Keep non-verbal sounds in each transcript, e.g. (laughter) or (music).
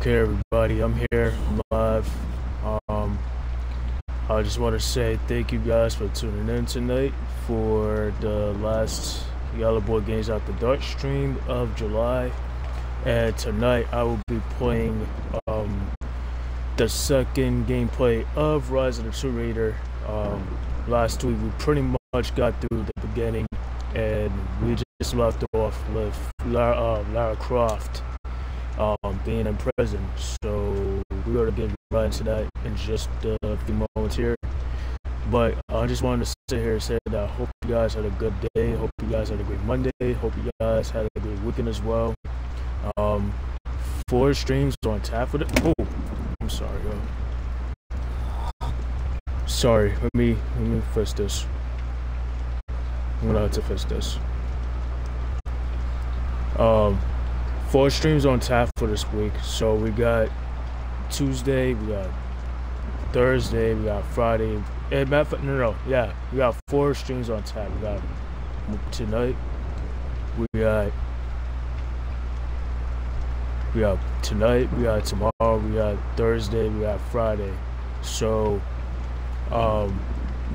Okay, everybody, I'm here I'm live. Um, I just want to say thank you guys for tuning in tonight for the last Yella Boy Games Out the Dark stream of July. And tonight I will be playing um, the second gameplay of Rise of the Tomb Raider. Um, last week we pretty much got through the beginning and we just left off with Lara, uh, Lara Croft um, being in prison. So we're going to get right into that in just a few moments here. But I just wanted to sit here and say that I hope you guys had a good day. Hope you guys had a great Monday. Hope you guys had a great weekend as well. Um, four streams on tap for the. Oh, I'm sorry. Yo. Sorry. Let me let me fix this. I'm gonna have to fix this. Um, four streams on tap for this week. So we got Tuesday, we got Thursday, we got Friday. Matter of, no, no, yeah, we got four streams on tap. We got tonight. We got we got tonight. We got tomorrow. We got Thursday. We got Friday. So, um,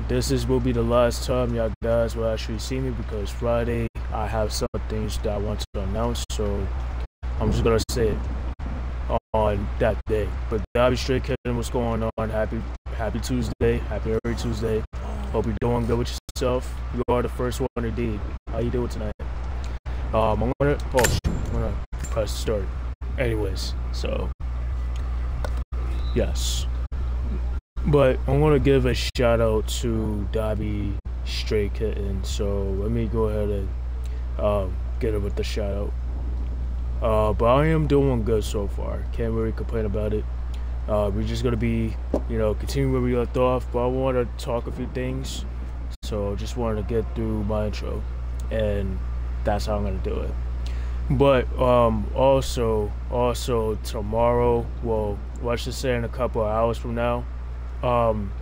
this is will be the last time y'all guys will actually see me because Friday I have some things that I want to announce. So I'm just gonna say it on that day. But Dobby Stray Kitten, what's going on? Happy Happy Tuesday. Happy every Tuesday. Hope you're doing good with yourself. You are the first one indeed. How you doing tonight? Um, I'm gonna oh, I'm gonna press start. Anyways, so yes. But I want to give a shout out to Dobby Stray Kitten. So let me go ahead and um, get him with the shout out. Uh, but I am doing good so far. Can't really complain about it. Uh, we're just gonna be, you know, continue where we left off. But I want to talk a few things. So just wanted to get through my intro, and that's how I'm gonna do it. But um, also, also tomorrow, well, let's just say in a couple of hours from now, um,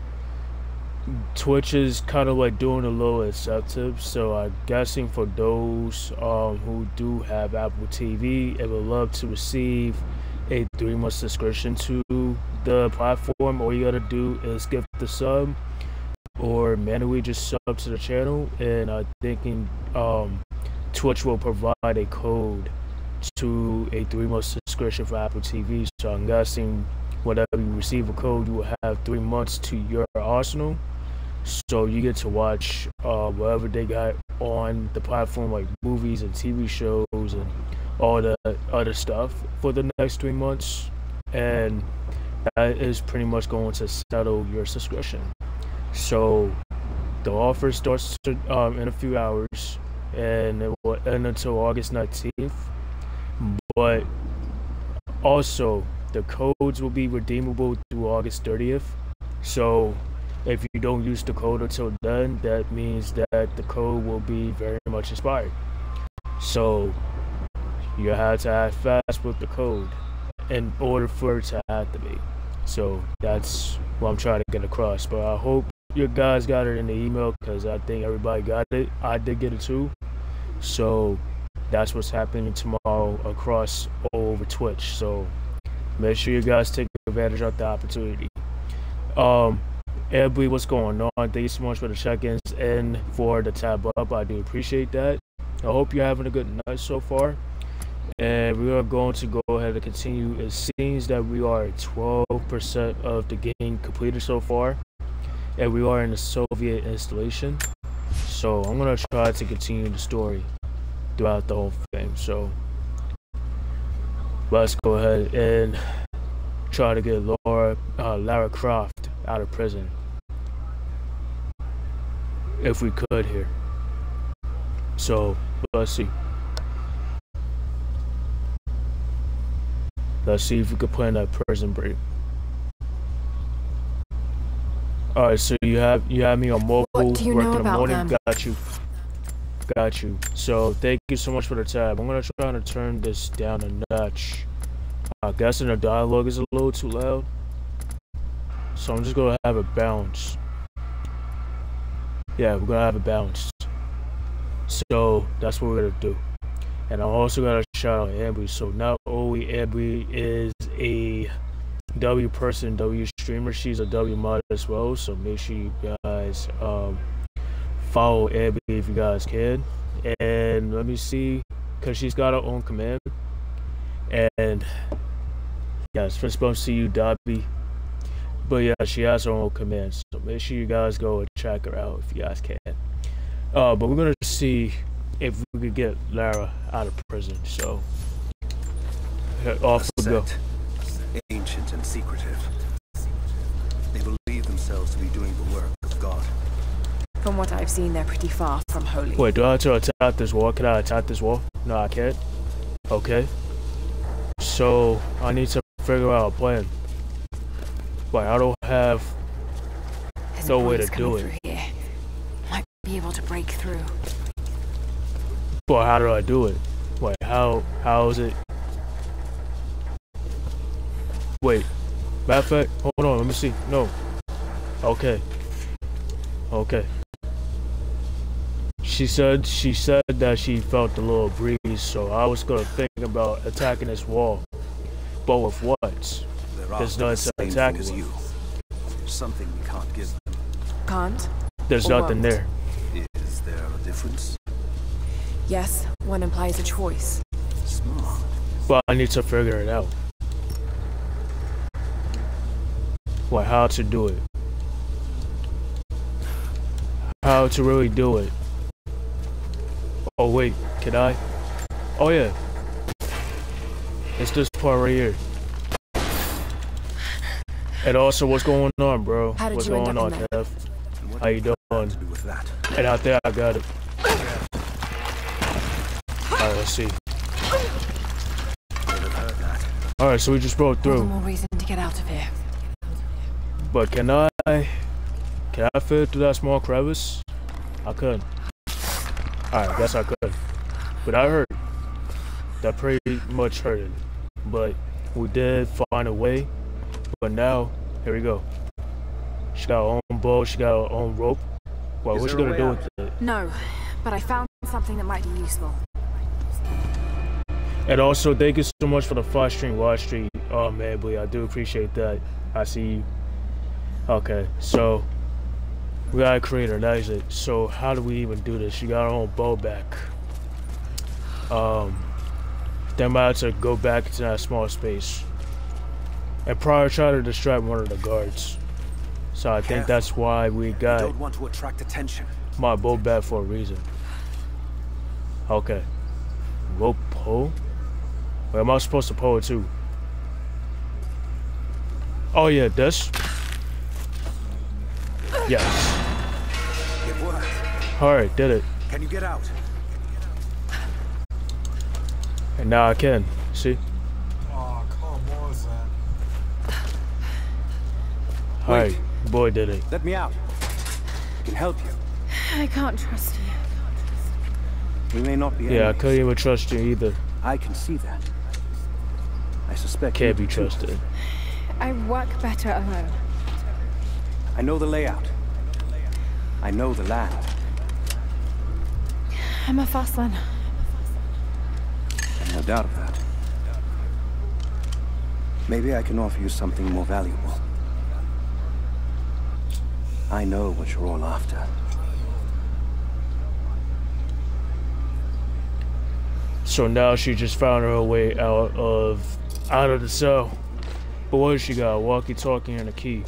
Twitch is kind of like doing a little incentive. So I'm guessing for those um, who do have Apple TV and would love to receive a three month subscription to the platform, all you gotta do is give the sub or manually just sub to the channel. And I'm thinking um, Twitch will provide a code to a three month subscription for Apple TV. So I'm guessing whenever you receive a code, you will have three months to your arsenal. So you get to watch uh, whatever they got on the platform, like movies and TV shows and all the other stuff for the next three months. And that is pretty much going to settle your subscription. So the offer starts to, um, in a few hours and it will end until August 19th. But also, the codes will be redeemable through August 30th. So, if you don't use the code until then, that means that the code will be very much expired. So, you have to act fast with the code in order for it to activate. So, that's what I'm trying to get across. But I hope you guys got it in the email because I think everybody got it. I did get it too. So, that's what's happening tomorrow across all over Twitch. So, make sure you guys take advantage of the opportunity. Um, everybody, what's going on? Thank you so much for the check-ins and for the tab up. I do appreciate that. I hope you're having a good night so far. And we are going to go ahead and continue. It seems that we are 12% of the game completed so far. And we are in the Soviet installation. So I'm going to try to continue the story throughout the whole thing. So let's go ahead and try to get Laura, uh, Lara Croft out of prison. If we could here. So let's see. Let's see if we could plan that prison break. All right, so you have you have me on mobile working the morning. them? Got you. Got you. So thank you so much for the tab. I'm gonna try to turn this down a notch. I guess the dialogue is a little too loud. So I'm just gonna have it balanced. Yeah, we're gonna have it balanced. So that's what we're gonna do. And I'm also gotta shout out Ambry. So not only Ambry is a W person, W streamer. She's a W mod as well. So make sure you guys um, follow Abby if you guys can. And let me see, because she's got her own command. And yes, first bumps to you, Dobby. But yeah, she has her own commands. So make sure you guys go and check her out if you guys can. Uh, but we're gonna see if we could get Lara out of prison. So off we go. Ancient and secretive. They believe themselves to be doing the work of God. From what I've seen, they're pretty far from holy. Wait, do I have to attack this wall? Can I attack this wall? No, I can't. Okay. So I need to figure out a plan. But I don't have There's no way to do it. Here. Might be able to break through. But how do I do it? Wait, how how is it? Wait, matter of fact, hold on, let me see. No. Okay. Okay. She said she said that she felt a little breeze, so I was gonna think about attacking this wall. But with what? They're There's after no the same attack as with. you. Something we can't give them. Can't? There's Or nothing won't. there. Is there a difference? Yes, one implies a choice. Smart. But I need to figure it out. What, how to do it? How to really do it? Oh wait, can I? Oh yeah. It's this part right here. And also, what's going on, bro? How did what's you end going up on, in there? Kev? How you do doing? to do with that? And out there, I got it. Alright, let's see. Would have heard that. Alright, so we just broke All the through. more reason to get out of here. But can I can I fit through that small crevice? I could. Alright, guess I could. But I hurt. That pretty much hurted. But we did find a way. But now, here we go. She got her own bow, she got her own rope. Well, Is what you there gonna do out? with it? No, but I found something that might be useful. And also, thank you so much for the five stream watch stream. Oh man, boy, I do appreciate that. I see you. Okay, so we gotta create her. That is it. So how do we even do this? She got her own bow back. Um, then might have to go back to that small space. And prior try to distract one of the guards. So I think Careful. that's why we You got don't want to attract attention. my bow back for a reason. Okay. Rope pull? Wait, am I supposed to pull it too? Oh yeah, this? Yes. It worked. Alright, did it. Can you get out? And now I can. See? Oh, come on, Zan. Alright, boy did it. Let me out. I can help you. I can't trust you. We may not be Yeah, I enemies. couldn't even trust you either. I can see that. I suspect Can't you be do too. trusted. I work better alone. I know the layout. I know the land. I'm a fast learner. I've no doubt of that. Maybe I can offer you something more valuable. I know what you're all after. So now she just found her way out of out of the cell. But what does she got? A walkie-talkie and a key.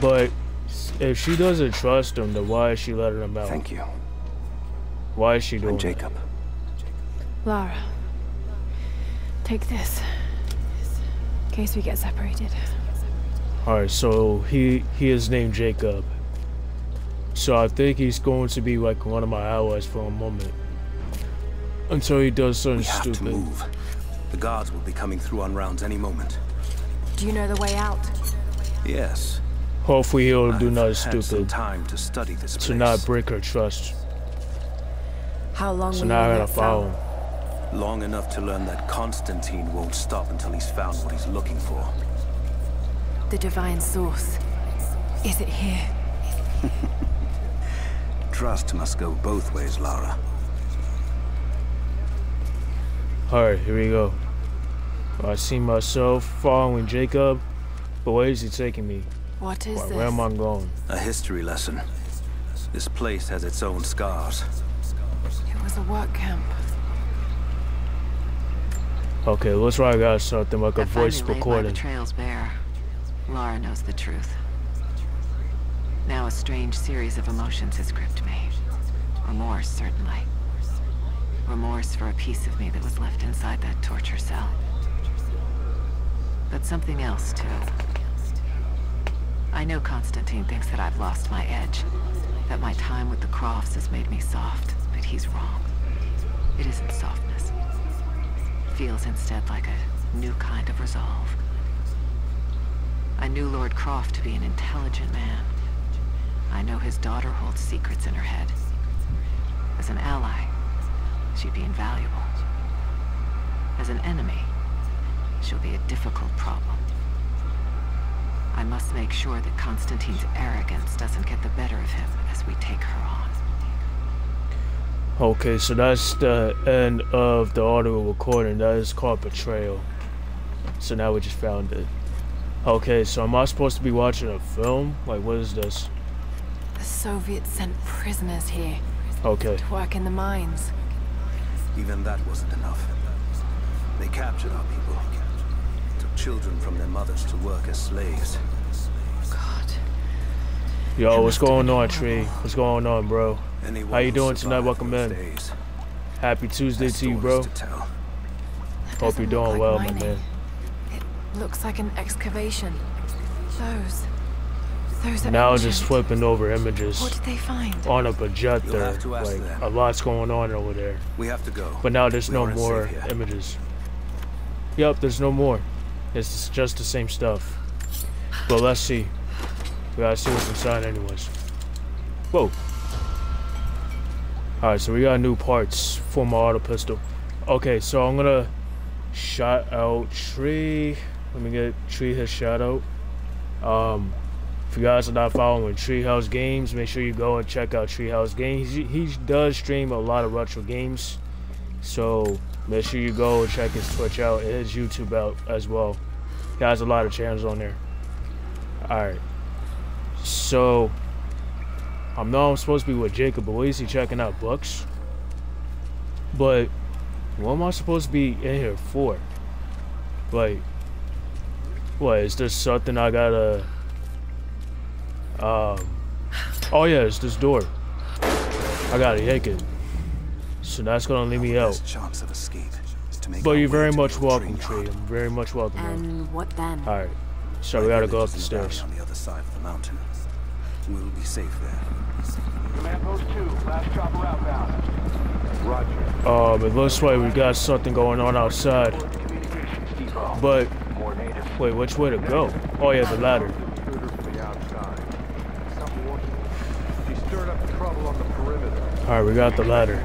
But if she doesn't trust him, then why is she letting him out? Thank you. Why is she doing I'm that? Jacob. Lara, take this. In case we get separated. All right, so he he is named Jacob. So I think he's going to be like one of my allies for a moment. Until he does something We have to move. The guards will be coming through on rounds any moment. Do you know the way out? Yes. Hopefully he'll do I've nothing stupid time to study this to not break her trust. How long So were now you I gotta that follow him. Long enough to learn that Constantine won't stop until he's found what he's looking for. The divine source. Is it here? (laughs) Trust must go both ways, Lara. Alright, here we go. I see myself following Jacob, but where is he taking me? What is Where, this? where am I going? A history lesson. This place has its own scars. It was a work camp. Okay, let's I got something like a I finally voice laid my recording. betrayals bare. Lara knows the truth. Now a strange series of emotions has gripped me. Remorse, certainly. Remorse for a piece of me that was left inside that torture cell. But something else, too. I know Constantine thinks that I've lost my edge. That my time with the Crofts has made me soft, but he's wrong. It isn't softness. It Feels instead like a new kind of resolve. I knew Lord Croft to be an intelligent man. I know his daughter holds secrets in her head. As an ally, she'd be invaluable. As an enemy, she'll be a difficult problem. I must make sure that Constantine's arrogance doesn't get the better of him as we take her on. Okay, so that's the end of the audio recording. That is called Betrayal. So now we just found it. Okay, so am I supposed to be watching a film? Like, what is this? The Soviets sent prisoners here Okay. to work in the mines. Even that wasn't enough. They captured our people. Took children from their mothers to work as slaves. God. Yo, what's going on, Tree? What's going on, bro? Anyone How you doing tonight? Welcome those in. days Happy Tuesday has to you, bro. to Hope you're doing like well, my mining. man. It looks like an excavation. Those. Those are Now ancient. just flipping over images What did they find? on a projector. You'll have to ask Like, them. a lot's going on over there. We have to go. But now there's We no more images. Yep, there's no more. It's just the same stuff. But let's see. We gotta see what's inside anyways. Whoa. Alright, so we got new parts for my auto pistol. Okay, so I'm gonna shout out Tree. Let me get Tree his shout out. Um if you guys are not following Treehouse Games, make sure you go and check out Treehouse Games. He, he does stream a lot of retro games. So make sure you go and check his Twitch out and his YouTube out as well. He has a lot of channels on there. Alright. So I know I'm supposed to be with Jacob, but where is he checking out books? But what am I supposed to be in here for? Like what is this something I gotta um Oh yeah, it's this door. I gotta yank it. So that's gonna leave me out. best chance of escape is to make But you're very much welcome, tree Tree. I'm very much welcome. And what then? Alright. So My we gotta go up the stairs. on the other side of the mountain. We will be safe there. Command Post 2, last chopper outbound. Roger. Um, it looks like we got something going on outside. But More natives. Wait, which way to go? Oh yeah, the ladder. Intruder from the outside. Something working. He stirred up trouble on the perimeter. Alright, we got the ladder.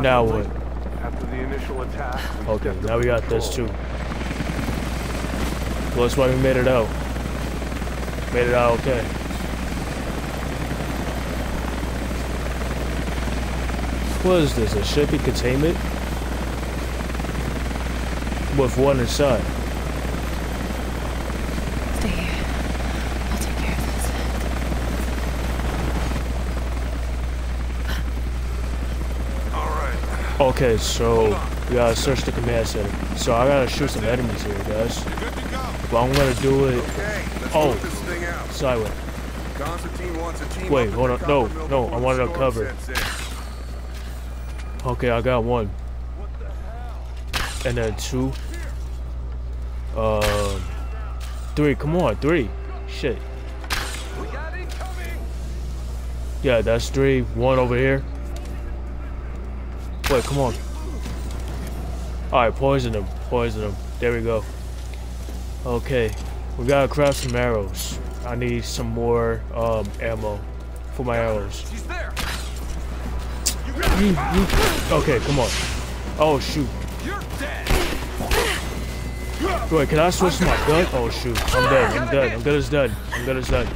Now what? After the initial attack, Okay, now we got this too. that's why we made it out. Made it out okay. What is this? A shipping containment? With one inside. Stay here. I'll take care of this. Okay, so we gotta search the command center. So I gotta shoot some enemies here, guys. But I'm gonna do it Oh. move this thing out. sideways. Constantine wants a team Wait, hold on. No, no, I wanted a cover. Okay, I got one. And then two. Um, three. Come on, three. Shit. Yeah, that's three. One over here. Wait, come on. Alright, poison him. Poison him. There we go. Okay. We gotta craft some arrows. I need some more um, ammo for my arrows. You, okay, come on. Oh, shoot. Wait, can I switch my gun? Oh, shoot. I'm dead. I'm dead. I'm good as dead. I'm good as dead.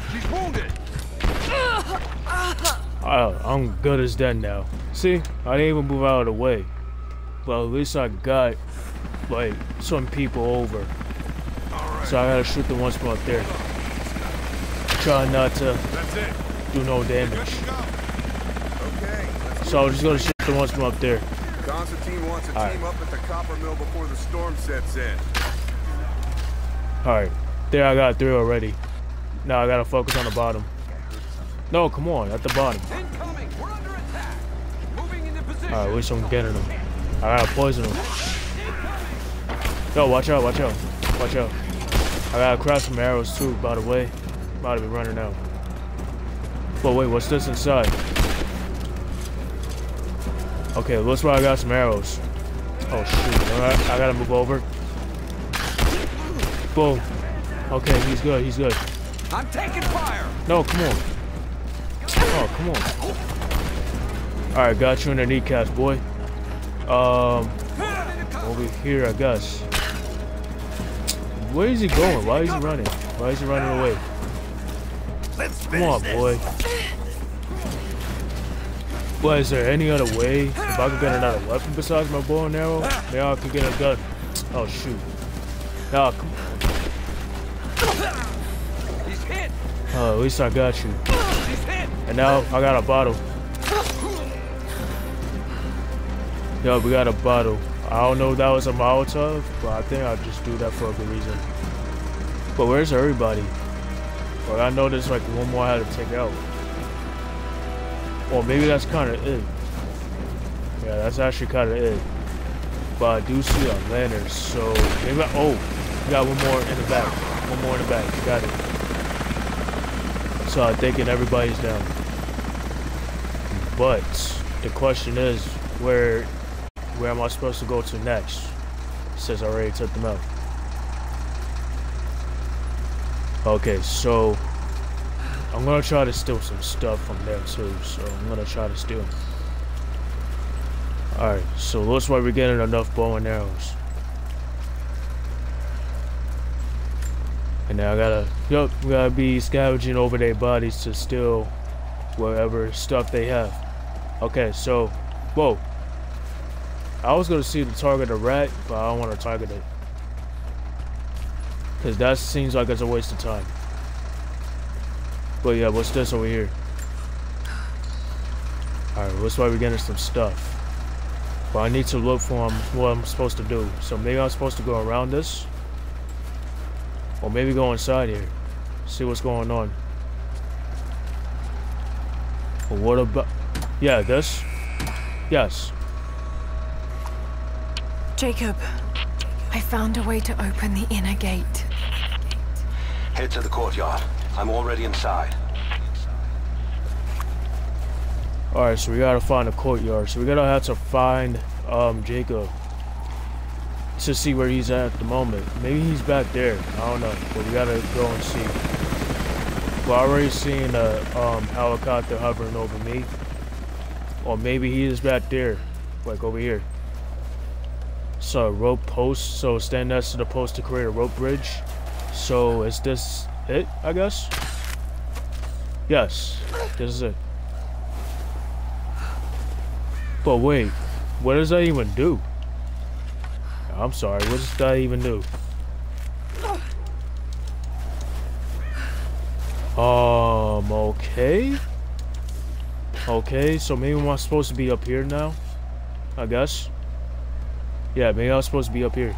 Oh, I'm good as dead now. See? I didn't even move out of the way. But at least I got like some people over. So I gotta shoot the ones from up there. Try not to do no damage. Okay. So I'm just gonna shoot the ones from up there. Constantine wants All right. team up at the copper mill before the storm sets in. Alright. There I got three already. Now I gotta focus on the bottom. No, come on, at the bottom. Incoming! We're under Alright, at least I'm getting them. I gotta poison them. Yo, watch out, watch out. Watch out. I gotta craft some arrows too, by the way. About to be running out. But wait, what's this inside? Okay, looks like I got some arrows. Oh shoot, Alright, I gotta move over. Boom. Okay, he's good, he's good. I'm taking fire! No, come on. Oh, come on. Alright, got you in the kneecaps, boy. Um, over here, I guess. Where is he going? Why is he running? Why is he running away? Come on, boy. What, is there any other way? If I could get another weapon besides my bow and arrow, maybe I could get a gun. Oh, shoot. Nah, come on. He's hit! Oh, at least I got you. He's hit! And now I got a bottle. Yo, we got a bottle. I don't know if that was a Molotov, but I think I'll just do that for a good reason. But where's everybody? Well, I know there's like one more I had to take out. Or maybe that's kind of it. Yeah, that's actually kind of it. But I do see a lantern, so maybe I, oh, we got one more in the back. One more in the back. Got it. So I'm thinking everybody's down. But the question is, where where am I supposed to go to next? Says I already took them out. Okay, so I'm gonna try to steal some stuff from there too. So I'm gonna try to steal. Alright, so looks like we're getting enough bow and arrows. And now I gotta, we gotta be scavenging over their bodies to steal whatever stuff they have. Okay, so, whoa. I was gonna see the target a rat, but I don't want to target it. Cause that seems like it's a waste of time. But yeah, what's this over here? Alright, looks like we're getting some stuff. But I need to look for what I'm supposed to do. So maybe I'm supposed to go around this. Or maybe go inside here. See what's going on. But what about... Yeah, this? Yes. Jacob, I found a way to open the inner gate. Head to the courtyard. I'm already inside. Alright, so we gotta find a courtyard. So we gotta have to find um Jacob to see where he's at at the moment. Maybe he's back there. I don't know. But we gotta go and see. We're already seeing a um, helicopter hovering over me. Or maybe he is back there. Like over here. So rope post. So stand next to the post to create a rope bridge. So is this it, I guess? Yes. This is it. But wait, what does that even do? I'm sorry, what does that even do? Um, okay. Okay, so maybe I'm supposed to be up here now? I guess. Yeah, maybe I'm supposed to be up here.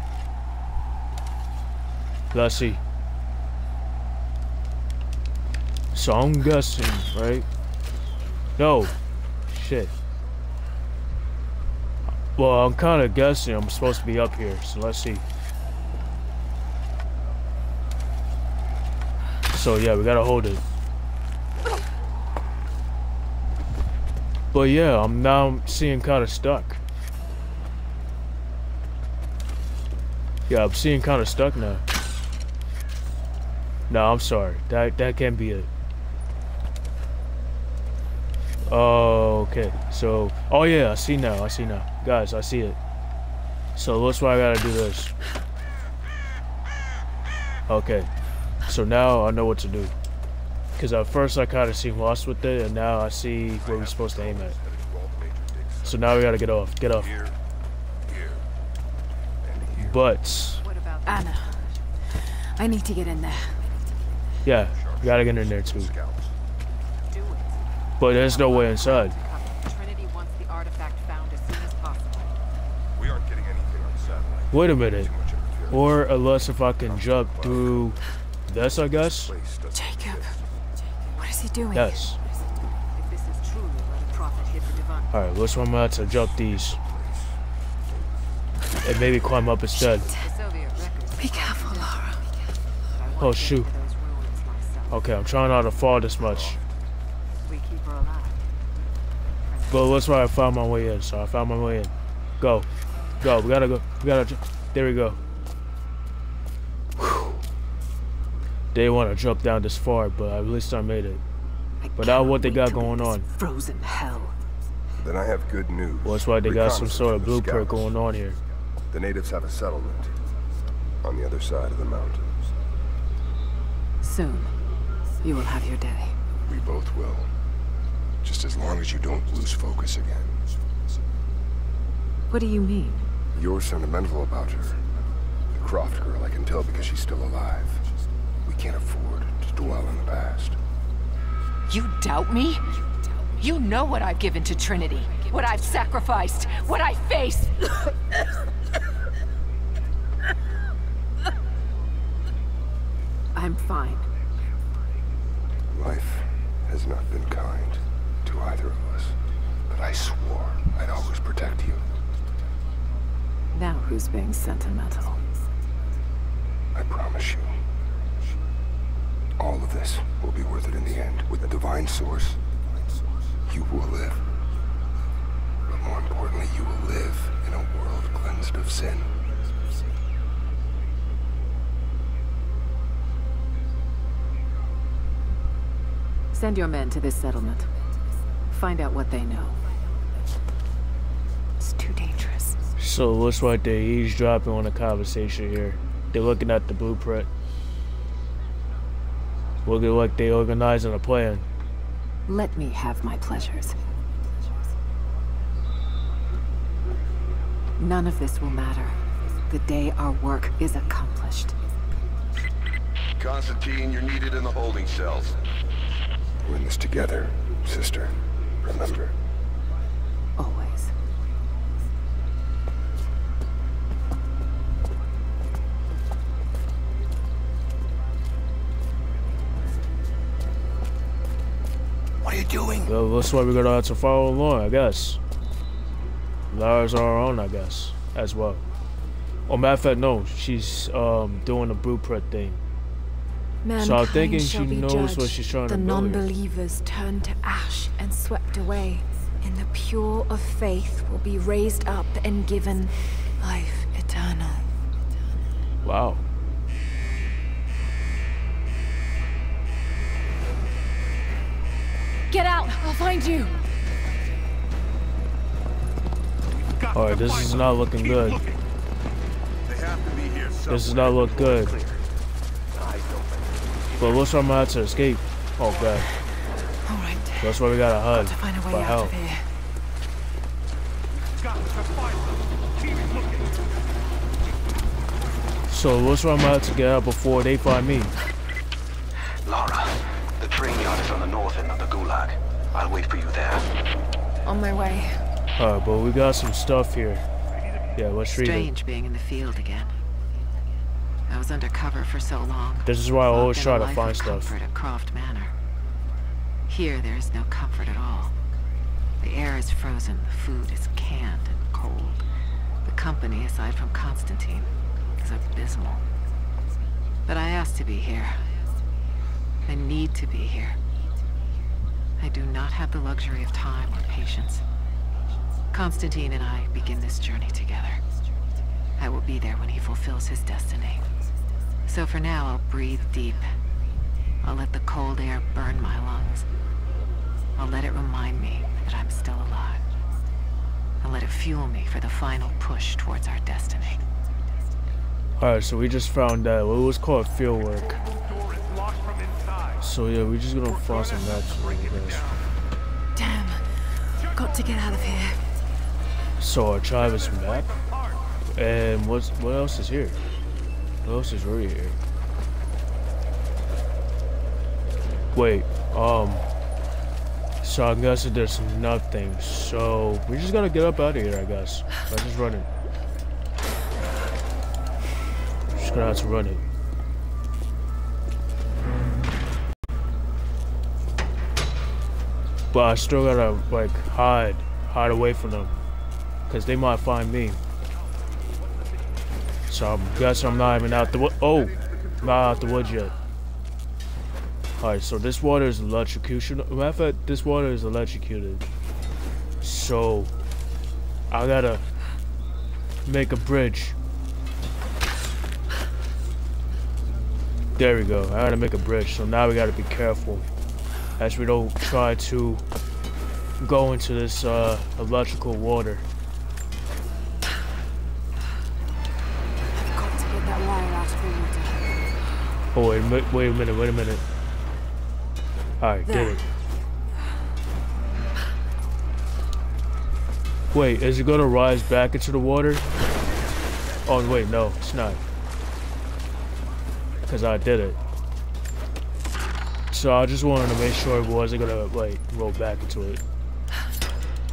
Let's see. So I'm guessing, right? No. Shit. Well, I'm kind of guessing I'm supposed to be up here, so let's see. So yeah, we gotta hold it. But yeah, I'm now seeing kind of stuck. Yeah, I'm seeing kind of stuck now. No, I'm sorry. That that can't be it. Oh, okay. So, oh yeah, I see now. I see now. Guys, I see it. So that's why I gotta do this. Okay. So now I know what to do. Because at first I kind of seemed lost with it, and now I see where we're supposed to aim at. So now we gotta get off. Get off. Here, here. But What about Ana, I need to get in there. yeah, you gotta get in there too. Scouts. do it? But there's no way inside. Trinity wants the artifact found as soon as possible. We aren't getting anything on satellite. Wait a minute. Too much interference. Or unless if I can jump through this, I guess. Place doesn't Jacob, what is he doing? Yes. If this is truly where the prophet hid the divine, All right, let's run out to jump these and maybe climb up instead. the Be careful, Lara. Oh, shoot. into those ruins myself. Okay, I'm trying not to fall this much. We keep her alive. But that's why I found my way in. So I found my way in. Go, go. We gotta go. We gotta. There we go. Whew. They want to jump down this far, but at least I made it. But now what they got going on? Frozen hell. Then I have good news. Well, that's why they got some sort of from the blueprint going on here. The natives have a settlement on the other side of the mountains. Soon, you will have your day. We both will. Just as long as you don't lose focus again. What do you mean? You're sentimental about her. The Croft girl, I can tell because she's still alive. We can't afford to dwell in the past. You doubt me? You know what I've given to Trinity, what I've sacrificed, what I face. I'm fine. Life has not been kind to either of us. But I swore I'd always protect you. Now who's being sentimental? I promise you. All of this will be worth it in the end. With the divine source, you will live. But more importantly, you will live in a world cleansed of sin. Send your men to this settlement. Find out what they know. It's too dangerous. So it looks like they're eavesdropping on a conversation here. They're looking at the blueprint. Looking like they organizing a plan. Let me have my pleasures. None of this will matter. The day our work is accomplished. Constantine, you're needed in the holding cells. We're in this together, sister. Remember. Always. What are you doing? Well, looks like we're gonna have to follow along, I guess. Lara's our own, I guess, as well. Oh, matter of fact, no, she's um doing the blueprint thing. So I'm thinking she knows what she's trying the to build here. non-believers turned to ash and swept away, and the pure of faith will be raised up and given life eternal. Wow. Get out! I'll find you! All right, this is not looking good. They have to be here This does not look good. But looks like I'm gonna have to escape. Oh god, Alright, that's why we gotta hide. to find a way For out help. of here. So what's like I'm gonna to get out before they find me. Lara, the train yard is on the north end of the Gulag. I'll wait for you there. On my way. Alright, but we got some stuff here. Yeah, let's read it. Strange being in the field again. I was undercover for so long. This is why I always try to find stuff. Comfort at Croft Manor. Here, there is no comfort at all. The air is frozen, the food is canned and cold. The company, aside from Constantine, is abysmal. But I asked to be here. I need to be here. I do not have the luxury of time or patience. Constantine and I begin this journey together. I will be there when he fulfills his destiny. So for now, I'll breathe deep. I'll let the cold air burn my lungs. I'll let it remind me that I'm still alive. I'll let it fuel me for the final push towards our destiny. Alright, so we just found uh, that. Well, it was called field work. Door is locked from inside. So yeah, we're just gonna find some maps. I guess. Damn. Got to get out of here. So our tribe is map. And what's what else is here? What else is really here? Wait, um so I'm guessing there's nothing. So we just gotta get up out of here, I guess. I just run it. Just gonna have to run it. But I still gotta like hide, hide away from them, cause they might find me. So I guess I'm not even out the wood. Oh, not out the woods yet. Alright, so this water is electrocution. Matter of fact, this water is electrocuted. So I gotta make a bridge. There we go. I gotta make a bridge. So now we gotta be careful as we don't try to go into this uh, electrical water. I've got to get that wire out of the water. Oh wait, a wait a minute, wait a minute. Alright, get it. Wait, is it gonna rise back into the water? Oh wait, no, it's not. Cause I did it. So I just wanted to make sure it wasn't gonna like roll back into it.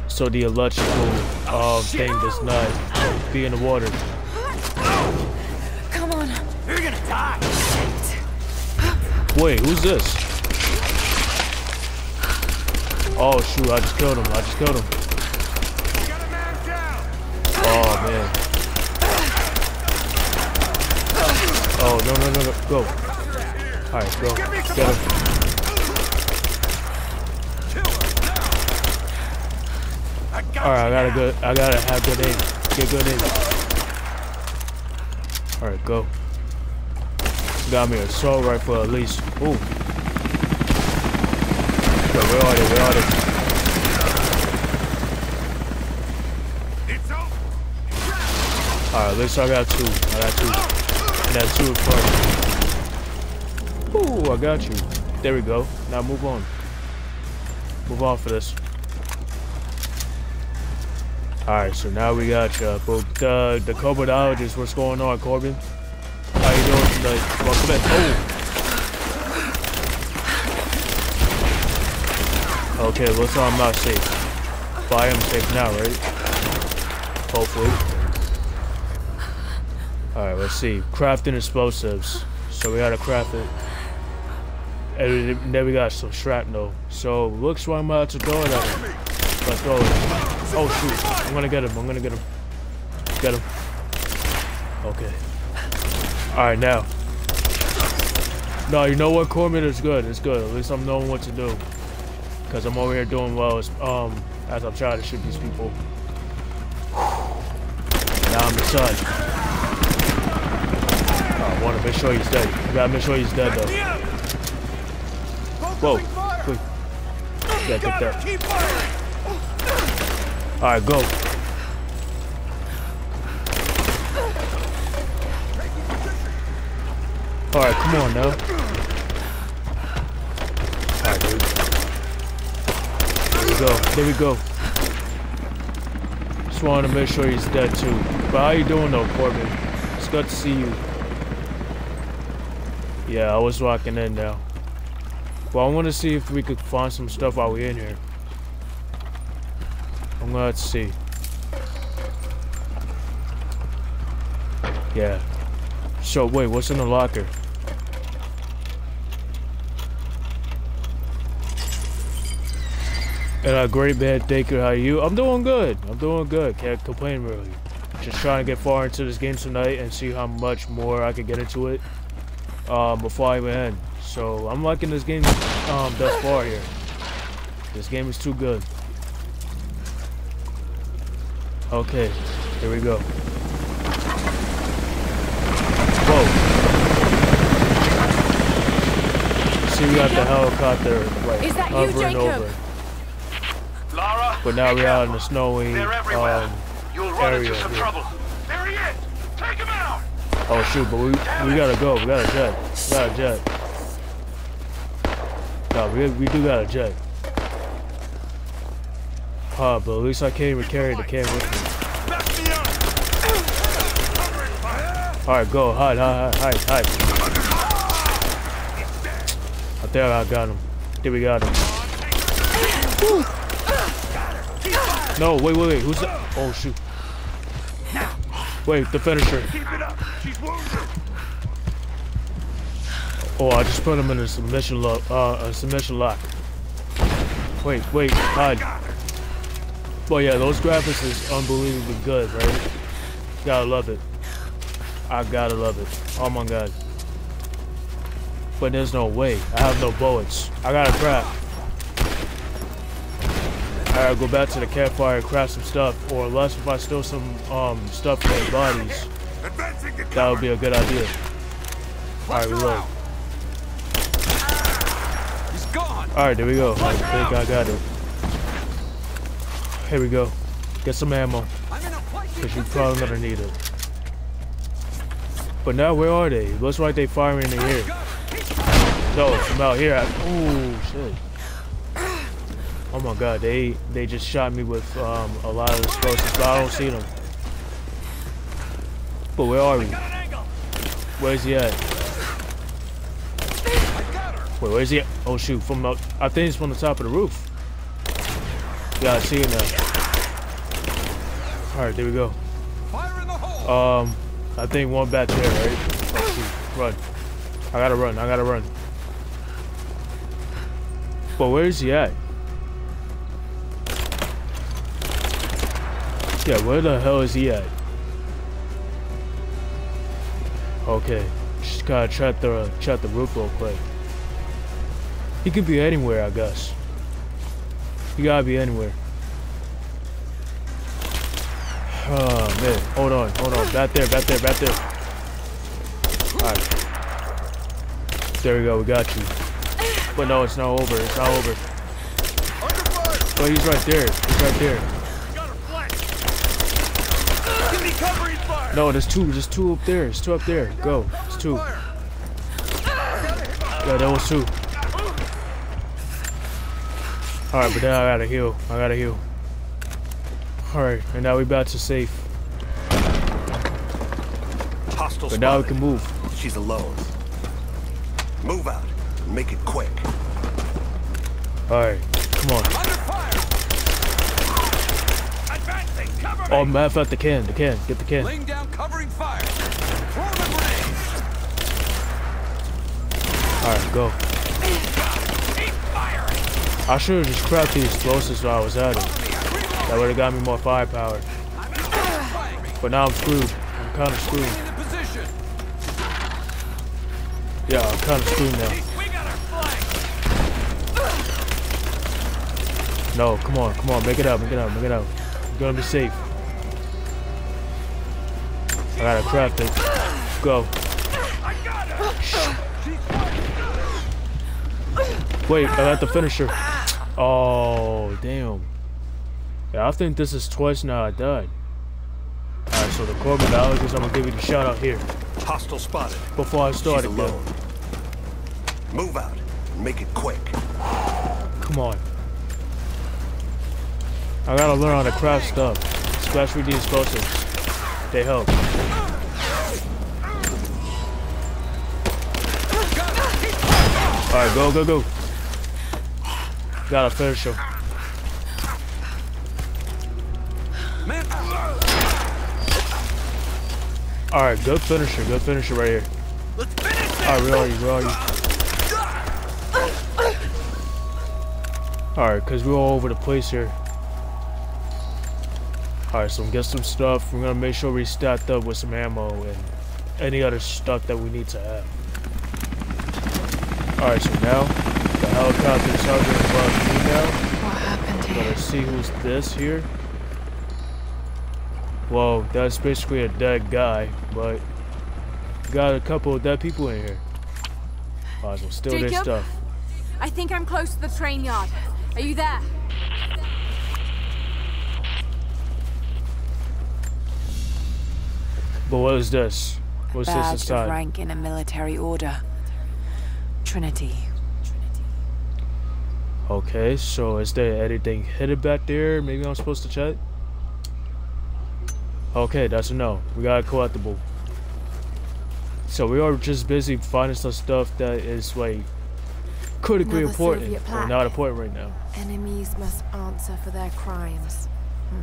So the electrical uh, thing does not be in the water. Wait, who's this? Oh shoot, I just killed him. I just killed him. Oh man. Oh no no no no go. Alright, go. Get him. Alright, I gotta go I gotta have good aim. Get good aim. Alright, go. Got me a assault rifle at least. Ooh. Yo, where are they? Where are they? Alright, at least I got two. I got two. I got two front. Ooh, I got you. There we go. Now move on. Move on for this. Alright, so now we got you. But uh, the Corbinologist, what's going on, Corbin? You doing tonight? In. Oh! Okay, looks like I'm not safe. But I am safe now, right? Hopefully. Alright, let's see. Crafting explosives. So we gotta craft it. And then we got some shrapnel. So looks like I'm about to throw it at him. Let's throw it. Oh shoot. I'm gonna get him. I'm gonna get him. Get him. Okay. Alright, now. No, you know what, Corman? It's good. It's good. At least I'm knowing what to do. Because I'm over here doing well as, um, as I'm trying to shoot these people. Now I'm inside. Oh, I want to make sure he's dead. You gotta make sure he's dead, though. Whoa. Quick. Yeah, take that. Alright, go. Alright, come on now. Alright, we There we go. There we go. Just wanted to make sure he's dead too. But how you doing though, Corbin? It's good to see you. Yeah, I was walking in now. Well, I want to see if we could find some stuff while we're in here. I'm gonna see. Yeah. So, wait, what's in the locker? And a great man, thank you. How are you? I'm doing good. I'm doing good. Can't complain really. Just trying to get far into this game tonight and see how much more I can get into it um, before I even end. So I'm liking this game um, thus far here. This game is too good. Okay, here we go. Whoa. See, we got the helicopter like Is that you, Jacob? over. Lara, But now we're out in the snowy um, You'll run area into some here. trouble. There he is. Take him out. Oh shoot, but we we gotta go. We gotta jet. We got a jet. No, we we do got a jet. Huh, but at least I can't even carry the can with me. Back me up. Alright, go. Hide, hide, hide, hide, I think I got him. I think we got him. No, wait, wait, wait. Who's that? Oh, shoot. Wait, the finisher. Oh, I just put him in a submission lock. Uh, a submission lock. Wait, wait, hide. Well, yeah, those graphics is unbelievably good, right? Gotta love it. I gotta love it. Oh my god. But there's no way. I have no bullets. I gotta craft. I gotta go back to the campfire and craft some stuff. Or unless if I steal some um stuff from their bodies. That would be a good idea. Alright, we reload. Alright, there we go. I think I got it. Here we go. Get some ammo. Because you're probably gonna need it. But now, where are they? Looks like they firing in the air. No, from out here. Oh, shit. Oh my god, they they just shot me with um, a lot of explosives, but I don't see them. But where are we? Where's he at? Wait, where's he at? Oh shoot, from the, I think it's from the top of the roof. Yeah, I see him now. Alright, there we go. Um, I think one back there, right? Oh shoot, run. I gotta run, I gotta run. But where is he at? Yeah, where the hell is he at? Okay, just gotta check the check the roof real quick. He could be anywhere, I guess. He gotta be anywhere. Oh man, hold on, hold on, back there, back there, back there. Alright. There we go, we got you. But no, it's not over, it's not over. Oh, he's right there, he's right there. No, there's two, there's two up there, there's two up there. Go, it's two. Yeah, that was two. Alright, but now I gotta heal. I gotta heal. Alright, and now we're about to safe. Hostile But now we can move. She's alone. Move out. and Make it quick. Alright, come on. Oh, matter of fact, the can, the can, get the can. Laying down covering fire. Throw the grenade. Alright, go. I should have just cracked the explosives while I was at it. That would have got me more firepower. But now I'm screwed. I'm kind of screwed. Yeah, I'm kind of screwed now. We got our flag. No, come on, come on, make it up, make it up, make it up. You're gonna be safe. I gotta craft it. Go. Wait, I got the finisher. Oh, damn. Yeah, I think this is twice now I died. Alright, so the core medallion is I'm gonna give you the shout out here Hostile spotted. before I start She's alone. Move out. and Make it quick. Come on. I gotta learn how to craft stuff, especially these explosives. They help. Alright, go, go, go. Gotta finish him. Alright, good finisher, good finisher right here. Alright, where are you, where are you? Alright, because we're all over the place here. Alright, so we get some stuff. We're gonna make sure we stacked up with some ammo and any other stuff that we need to have. Alright, so now the helicopter's hovering above me now. What happened here? let's see who's this here. Well, that's basically a dead guy, but got a couple of dead people in here. As well steal their stuff. I think I'm close to the train yard. Are you there? But what is this? What's this Badge of inside? rank in a military order. Trinity. Okay, so is there anything hidden back there? Maybe I'm supposed to check? Okay, that's a no. We got a collectible. So we are just busy finding some stuff that is like critically Another important, or not important right now. Enemies must answer for their crimes. Hmm,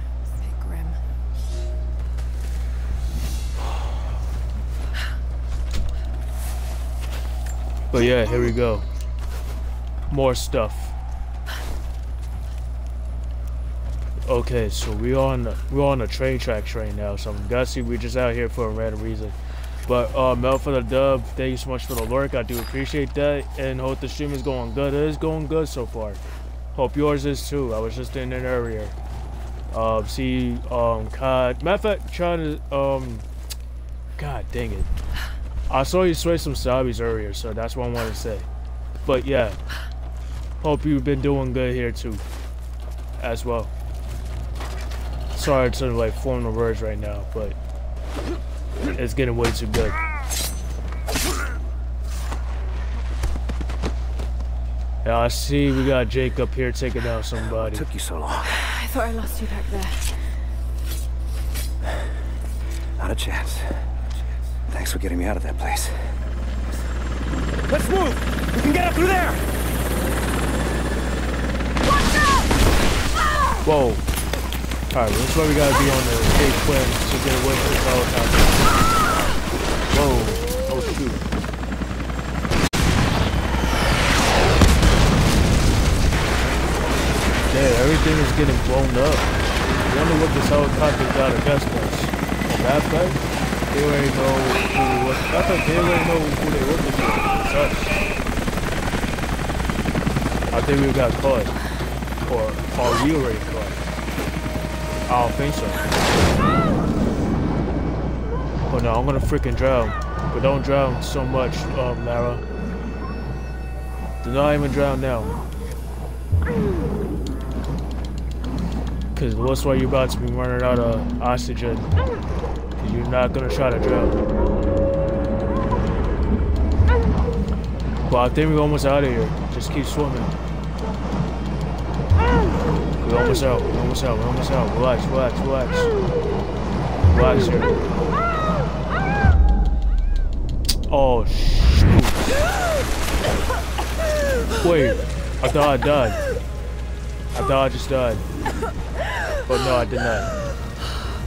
But yeah, here we go. More stuff. Okay, so we're on the, we're on the train tracks right now. So I'm guessing we're just out here for a random reason. But uh, Mel for the dub. Thank you so much for the lurk. I do appreciate that, and hope the stream is going good. It is going good so far. Hope yours is too. I was just in there earlier. Um, see, um, COD. Matter of fact, trying to um, God dang it. I saw you switch some zombies earlier, so that's what I wanted to say. But yeah, hope you've been doing good here too, as well. Sorry to like form the words right now, but it's getting way too good. Yeah, I see we got Jake up here taking out somebody. It Took you so long. I thought I lost you back there. Not a chance. Thanks for getting me out of that place. Let's move! We can get up through there! Watch out! Whoa. Alright, well, that's why we gotta be on the Cape Twin to get away from this helicopter. Whoa. Oh shoot. Yeah, everything is getting blown up. I wonder what this helicopter got against us. That fact, they already know who was. I thought they already know who they working for. It's us. I think we got caught. Or are we already caught? I don't think so. Oh no, I'm gonna freaking drown. But don't drown so much, um, Lara. Do not even drown now. Cause looks why you're about to be running out of oxygen. You're not gonna try to drown. Well, I think we're almost out of here. Just keep swimming. We're almost out. We're almost out. We're almost out. Relax, relax, relax. Relax here. Oh, shoot. Wait. I thought I died. I thought I just died. But no, I did not.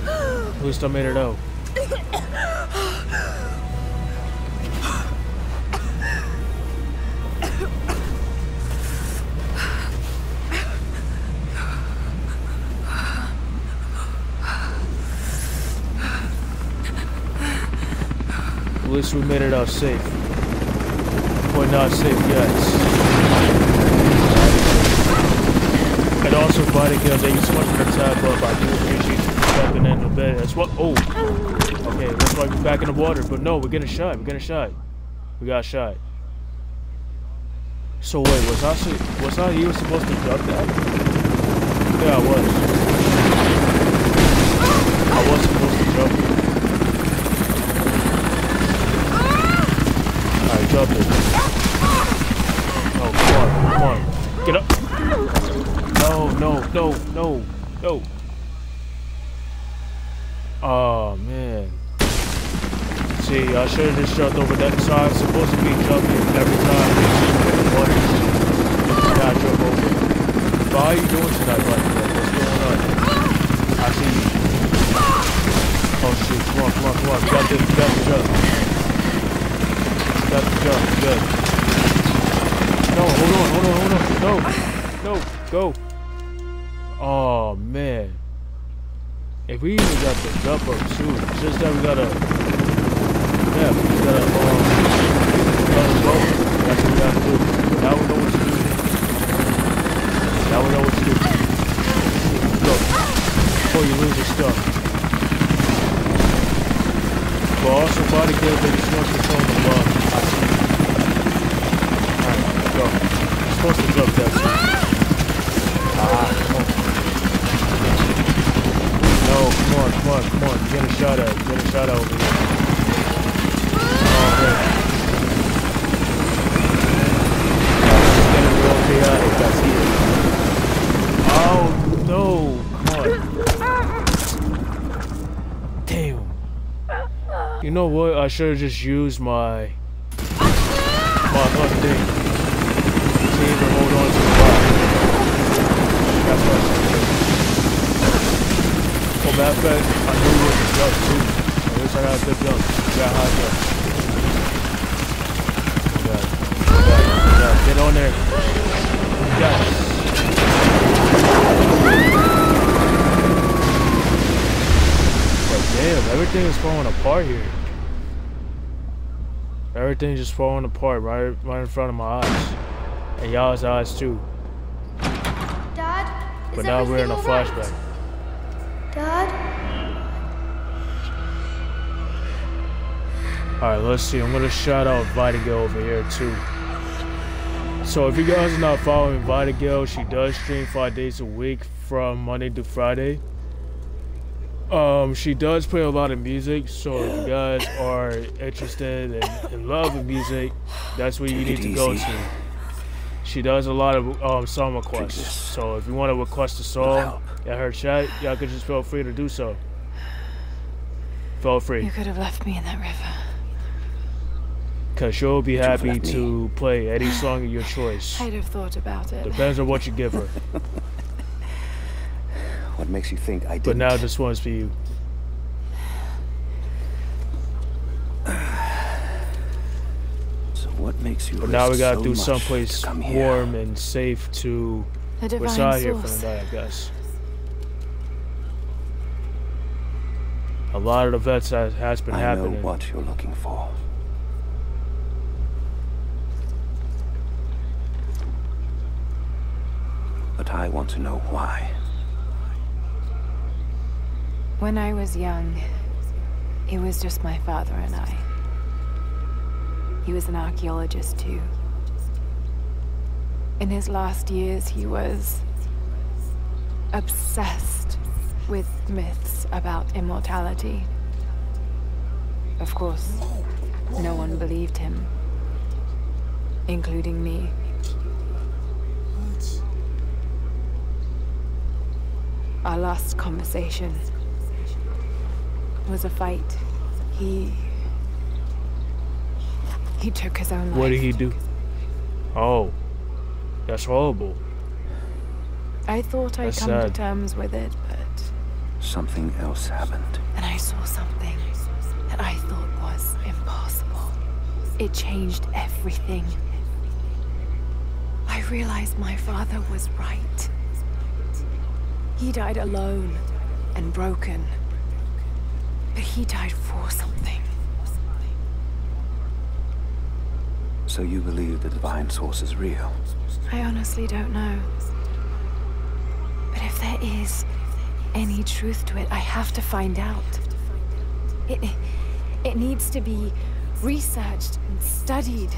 At least I made it out. At least we made it out safe. But not safe yet. And also, Body Kill, thank you so much for the tap up. I do appreciate you stepping in the bed. That's what. Oh! Looks like we're back in the water. But no, we're getting shot. We're getting shot. We got shot. So wait, was I, was I even supposed to jump that? Yeah, I was. I was supposed to jump it. Alright, jump it. Oh, come on, come on. Get up. No, no, no, no, no. Oh, man. See, I should have just jumped over that side. It's supposed to be jumping every time the. Yeah, I jump over. But how you doing tonight, buddy? What's going on? I see you. Oh, shoot. Come on, come on, come on. Got this. Got the jump. Got the jump. Good. No, hold on, hold on, hold on. No. No. Go. Oh, man. If we even got the jump up too, just that we gotta, yeah, we gotta, um, gotta go. That's what we gotta do. Now we know what to do. Now we know what to do. Go. Before you lose your stuff. But also body kill, they just want to control the love. Alright, go. You're supposed to jump that too. Ah, come on. No, come on, come on, come on. Get a shot it. Get a shot at over here. Oh. I no. Damn. You know what? I should have just used my my thing. Even hold on to the. That's what I should do. Well, fact, I knew it was a jump too. At least I got a good jump. Got high jump. Yeah. Yeah. Yeah. Get on there. But damn, everything is falling apart here. Everything's just falling apart right, right in front of my eyes, and y'all's eyes too. Dad? Is But now we're in a flashback. right? All right, let's see. I'm gonna shout out Vitagill over here too. So if you guys are not following Vitagill, she does stream five days a week from Monday to Friday. Um, she does play a lot of music, so if you guys are interested and, and love the music, that's where you need to go to. She does a lot of um, song requests, so if you want to request a song at her chat, y'all can just feel free to do so. Feel free. You could have left me in that river. Cause she'll be happy let me. to play any (sighs) song of your choice. I'd have thought about it. Depends on what you give her. (sighs) What makes you think I did? But now this one's for you. (sighs) So what makes you? But now we gotta so do someplace to come warm and safe to The divine reside here for the night, I guess. A lot of the vets has, has been I happening. know what you're looking for. But I want to know why. When I was young, it was just my father and I. He was an archaeologist too. In his last years, he was obsessed with myths about immortality. Of course, no one believed him, including me. Our last conversation was a fight. He. He took his own life. What did he do? Oh, that's horrible. I thought I'd That's come to terms with it, but. Something else happened. And I saw something that I thought was impossible. It changed everything. I realized my father was right. He died alone and broken. But he died for something. So you believe the divine source is real? I honestly don't know. But if there is any truth to it, I have to find out. It, it needs to be researched and studied.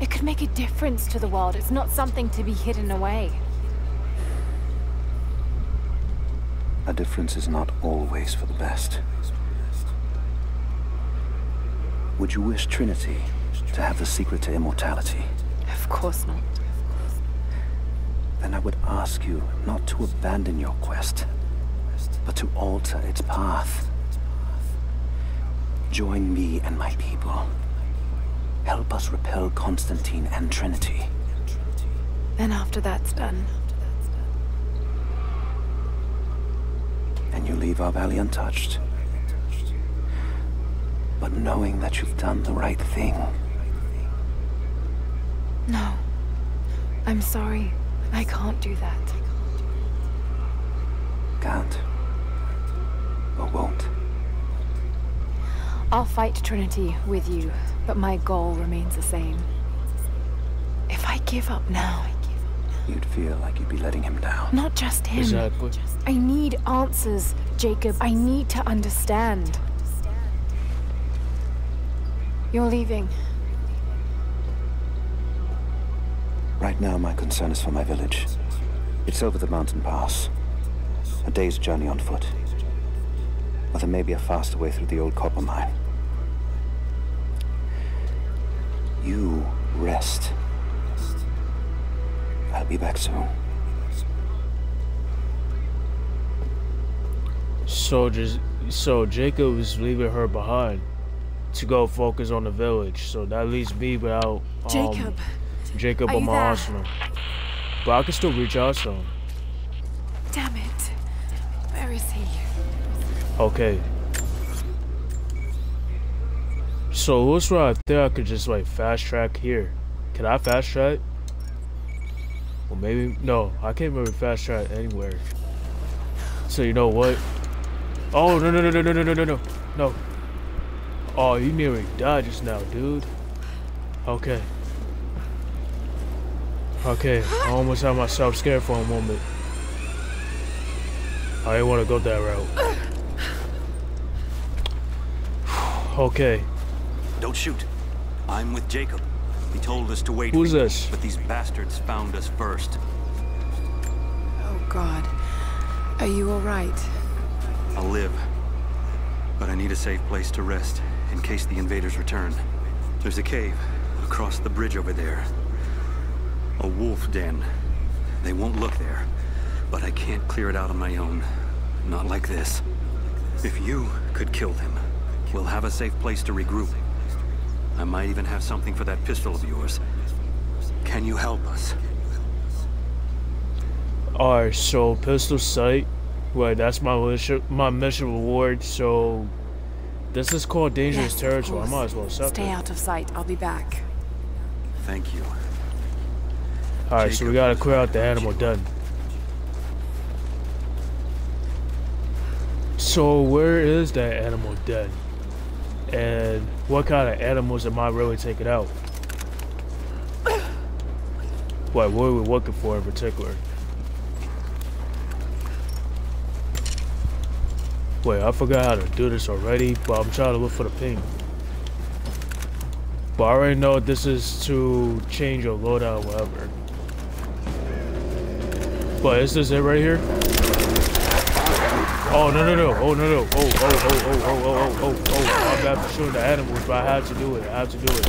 It could make a difference to the world. It's not something to be hidden away. A difference is not always for the best. Would you wish Trinity to have the secret to immortality? Of course not. Then I would ask you not to abandon your quest, but to alter its path. Join me and my people. Help us repel Constantine and Trinity. Then after that's done, and you leave our valley untouched. But knowing that you've done the right thing, no. I'm sorry. I can't do that. can't or won't. I'll fight Trinity with you, but my goal remains the same. If I give up now, You'd feel like you'd be letting him down. not just him. Exactly. I need answers, Jacob. I need to understand. You're leaving. Right now, my concern is for my village. It's over the mountain pass. A day's journey on foot. But there may be a faster way through the old copper mine. You rest. I'll be back soon. So just so Jacob is leaving her behind. to go focus on the village. So that leaves me without um, Jacob. Jacob Are on my there? arsenal. But I can still reach out to him. Damn it. Where is he? Okay. So what's right there? I could just like fast track here. Can I fast track? Well, maybe no. I can't really fast track anywhere. So you know what? Oh no no no no no no no no no no. Oh, you nearly died just now, dude. Okay. Okay, I almost had myself scared for a moment. I didn't want to go that route. (sighs) Okay. Don't shoot. I'm with Jacob. He told us to wait. Who's for this? But these bastards found us first. Oh, God. Are you all right? I'll live. But I need a safe place to rest in case the invaders return. There's a cave across the bridge over there. A wolf den. They won't look there. But I can't clear it out on my own. Not like this. If you could kill them, we'll have a safe place to regroup. I might even have something for that pistol of yours. Can you help us? Alright, so pistol sight. Wait, that's my mission, my mission reward. So this is called dangerous Yes, territory. I might as well accept Stay it. out of sight. I'll be back. Thank you. Alright, so we gotta clear out the animal den. So where is that animal den? And what kind of animals am I really taking out? What, what are we looking for in particular? Wait, I forgot how to do this already, but I'm trying to look for the ping. But I already know this is to change your loadout, or whatever. But is this it right here? Oh no no no! Oh no no! Oh oh oh oh oh oh oh oh oh! I'm bad for shooting the animals, but I have to do it. I have to do it.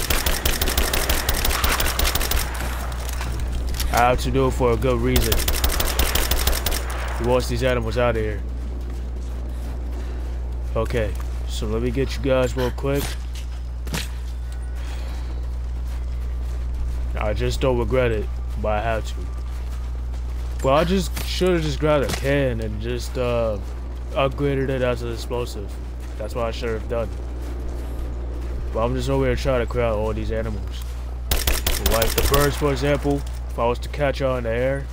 I have to do it for a good reason. He wants these animals out of here. Okay, so let me get you guys real quick. I just don't regret it, but I have to. Well, I just should have just grabbed a can and just uh, upgraded it as an explosive. That's what I should have done. But I'm just over here trying to out all these animals. Like the birds, for example. If I was to catch on in the air,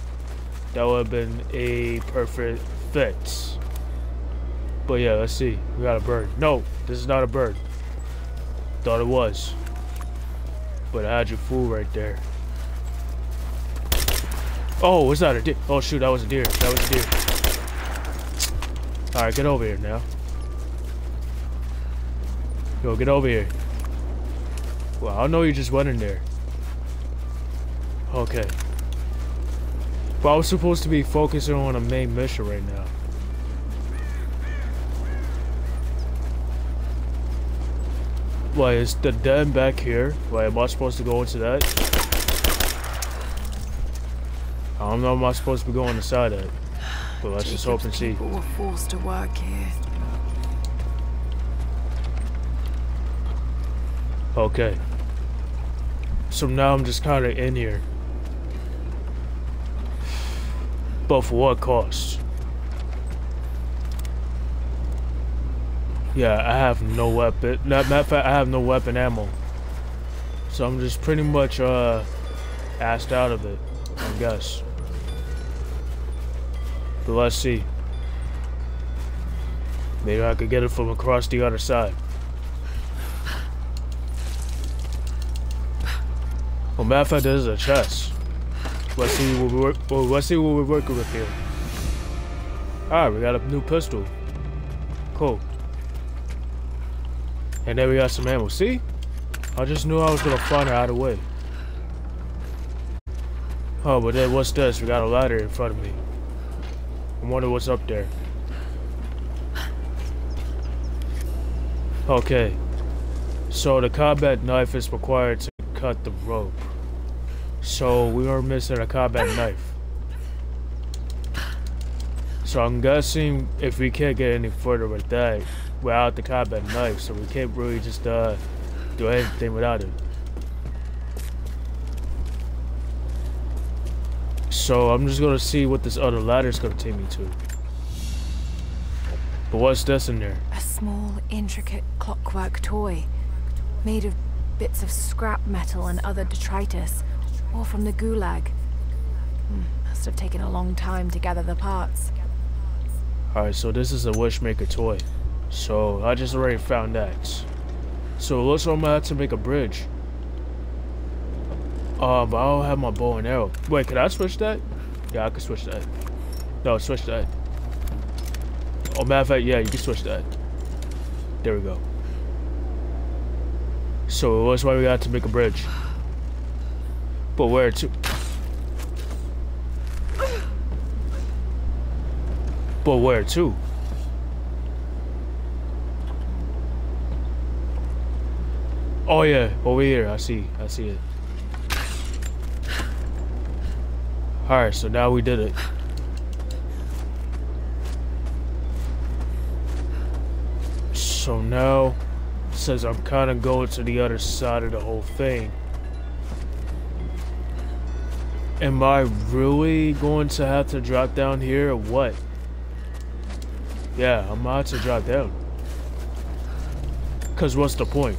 that would have been a perfect fit. But yeah, let's see. We got a bird. No, this is not a bird. Thought it was. But I had you fool right there. Oh, it's not a deer. Oh shoot, that was a deer. That was a deer. Alright, get over here now. Yo, get over here. Well, I know you just went in there. Okay. But I was supposed to be focusing on a main mission right now. Why is the den back here? Why am I supposed to go into that? I don't know. Am I supposed to be going inside that? But let's just hope and see. People were forced to work here. Okay. So now I'm just kind of in here. But for what cost? Yeah, I have no weapon. Not matter of fact, I have no weapon ammo. So I'm just pretty much uh asked out of it, I guess. Let's see. Maybe I could get it from across the other side. Well, matter of fact, this is a chest. Let's see what we work. Well, let's see what we're working with here. All right, we got a new pistol. Cool. And then we got some ammo. See? I just knew I was gonna find her either way. Oh, but then what's this? We got a ladder in front of me. I wonder what's up there. Okay. So the combat knife is required to cut the rope. So we are missing a combat knife. So I'm guessing if we can't get any further with that, without the combat knife, so we can't really just uh, do anything without it. So I'm just gonna see what this other ladder is gonna take me to. But what's this in there? A small, intricate clockwork toy, made of bits of scrap metal and other detritus, all from the gulag. Hmm, must have taken a long time to gather the parts. Alright, so this is a Wishmaker toy. So I just already found that. So it looks like I'm gonna have to make a bridge. Uh, but I don't have my bow and arrow. Wait, can I switch that? Yeah, I can switch that. No, switch that. Oh, matter of fact, yeah, you can switch that. There we go. So that's why we got to make a bridge. But where to? But where to? Oh yeah, over here. I see. I see it. Alright, so now we did it. So now, says I'm kind of going to the other side of the whole thing. Am I really going to have to drop down here or what? Yeah, I'm about to drop down. Cause what's the point?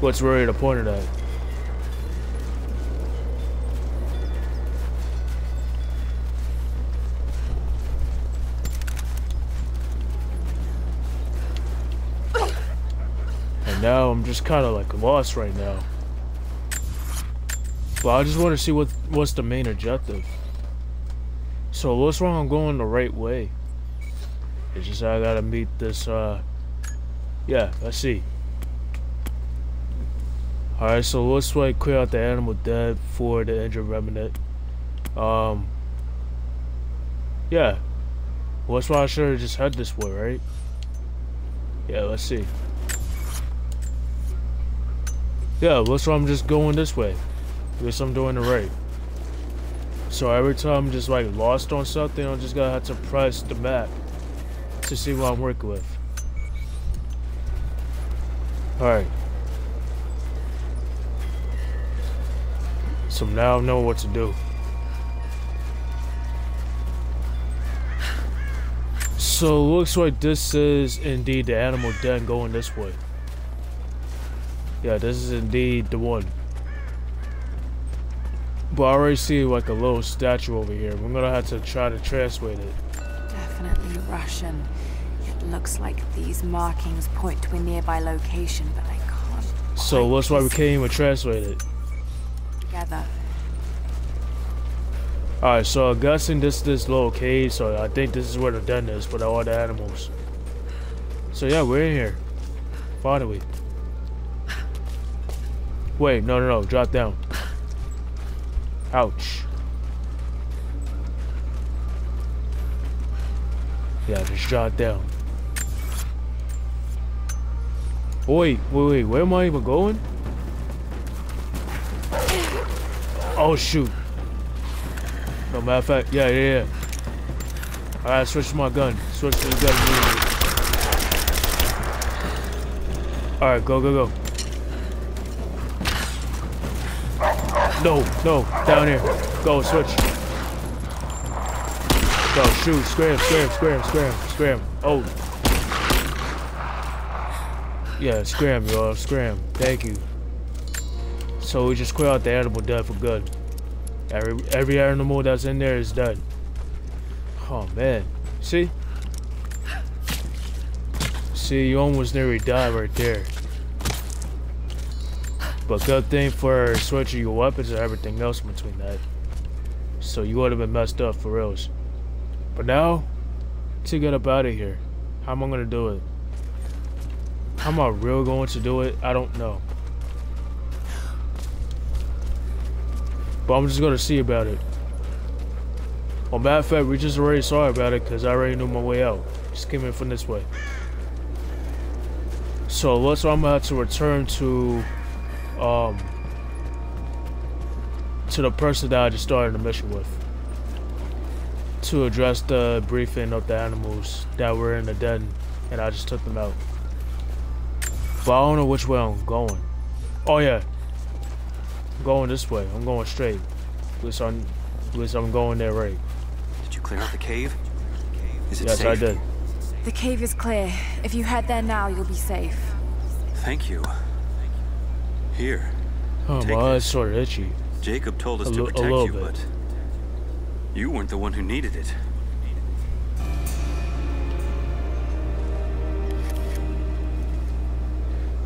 What's really the point of that? Now I'm just kind of like lost right now. But I just want to see what what's the main objective. So what's wrong? I'm going the right way. It's just I gotta meet this. uh Yeah, let's see. Alright, so let's like clear out the animal dead for the injured remnant. Um. Yeah. Well, that's why I should have just head this way, right? Yeah, let's see. Yeah, that's why I'm just going this way. Guess I'm doing the right. So every time I'm just like lost on something, I'm just gonna have to press the map to see what I'm working with. Alright. So now I know what to do. So looks like this is indeed the animal den going this way. Yeah, this is indeed the one. But I already see like a little statue over here. We're gonna have to try to translate it. Definitely Russian. It looks like these markings point to a nearby location, but I can't. So that's why we can't even translate it. Together. Alright, so I'm guessing this this little cave, so I think this is where the den is for all the animals. So yeah, we're in here. Finally. Wait, no, no, no, drop down. Ouch. Yeah, just drop down. Wait, wait, wait, where am I even going? Oh, shoot. No matter of fact, yeah, yeah, yeah. Gotta switch to my gun. Switch to the gun. Alright, go, go, go. No, no, down here. Go, switch. Go, shoot, scram, scram, scram, scram, scram. Oh. Yeah, scram, y'all, scram. Thank you. So we just clear out the animal dead for good. Every every animal that's in there is dead. Oh man. See? See, you almost nearly died right there. But good thing for switching your weapons and everything else in between that. So you would have been messed up for reals. But now, to get up out of here, how am I gonna do it? How am I real going to do it? I don't know. But I'm just gonna see about it. Well, matter of fact, we just already saw about it because I already knew my way out. Just came in from this way. So let's. I'm gonna have to return to, um, to the person that I just started the mission with. to address the briefing of the animals that were in the den, and I just took them out. But I don't know which way I'm going. Oh yeah, I'm going this way. I'm going straight. At least I'm, at least I'm going there right. Did you clear out the cave? Is it yes, safe? I did. The cave is clear. If you head there now, you'll be safe. Thank you. Here. Oh, Take my eyes sort of itchy. Jacob told us to protect you, bit. but you weren't the one who needed it.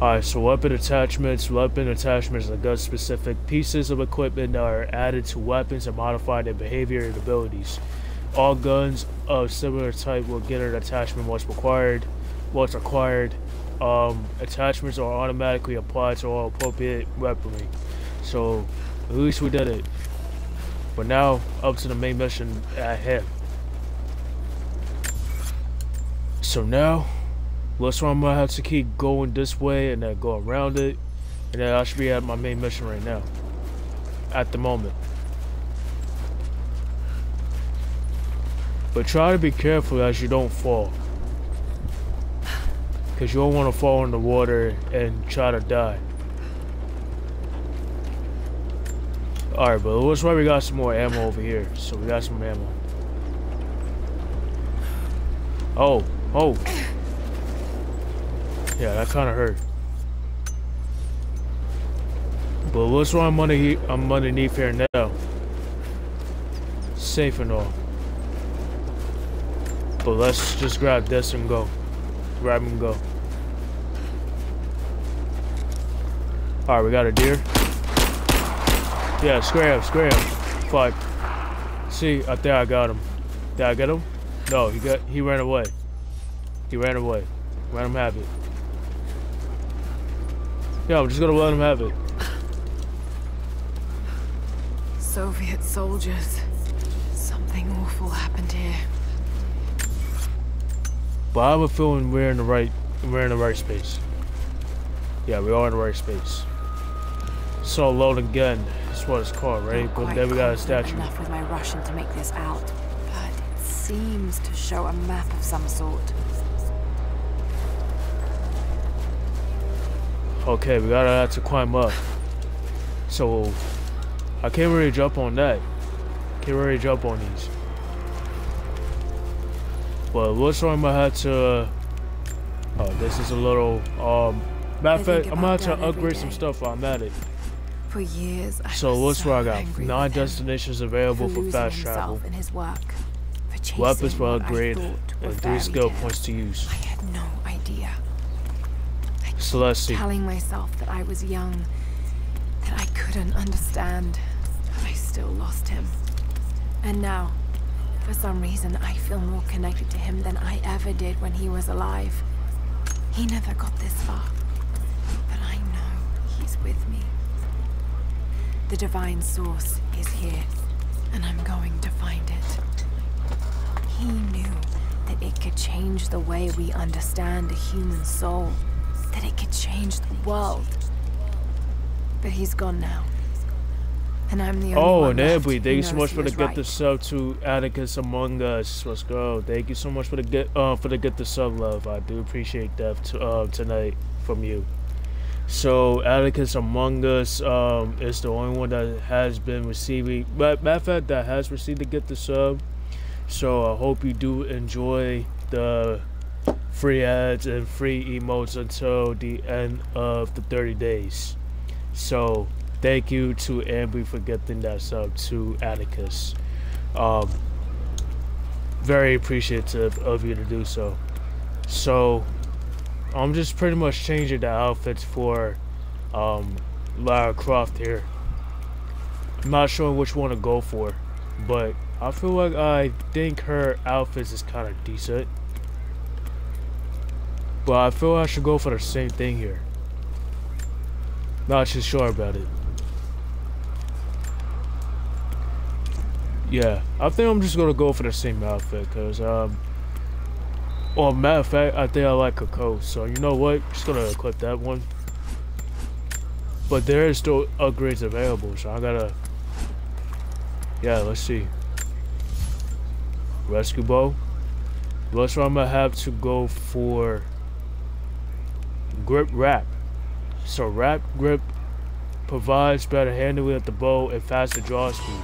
Alright, so weapon attachments. Weapon attachments are gun specific pieces of equipment that are added to weapons and modify their behavior and abilities. All guns of similar type will get an attachment once required. Once acquired, um, attachments are automatically applied to all appropriate weaponry. So, at least we did it. But now, up to the main mission at hand. So now, I'm gonna have to keep going this way and then go around it. And then I should be at my main mission right now. At the moment. But try to be careful as you don't fall. Because you don't want to fall in the water and try to die. Alright, but looks like we got some more ammo over here. So we got some ammo. Oh, oh. Yeah, that kind of hurt. But what's like I'm, underneath, I'm underneath here now. Safe and all. But let's just grab this and go. Grab and go. Alright, we got a deer. Yeah, scram, scram. Fuck. See, I think I got him. Did I get him? No, he got he ran away. He ran away. Let him have it. Yeah, I'm just gonna let him have it. Soviet soldiers. Something awful happened here. But I have a feeling we're in the right we're in the right space. Yeah, we are in the right space. So loading gun is what it's called, right? Not But then we got a statue. Enough with my Russian to make this out, but it seems to show a map of some sort. Okay, we gotta have to climb up. So I can't really jump on that. Can't really jump on these. But it looks like I'm gonna have to uh, Oh, this is a little um matter of fact, I'm gonna have to upgrade some stuff while I'm at it. For years, I So was looks so I got nine destinations available for losing fast travel. in his work, for chasing Weapons for I were and three skill points to use. I had no idea. See. Telling myself that I was young, that I couldn't understand, but I still lost him. And now, for some reason, I feel more connected to him than I ever did when he was alive. He never got this far, but I know he's with me. The divine source is here, and I'm going to find it. He knew that it could change the way we understand a human soul, that it could change the world. But he's gone now. And I'm the only Oh, one and left Every, who thank you so much for the get right. the sub to Atticus Among Us. Let's go. Thank you so much for the get uh for the get the sub love. I do appreciate that uh, tonight from you. So Atticus Among Us um is the only one that has been receiving but matter of fact that has received the get the sub. So I hope you do enjoy the free ads and free emotes until the end of the 30 days. So thank you to Amby for getting that sub to Atticus. Um, very appreciative of you to do so. So I'm just pretty much changing the outfits for um, Lara Croft here. I'm not sure which one to go for, but I feel like I think her outfits is kind of decent. But I feel I should go for the same thing here. Not too sure about it. Yeah, I think I'm just gonna go for the same outfit, cause um. Well, matter of fact, I think I like coat, so you know what? Just gonna equip that one. But there is still upgrades available, so I gotta. Yeah, let's see. recurve bow. Like I'm gonna have to go for grip wrap. So wrap grip provides better handling of the bow and faster draw speed.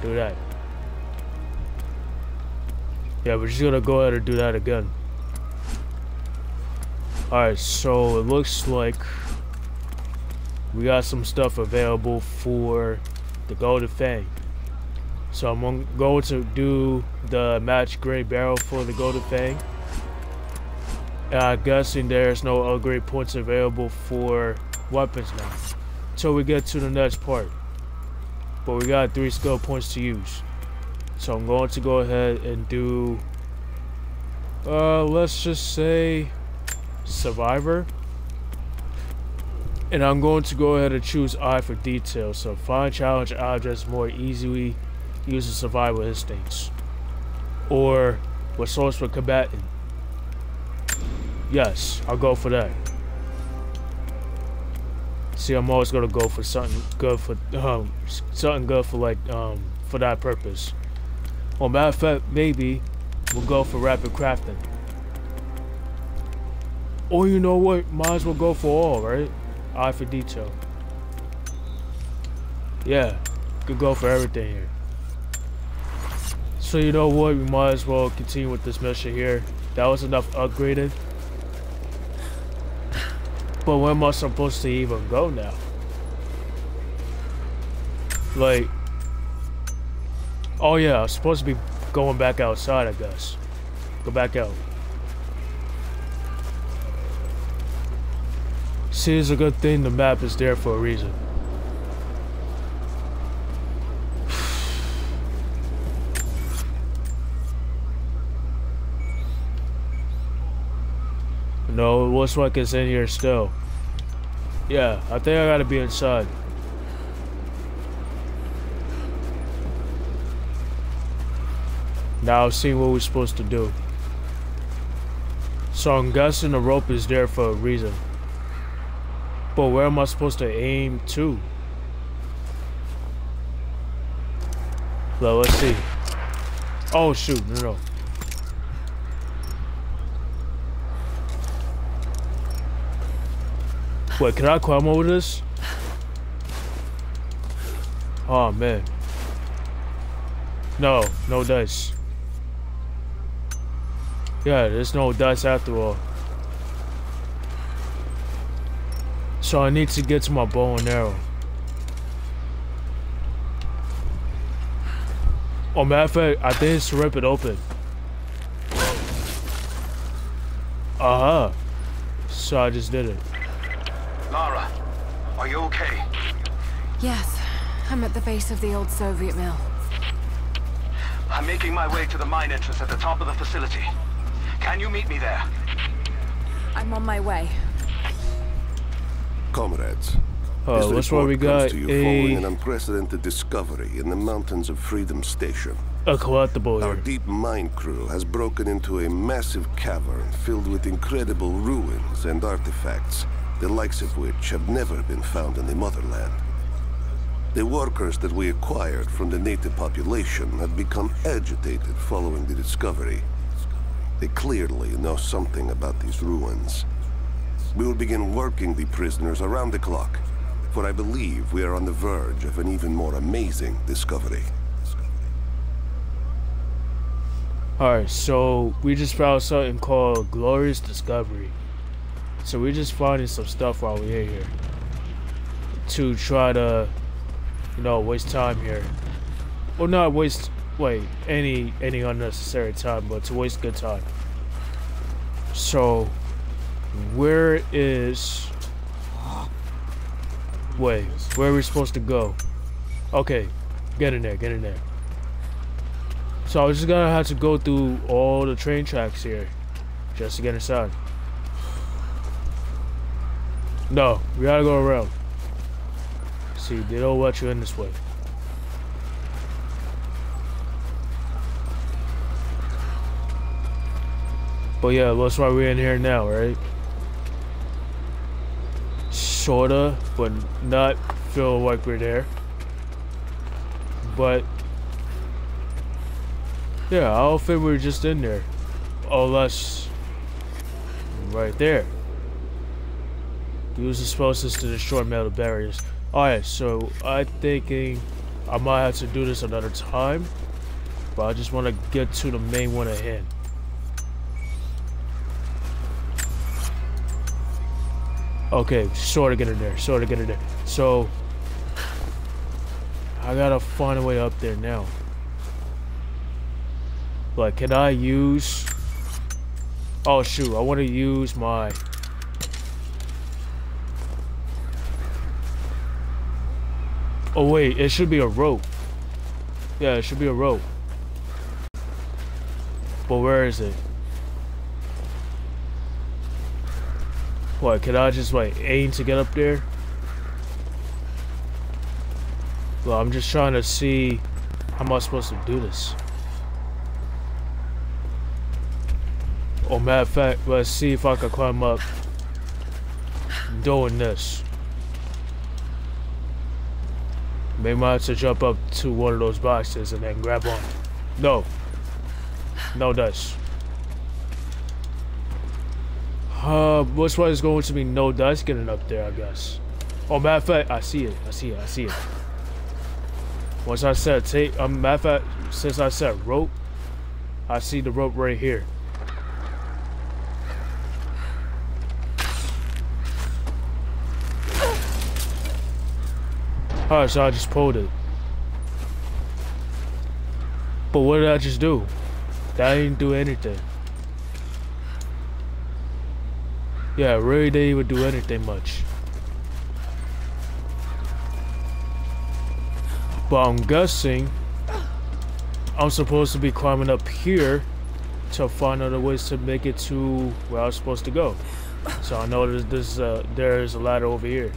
Do that. Yeah, we're just gonna go ahead and do that again. Alright, so it looks like we got some stuff available for the Golden Fang. So I'm going to do the match grade barrel for the Golden Fang. And I'm guessing there's no upgrade points available for weapons now. Until we get to the next part. But we got three skill points to use. So I'm going to go ahead and do, uh, let's just say Survivor. And I'm going to go ahead and choose Eye for detail. So find challenge objects more easily using survival instincts. Or resource for combatant. Yes, I'll go for that. See, I'm always gonna go for something good for um something good for like um for that purpose. Well, matter of fact, maybe we'll go for rapid crafting. Or you know what? Might as well go for all, right? Eye for detail. Yeah, could go for everything here. So you know what? We might as well continue with this mission here. That was enough upgraded. But where am I supposed to even go now? Like, oh yeah, I was supposed to be going back outside, I guess. Go back out. See, it's a good thing the map is there for a reason. (sighs) No, it looks like it's in here still. Yeah, I think I gotta be inside. Now seen what we're supposed to do. So I'm guessing the rope is there for a reason. But where am I supposed to aim to? Well, let's see. Oh shoot, no no. Wait, can I climb over this? Oh man. No, no dice. Yeah, there's no dice after all. So I need to get to my bow and arrow. Oh, matter of fact, I think it's to rip it open. Uh-huh. So I just did it. Lara, are you okay? Yes, I'm at the base of the old Soviet mill. I'm making my way to the mine entrance at the top of the facility. Can you meet me there? I'm on my way. Comrades, Oh, this that's why we comes got to you following an unprecedented discovery in the mountains of Freedom Station. a collectible Our deep mine crew has broken into a massive cavern filled with incredible ruins and artifacts, the likes of which have never been found in the motherland. The workers that we acquired from the native population have become agitated following the discovery. They clearly know something about these ruins. We will begin working the prisoners around the clock, for I believe we are on the verge of an even more amazing discovery. Alright, so we just found something called Glorious Discovery. So we're just finding some stuff while we're here. To try to, you know, waste time here. Well, not waste, wait, any, any unnecessary time, but to waste good time. So, where is... Wait, where are we supposed to go? Okay, get in there, get in there. So I was just gonna have to go through all the train tracks here just to get inside. No, we gotta go around. See, they don't let you in this way. But yeah, that's why we're in here now, right? Sorta, but not feel like we're there. But Yeah, I don't think we were just in there. Unless... Right there. Use explosives to destroy metal barriers. Alright, so I'm thinking I might have to do this another time. But I just want to get to the main one at hand. Okay, sort of get in there, sort of get in there. So, I gotta find a way up there now. Like, can I use... Oh, shoot, I want to use my... Oh, wait, it should be a rope. Yeah, it should be a rope. But where is it? What, can I just, like, aim to get up there? Well, I'm just trying to see how am I supposed to do this. Oh, matter of fact, let's see if I can climb up doing this. Maybe I have to jump up to one of those boxes and then grab on. No. No dice. Uh, which one is going to be no dice getting up there, I guess. Oh, matter of fact, I see it. I see it. I see it. Once I said take, um, matter of fact, since I said rope, I see the rope right here. Alright, so I just pulled it. But what did I just do? That didn't do anything. Yeah, really didn't even do anything much. But I'm guessing I'm supposed to be climbing up here to find other ways to make it to where I was supposed to go. So I know there's this uh, there's a ladder over here.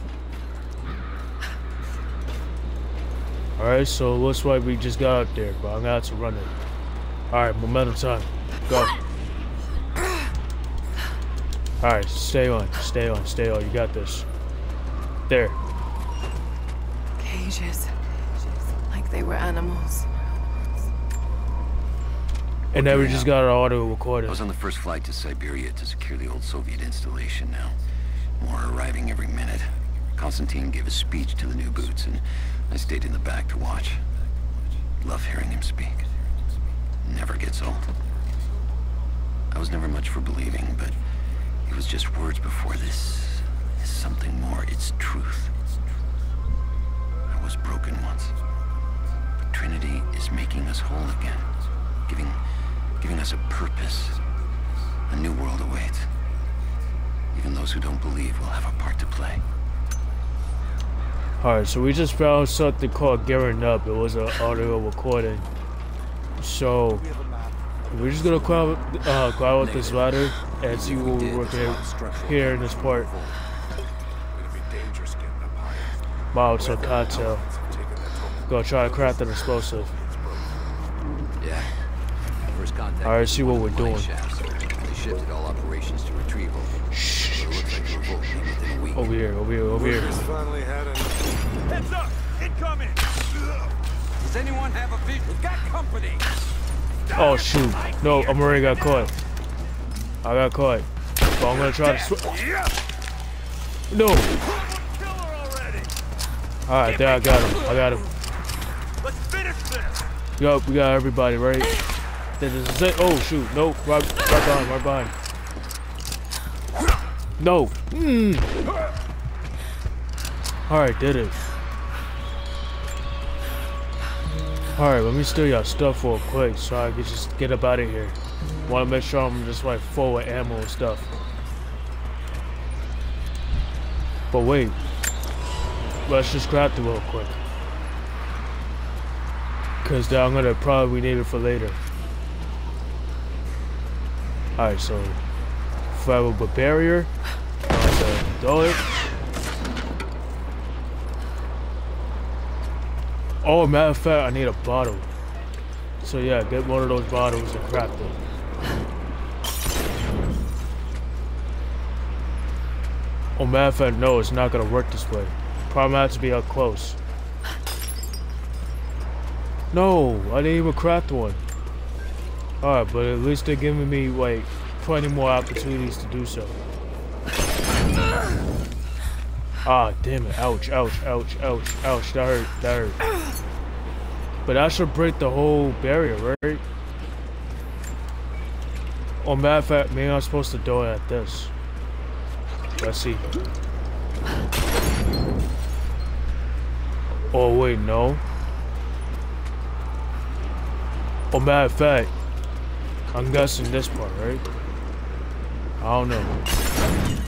Alright, so looks like we just got out there, but I'm gonna have to run it. Alright, momentum time. Go. Alright, stay on, stay on, stay on. You got this. There. Cages. Like they were animals. And now we just got our auto recorder. I was on the first flight to Siberia to secure the old Soviet installation now. More arriving every minute. Konstantin gave a speech to the new boots, and I stayed in the back to watch. Love hearing him speak. Never gets old. I was never much for believing, but it was just words before this is something more. It's truth. I was broken once. But Trinity is making us whole again. Giving giving us a purpose. A new world awaits. Even those who don't believe will have a part to play. Alright, so we just found something called Gearing Up. It was an audio recording. So, we're just gonna climb, uh, climb up this ladder and see what we're working here in this part. Wow, it's a cocktail. Gonna try to craft an explosive. Yeah. First contact. Alright, see what we're doing. They shifted all operations to retrieval. Shh. It looks like the revolt came within a week. Over here, over here, over here. finally had. Heads up! Incoming! Does anyone have a vision? We've got company! Oh shoot. No, I'm already got caught. I got caught. But I'm gonna try to sw- No! Alright, there I got him. I got him. Let's finish this! Yup, we got everybody, right? This is it. Oh shoot. Nope. Right, right behind, right behind. No. Mm. Alright, did it. Alright, let me steal your stuff real quick so I can just get up out of here. Wanna make sure I'm just like full with ammo and stuff. But wait. Let's just craft it real quick. Cause I'm gonna probably need it for later. Alright, so flammable barrier. Uh, dollar. Oh, matter of fact, I need a bottle. So yeah, get one of those bottles and craft it. Oh, matter of fact, no, it's not gonna work this way. Probably have to be up close. No, I didn't even craft one. Alright, but at least they're giving me like plenty more opportunities to do so. Ah, damn it. Ouch, ouch, ouch, ouch, ouch. That hurt, that hurt. But I should break the whole barrier, right? Or matter of fact, maybe I'm supposed to do it at this. Let's see. Oh, wait, no. Oh, matter of fact, I'm guessing this part, right? I don't know.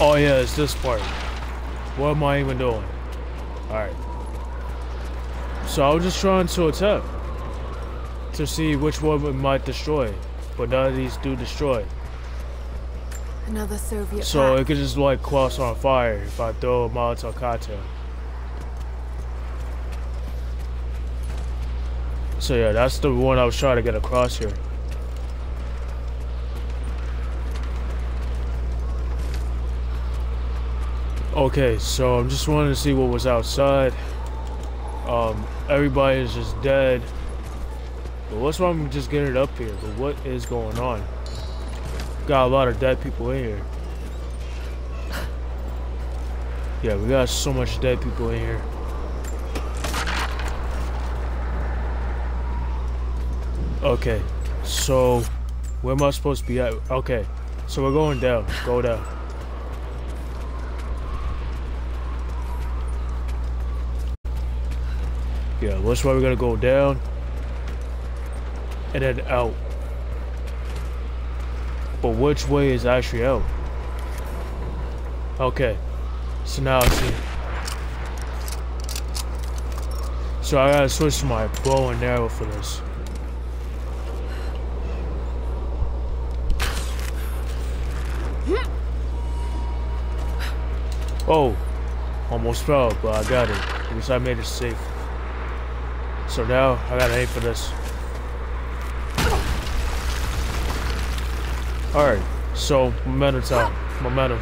Oh yeah, it's this part. What am I even doing? Alright. So I was just trying to attack. To see which one we might destroy. But none of these do destroy. Another Soviet So pack. it could just like cross on fire if I throw a Molotov cocktail. So yeah, that's the one I was trying to get across here. Okay, so I'm just wanting to see what was outside. Um, everybody is just dead. But what's wrong with just getting it up here? But what is going on? Got a lot of dead people in here. Yeah, we got so much dead people in here. Okay, so where am I supposed to be at? Okay, so we're going down. Go down. Yeah, that's why we're gonna go down and then out. But which way is actually out? Okay, so now I see. So I gotta switch to my bow and arrow for this. Oh, almost fell, but I got it. At least I made it safe. So now I gotta aim for this. Alright, so momentum time. Momentum.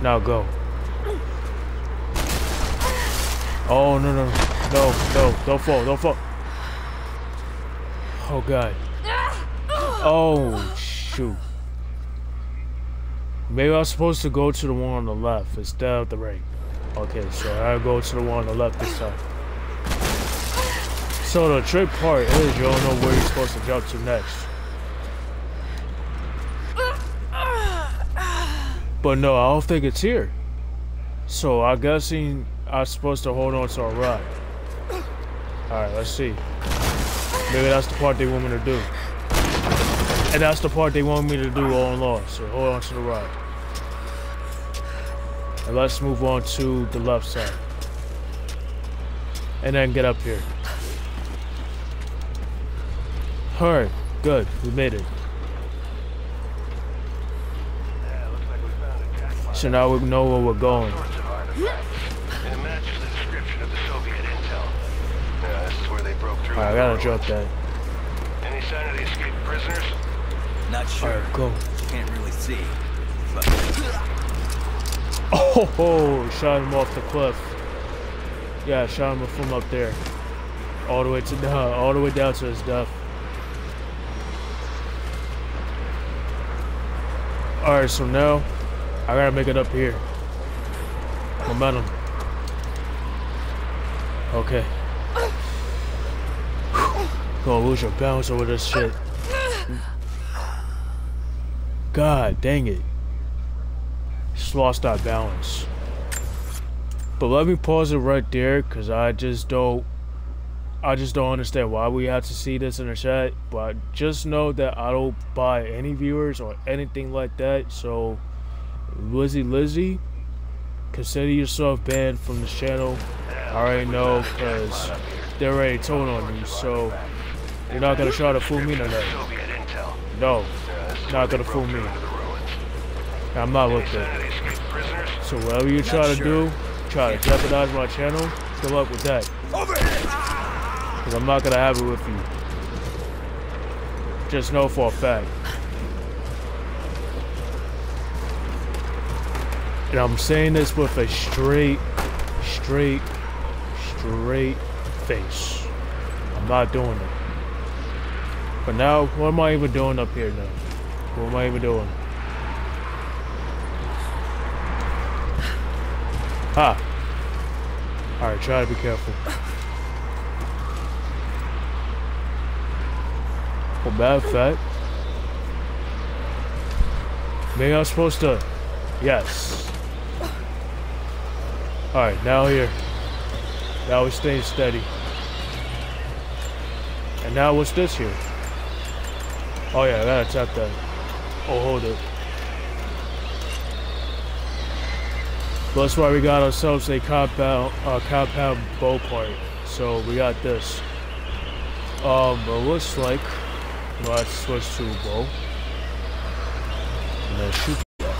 Now go. Oh no no no no don't fall don't fall. Oh god. Oh shoot. Maybe I was supposed to go to the one on the left instead of the right. Okay, so I'll go to the one on the left this time. So the trick part is you don't know where you're supposed to jump to next. But no, I don't think it's here. So I'm guessing I'm supposed to hold on to a rock. Alright, let's see. Maybe that's the part they want me to do. And that's the part they want me to do all along. So hold on to the rock. And let's move on to the left side. And then get up here. Alright, good. We made it. So now we know where we're going. It matches the description of the Soviet intel. Yeah, this is where they broke through. Alright, I gotta drop that. Any sign of the escaped prisoners? Not sure. Alright, go. Can't really see. But Oh, ho, shot him off the cliff. Yeah, shot him from up there. All the way to uh, all the way down to his death. Alright, so now I gotta make it up here. Momentum. Okay. Gonna lose your balance over this shit. God dang it. Just lost that balance. But let me pause it right there because I just don't I just don't understand why we have to see this in the chat. But just know that I don't buy any viewers or anything like that. So Lizzie Lizzie, consider yourself banned from this channel. I already know because they're already told on you. So you're not gonna try to fool me tonight. No, not gonna fool me. I'm not with it. So whatever you try to do, try to jeopardize my channel, good luck with that. Because I'm not going to have it with you. Just know for a fact. And I'm saying this with a straight, straight, straight face. I'm not doing it. But now, what am I even doing up here now? What am I even doing? Ah. Alright, try to be careful. Well, bad fact. Maybe I'm supposed to... Yes. Alright, now here. Now we stay steady. And now what's this here? Oh yeah, I gotta tap that. Oh, hold it. That's why we got ourselves a compound, uh, compound bow part. So we got this. Um, it looks like let's switch to a bow. And then shoot that.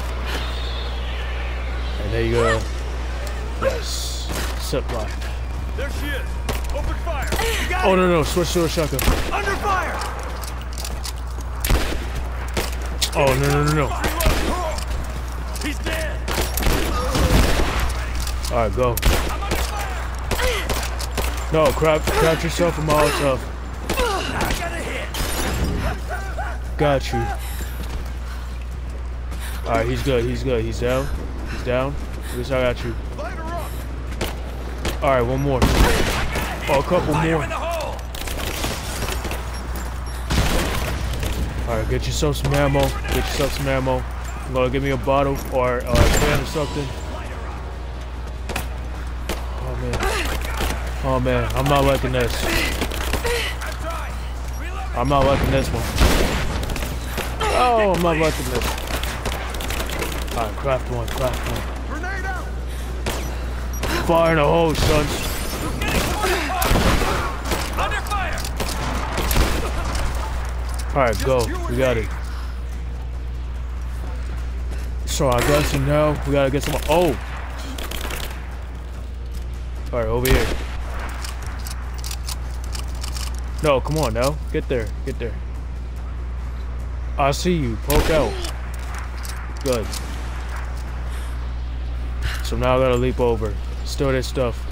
And there you go. Yes. Set block. There she is. Open fire. Oh no no, switch to a shotgun. Under fire. Oh no no no no. He's dead. Alright, go. No, crap, craft yourself a Molotov. Got you. Alright, he's good, he's good. He's down. He's down. Least I got you. Alright, one more. Oh, a couple more. Alright, get yourself some ammo. Get yourself some ammo. I'm gonna give me a bottle or a can or something. Oh man. Oh man, I'm not liking this. I'm not liking this one. Oh, I'm not liking this. Alright, craft one, craft one. Fire in the hole, sons. Alright, go. We got it. So I guess you know we gotta get some. Oh! Alright, over here. No, come on now. Get there. Get there. I see you. Poke out. Good. So now I gotta leap over. Store this stuff.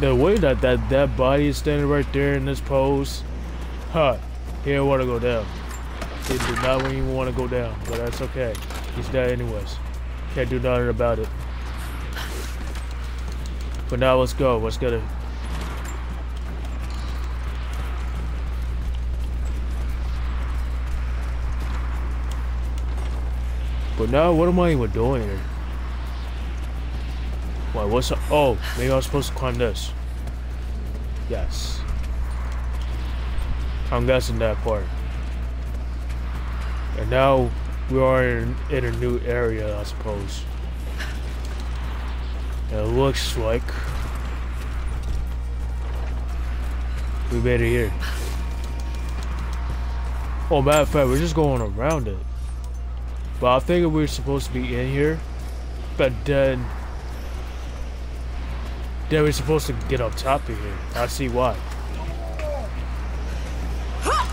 The way that that, that body is standing right there in this pose, huh, he don't want to go down. He did not even want to go down, but that's okay. He's dead anyways. Can't do nothing about it. But now let's go. Let's get it. But now, what am I even doing here? Wait, what's up? Oh, maybe I was supposed to climb this. Yes. I'm guessing that part. And now we are in, in a new area, I suppose. It looks like we made it here. Oh, matter of fact, we're just going around it. But I we were supposed to be in here. But then... Then we're supposed to get up top of here. I see why.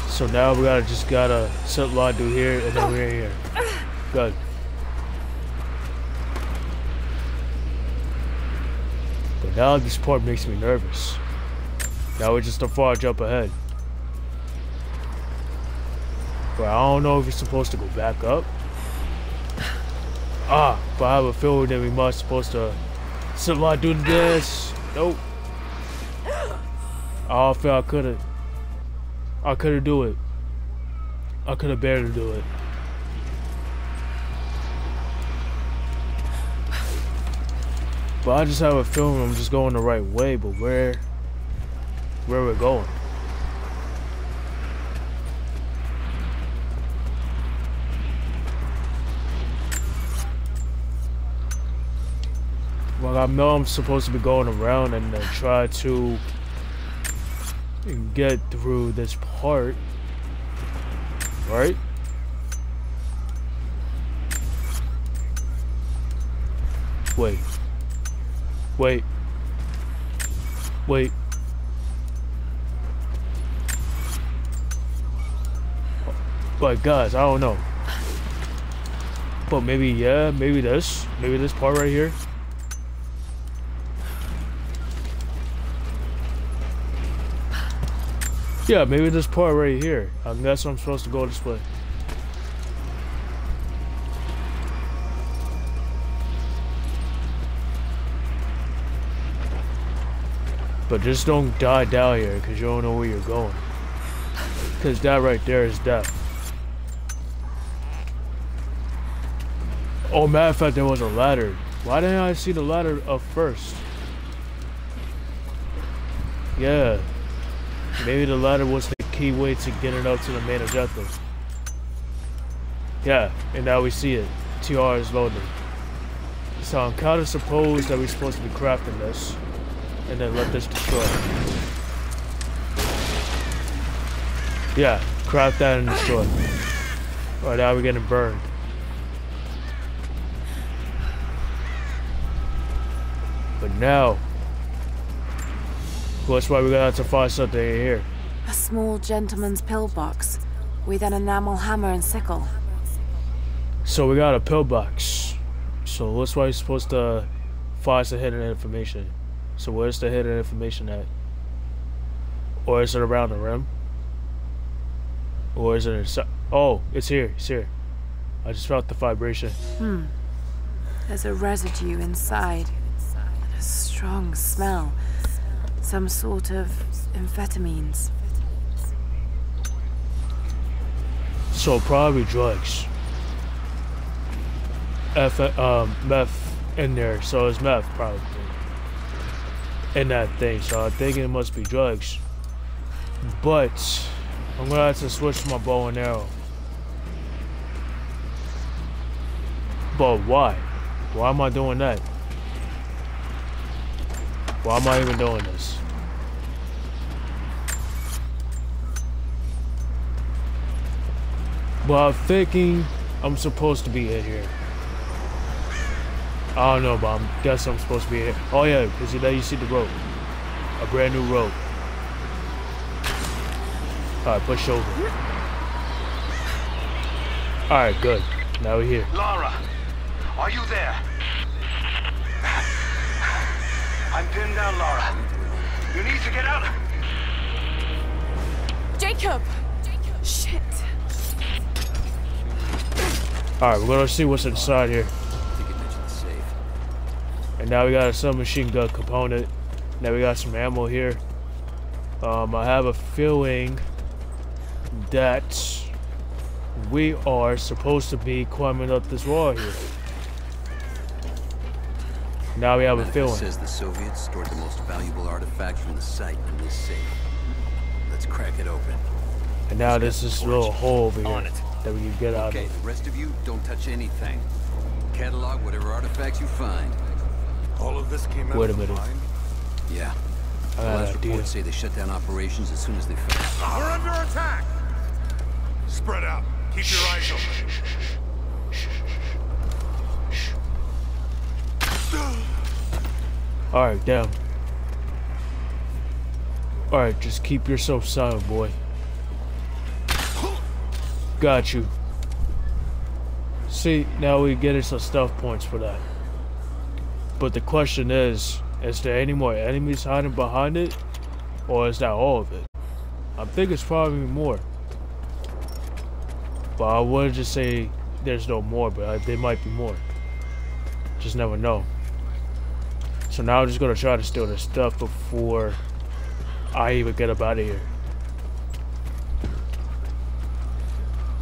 So now we gotta just gotta set line through here and then we're in here. Good. Now this part makes me nervous. Now we're just a far jump ahead. But I don't know if we're supposed to go back up. (sighs) Ah, but I have a feeling that we must supposed to Somebody do this. Nope. I feel I couldn't. I couldn't do it. I could have barely do it. But I just have a feeling I'm just going the right way, but where where we're going. Well, I know I'm supposed to be going around and then try to get through this part. Right? Wait. Wait. Wait. But guys, I don't know. But maybe, yeah, maybe this. Maybe this part right here. Yeah, maybe this part right here. I guess I'm supposed to go this way. But just don't die down here because you don't know where you're going. Because that right there is death. Oh, matter of fact, there was a ladder. Why didn't I see the ladder up first? Yeah. Maybe the ladder was the key way to getting up to the main objective. Yeah, and now we see it. TR is loading. So I'm kind of supposed that we're supposed to be crafting this. And then let this destroy. Yeah, craft that and destroy. Alright, now we're getting burned. But now, that's why we're gonna have to find something in here. A small gentleman's pillbox with an enamel hammer and sickle. So we got a pillbox. So that's why you're supposed to find some hidden information. So where's the hidden information at? Or is it around the rim? Or is it inside? Oh, it's here. It's here. I just felt the vibration. Hmm. There's a residue inside. And a strong smell. Some sort of amphetamines. So probably drugs. F um meth in there, so it's meth probably in that thing. So I think it must be drugs. But I'm gonna have to switch my bow and arrow. But why? Why am I doing that? Why am I even doing this? But I'm thinking I'm supposed to be in here. I don't know, but I'm guess I'm supposed to be here. Oh yeah, because you there you see the rope. A brand new rope. Alright, push over. Alright, good. Now we're here. Lara, are you there? I'm pinned down, Lara. You need to get out. Jacob! Jacob! Shit. Alright, we're gonna see what's inside here. And now we got a submachine gun component. Now we got some ammo here. Um, I have a feeling that we are supposed to be climbing up this wall here. Now we have a feeling. says the Soviets stored the most valuable artifacts from the site in this safe. Let's crack it open. And now there's this little hole over here that we can get out Okay, of. the rest of you, don't touch anything. Catalog whatever artifacts you find. All of this came out Wait a minute. Yeah. I The last an idea. reports say they shut down operations as soon as they finished. We're under attack! Spread out. Keep your eyes open. Alright, down. Alright, just keep yourself silent, boy. Got you. See, now we getting some stuff points for that. But the question is, is there any more enemies hiding behind it? Or is that all of it? I think it's probably more. But I would just say there's no more, but I, there might be more. Just never know. So now I'm just gonna try to steal this stuff before I even get up out of here.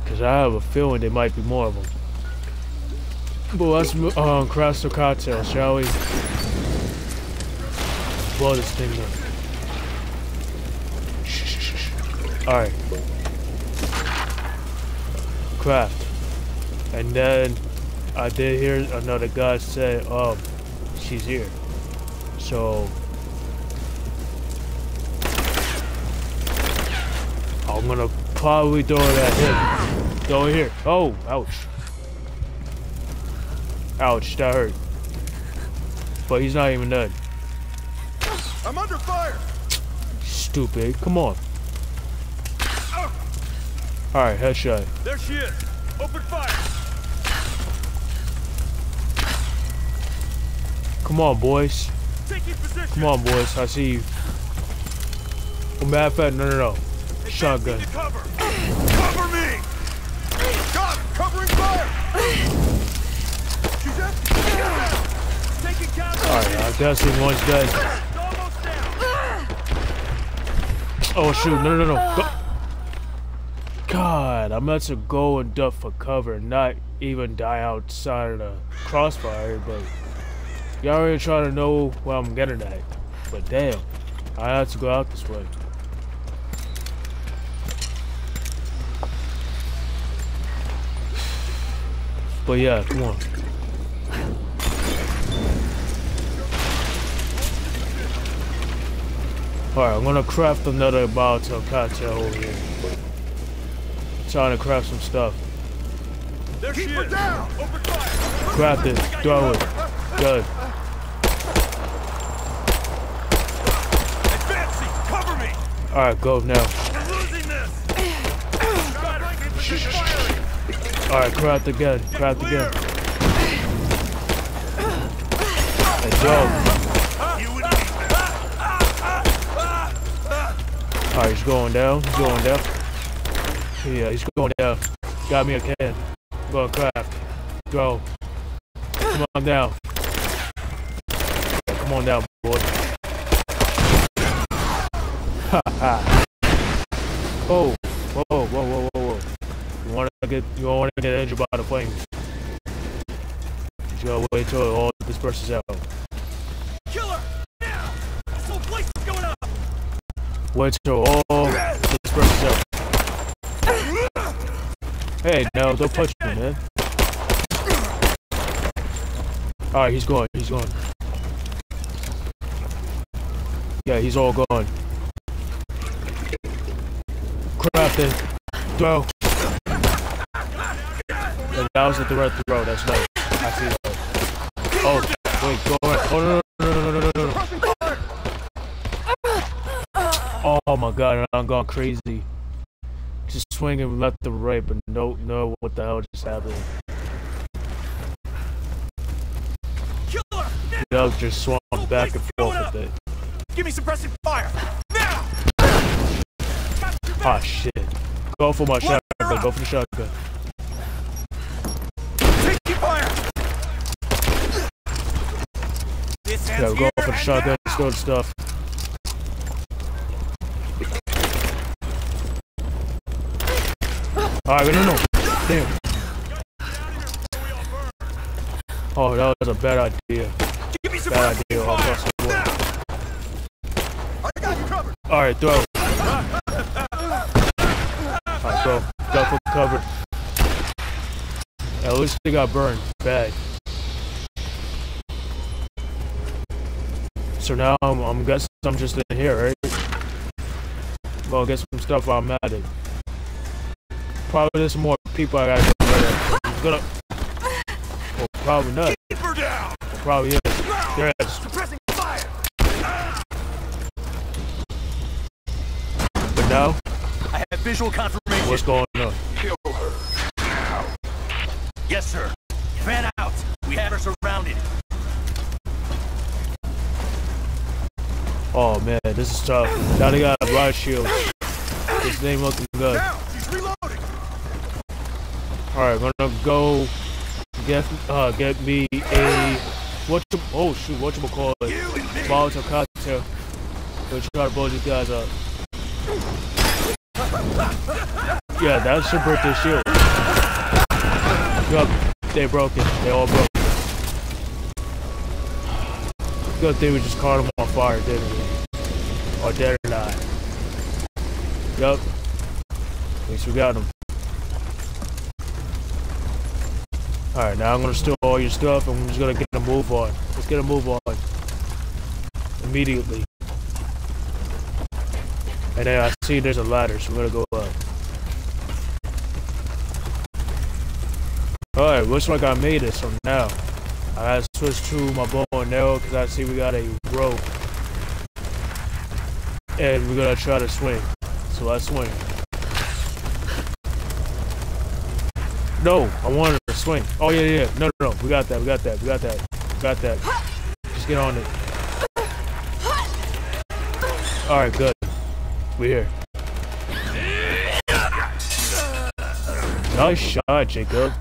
Cause I have a feeling there might be more of them. But let's um, craft some cocktails, shall we? Blow this thing up. Alright. Craft. And then I did hear another guy say, oh, she's here. So I'm gonna probably throw it at him. Throw it here. Oh, ouch. Ouch, that hurt. But he's not even dead. I'm under fire! Stupid. Come on. Alright, headshot. There she is! Open fire! Come on, boys. Come on, boys. I see you. Oh, matter of fact, no, no, no. shotgun. Cover! Cover me! God, covering fire! She's empty! Taking counter! Alright, I guess he one's dead. Oh shoot, no no no no. Go. God, I meant to go and duck for cover, not even die outside of the crossfire, but y'all already trying to know where I'm getting at. But damn, I had to go out this way. (sighs) But yeah, come on. Alright, I'm gonna craft another Molotov cocktail over here. trying to craft some stuff. There she is! Down. Open fire! Craft it, throw it. Good. Advancing! Cover me! Alright, go now. We're losing this! Got Alright, craft again. Craft again. Let's go. Alright, he's going down. He's going down. Yeah, he's going down. Got me a can. Go craft. Go. Come on down. Come on down, boy. Ha ha. Oh. Whoa, whoa, whoa, whoa, whoa. You wanna get you wanna get injured by the flames. You gotta wait till all disperses out. Wait till all disperses out. Hey, no, don't touch me, man. Alright, he's gone, he's gone. Yeah, he's all gone. Crafting. Throw. Yeah, that was the threat throw, that's nice. I see that. Oh, wait, go ahead. Oh, no, no, no, no, no, no, no. Oh my god, I'm going crazy. Just swinging left to right, but no, no, what the hell just happened? Yo, just swung back and forth with it. Give me suppressive fire! Now! Ah, shit. Go for my shotgun, go for the shotgun. Taking fire! This Yeah, go for the shotgun, let's stuff. Alright, no, no. Damn. Oh, that was a bad idea. Bad idea all across the board. Alright, throw. Alright, throw. Go for cover. At least they got burned. Bad. So now I'm, I'm guessing I'm just in here, right? Well, get some stuff while I'm at it. Probably there's more people I gotta get rid of. I'm gonna. Well, probably not. Keep her down! Well, probably is. There it is. Suppressing fire! But now, I have visual confirmation. what's going on? Kill her. Yes, sir. Fan out. We have her surrounded. Oh man, this is tough. Now they got a riot shields. This ain't looking good. Now. Alright, I'm gonna go get uh get me a what you oh shoot what you call it Molotov cocktail. Go try to blow these guys up. Yeah, that should break their shield. Yup, they broke it. They all broke. it. Good thing we just caught them on fire, didn't we? Or dead or not? Yup. At least we got them. Alright, now I'm gonna steal all your stuff and I'm just gonna get a move on. Let's get a move on. Immediately. And then I see there's a ladder, so we're gonna go up. Alright, looks like I made it, so now I gotta switch to my bow and arrow because I see we got a rope. And we're gonna try to swing. So let's swing. No, I wanted to swing. Oh yeah, yeah. No, no, no. We got that. We got that. We got that. We got that. Just get on it. All right, good. We're here. Nice shot, Jacob.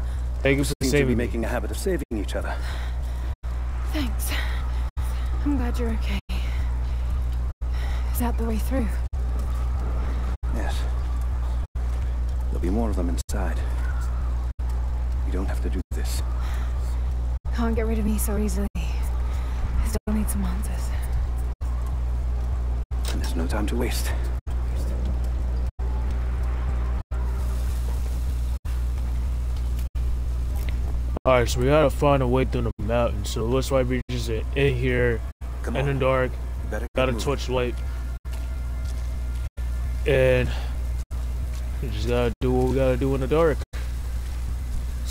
Thank you for Seem to be saving me. making a habit of saving each other. Thanks. I'm glad you're okay. Is that the way through? Yes. There'll be more of them inside. You don't have to do this. Can't get rid of me so easily. I still need some answers. And there's no time to waste. Alright, so we gotta find a way through the mountain. So it looks like we're just in here, Come in on. the dark, got a get moving. torch light. And we just gotta do what we gotta do in the dark.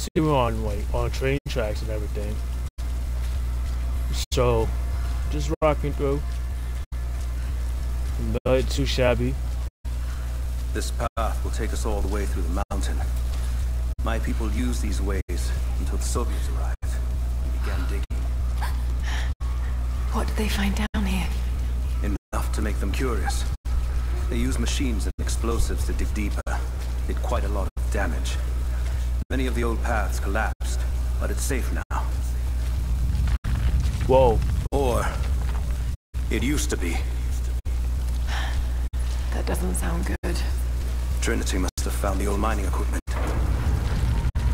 See we're on like on train tracks and everything. So just rocking through. Not too shabby. This path will take us all the way through the mountain. My people used these ways until the Soviets arrived and began digging. What did they find down here? Enough to make them curious. They used machines and explosives to dig deeper. Did quite a lot of damage. Many of the old paths collapsed, but it's safe now. Whoa. Or it used to be. That doesn't sound good. Trinity must have found the old mining equipment.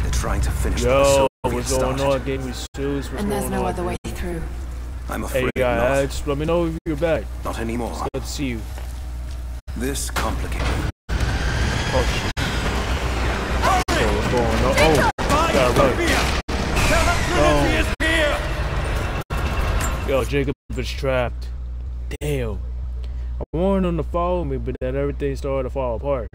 They're trying to finish what Yo, the what's going started. on? Game me shoes. What's And there's no on? other way through. I'm afraid Hey afraid guys, let me know if you're back. not. Not anymore. It's good to see you. This complicated. Oh shit. Oh, Oh. Yo, Jacob is trapped. Damn. I warned him to follow me, but then everything started to fall apart.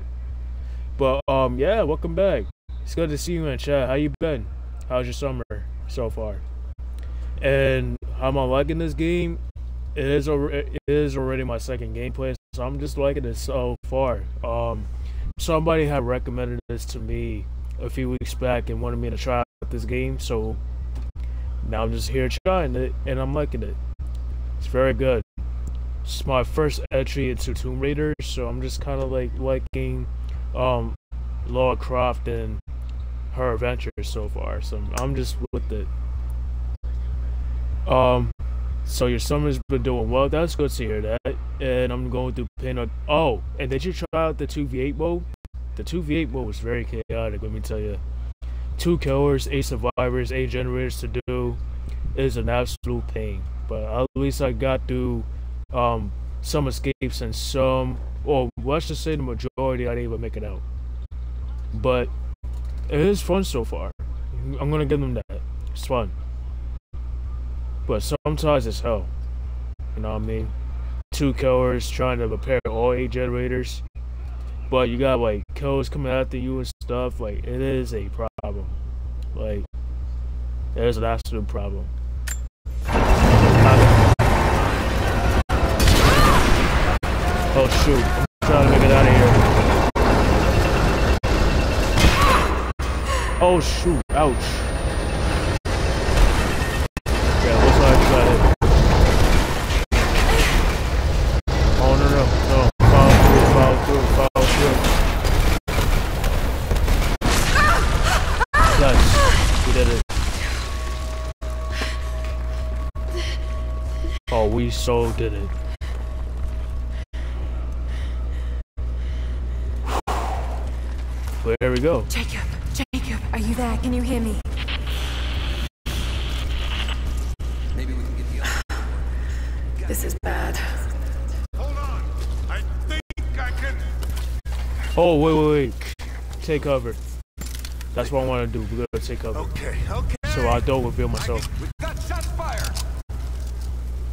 But um, yeah, welcome back. It's good to see you in chat. How you been? How's your summer so far? And how am I liking this game? It is already, it is already my second gameplay, so I'm just liking it so far. Um, somebody had recommended this to me a few weeks back and wanted me to try out this game, so now I'm just here trying it, and I'm liking it. It's very good. It's my first entry into Tomb Raider, so I'm just kind of like liking um, Lara Croft and her adventures so far. So I'm just with it. Um, so your summer's been doing well. That's good to hear that. And I'm going through pain. Oh, and did you try out the two V8 mode? The two V8 mode was very chaotic. Let me tell you. Two killers, eight survivors, eight generators to do is an absolute pain. But at least I got through um, some escapes and some, or let's just say the majority I didn't even make it out. But it is fun so far. I'm gonna give them that. It's fun. But sometimes it's hell. You know what I mean? Two killers trying to repair all eight generators. But you got like killers coming after you and stuff. Like it is a problem. Like it is an absolute problem. Oh shoot. I'm trying to make it out of here. Oh shoot. Ouch. We so did it. There we go. Jacob, Jacob, are you there? Can you hear me? Maybe we can get the other. This is bad. Hold on. I think I can. Oh, wait, wait, wait. Take cover. That's what I want to do. We're gonna take cover. Okay, okay. So I don't reveal myself. We got shots fired.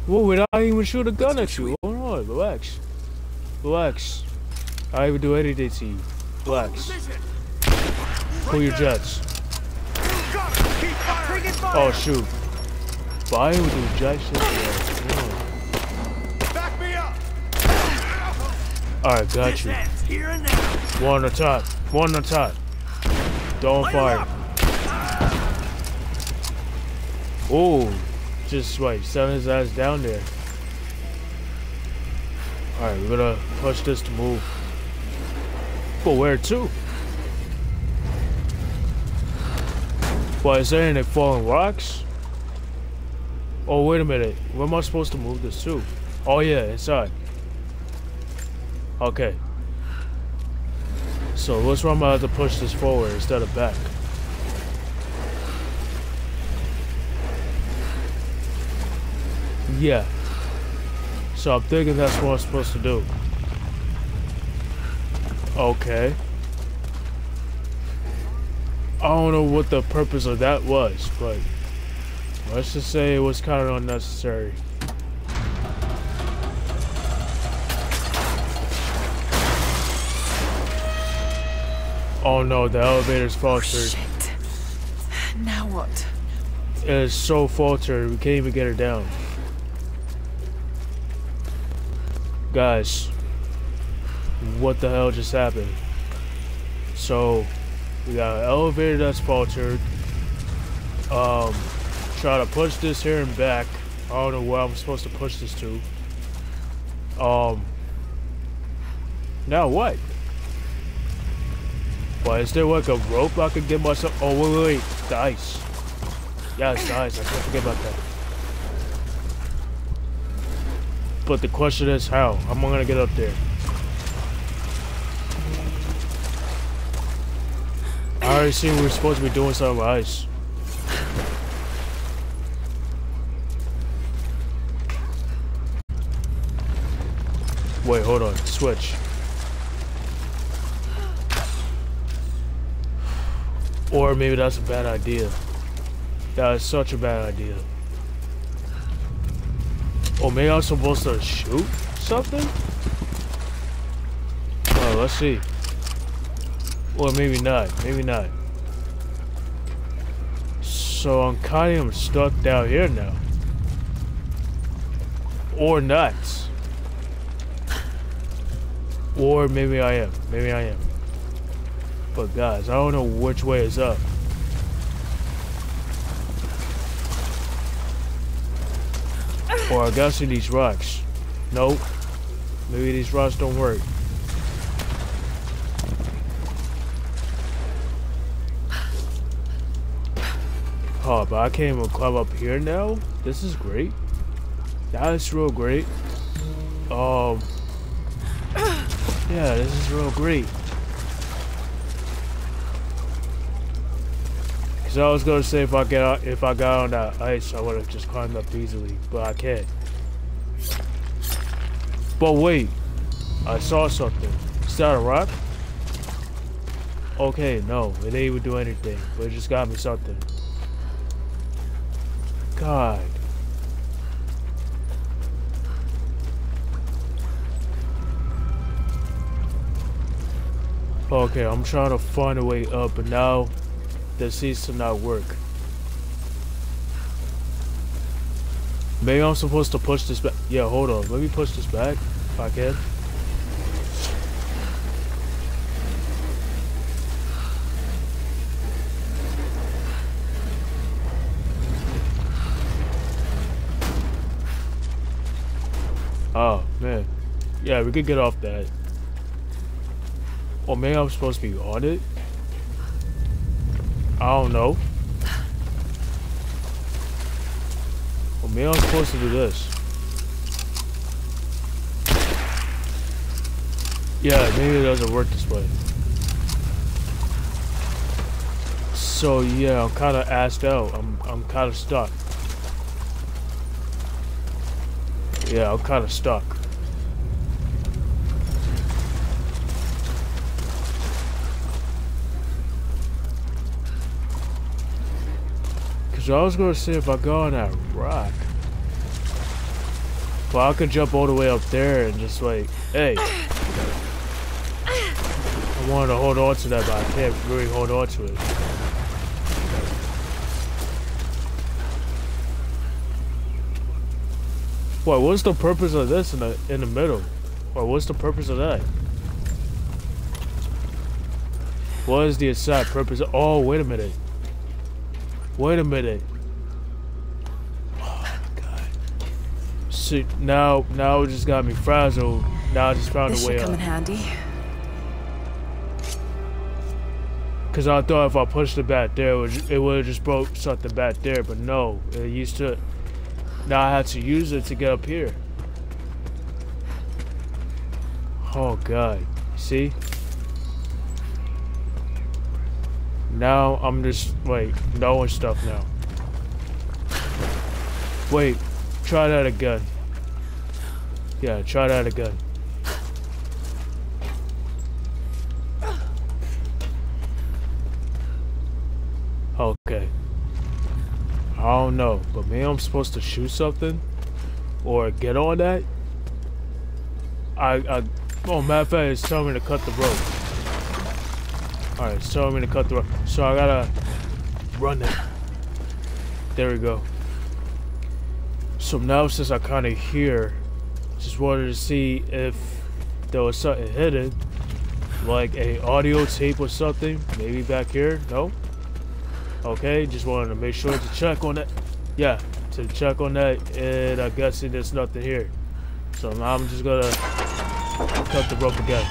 Whoa, wait, I didn't even shoot a gun at you. Hold on, relax. Relax. I didn't do anything to you. Relax. Pull your jets. Got it. Keep firing. Oh, shoot. But I didn't even do jack shit. Back me up. Alright, got you. Here and now. One on top. One on top. Don't fire. Oh, just wait. Send his ass down there. Alright, we're gonna push this to move. But where to? Why is there any falling rocks? Oh, wait a minute. Where am I supposed to move this to? Oh, yeah, inside. Okay. So, like I'm gonna have to push this forward instead of back. Yeah. So I'm thinking that's what I'm supposed to do. Okay. I don't know what the purpose of that was, but let's just say it was kind of unnecessary. Oh no, the elevator's faltered. Oh. Now what? It is so faltered, we can't even get her down. Guys, what the hell just happened? So, we got an elevator that's faltered. Um, try to push this here and back. I don't know where I'm supposed to push this to. Um, now what? Why is there like a rope I could get myself? Oh wait, wait, wait, the ice. Yes. I can't forget about that. But the question is how? How am I gonna get up there? I already seen we're supposed to be doing something with ice. Wait, hold on. Switch. Or maybe that's a bad idea. That is such a bad idea. Or maybe I'm supposed to shoot something? Oh, let's see. Or maybe not. Maybe not. So I'm kind of stuck down here now. Or not. Or maybe I am. Maybe I am. But guys, I don't know which way is up. Or I gotta see these rocks. Nope. Maybe these rocks don't work. Oh, but I can't even climb up here now? This is great. That is real great. Um... Yeah, this is real great. Cause I was gonna say if I get out, if I got on that ice, I would have just climbed up easily, but I can't. But wait, I saw something. Is that a rock? Okay, no, it ain't even do anything, but it just got me something. God. Okay, I'm trying to find a way up, but now this seems to not work. Maybe I'm supposed to push this back. Yeah, hold on. Let me push this back if I can. Oh, man. Yeah, we could get off that. Or maybe I'm supposed to be on it? I don't know. Or maybe I'm supposed to do this. Yeah, maybe it doesn't work this way. So yeah, I'm kind of assed out. I'm I'm kind of stuck. Yeah, I'm kind of stuck. Cause I was gonna say if I go on that rock. Well, I could jump all the way up there and just like, hey. I wanted to hold on to that, but I can't really hold on to it. What? What's the purpose of this in the in the middle? Or what's the purpose of that? What is the exact purpose? Oh, wait a minute. Wait a minute. Oh god. See now, now it just got me frazzled. Now I just found this a way should come up. in handy. Cause I thought if I pushed it back there, it would, it would have just broke something back there, but no, it used to. Now I had to use it to get up here. Oh god, see? Now I'm just wait, knowing stuff now. Wait, try that again. Yeah, try that again. Okay. I don't know, but maybe I'm supposed to shoot something? Or get on that? I, I, oh, matter of fact, it's telling me to cut the rope. Alright, so I'm gonna cut the rope. So I gotta run it. There we go. So now since I kind of hear, just wanted to see if there was something hidden, like a audio tape or something, maybe back here. No. Okay, just wanted to make sure to check on that. Yeah, to check on that, and I guess there's nothing here. So now I'm just gonna cut the rope again,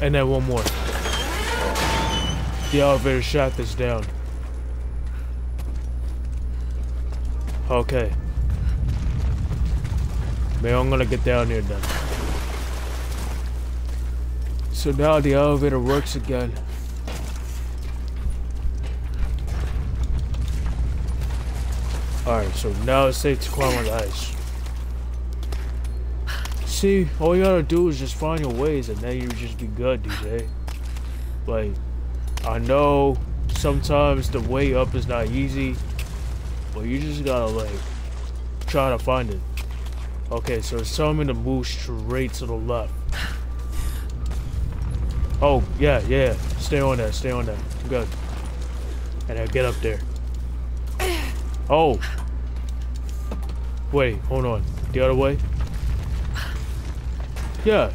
and then one more. The elevator shaft is down. Okay. Maybe I'm gonna get down here then. So now the elevator works again. Alright, so now it's safe to climb on the ice. See, all you gotta do is just find your ways and then you just be good, DJ. Like, I know sometimes the way up is not easy, but you just gotta like, try to find it. Okay, so it's telling me to move straight to the left. Oh, yeah, yeah. Stay on that, stay on that. Good. And then get up there. Oh. Wait, hold on. The other way? Yeah.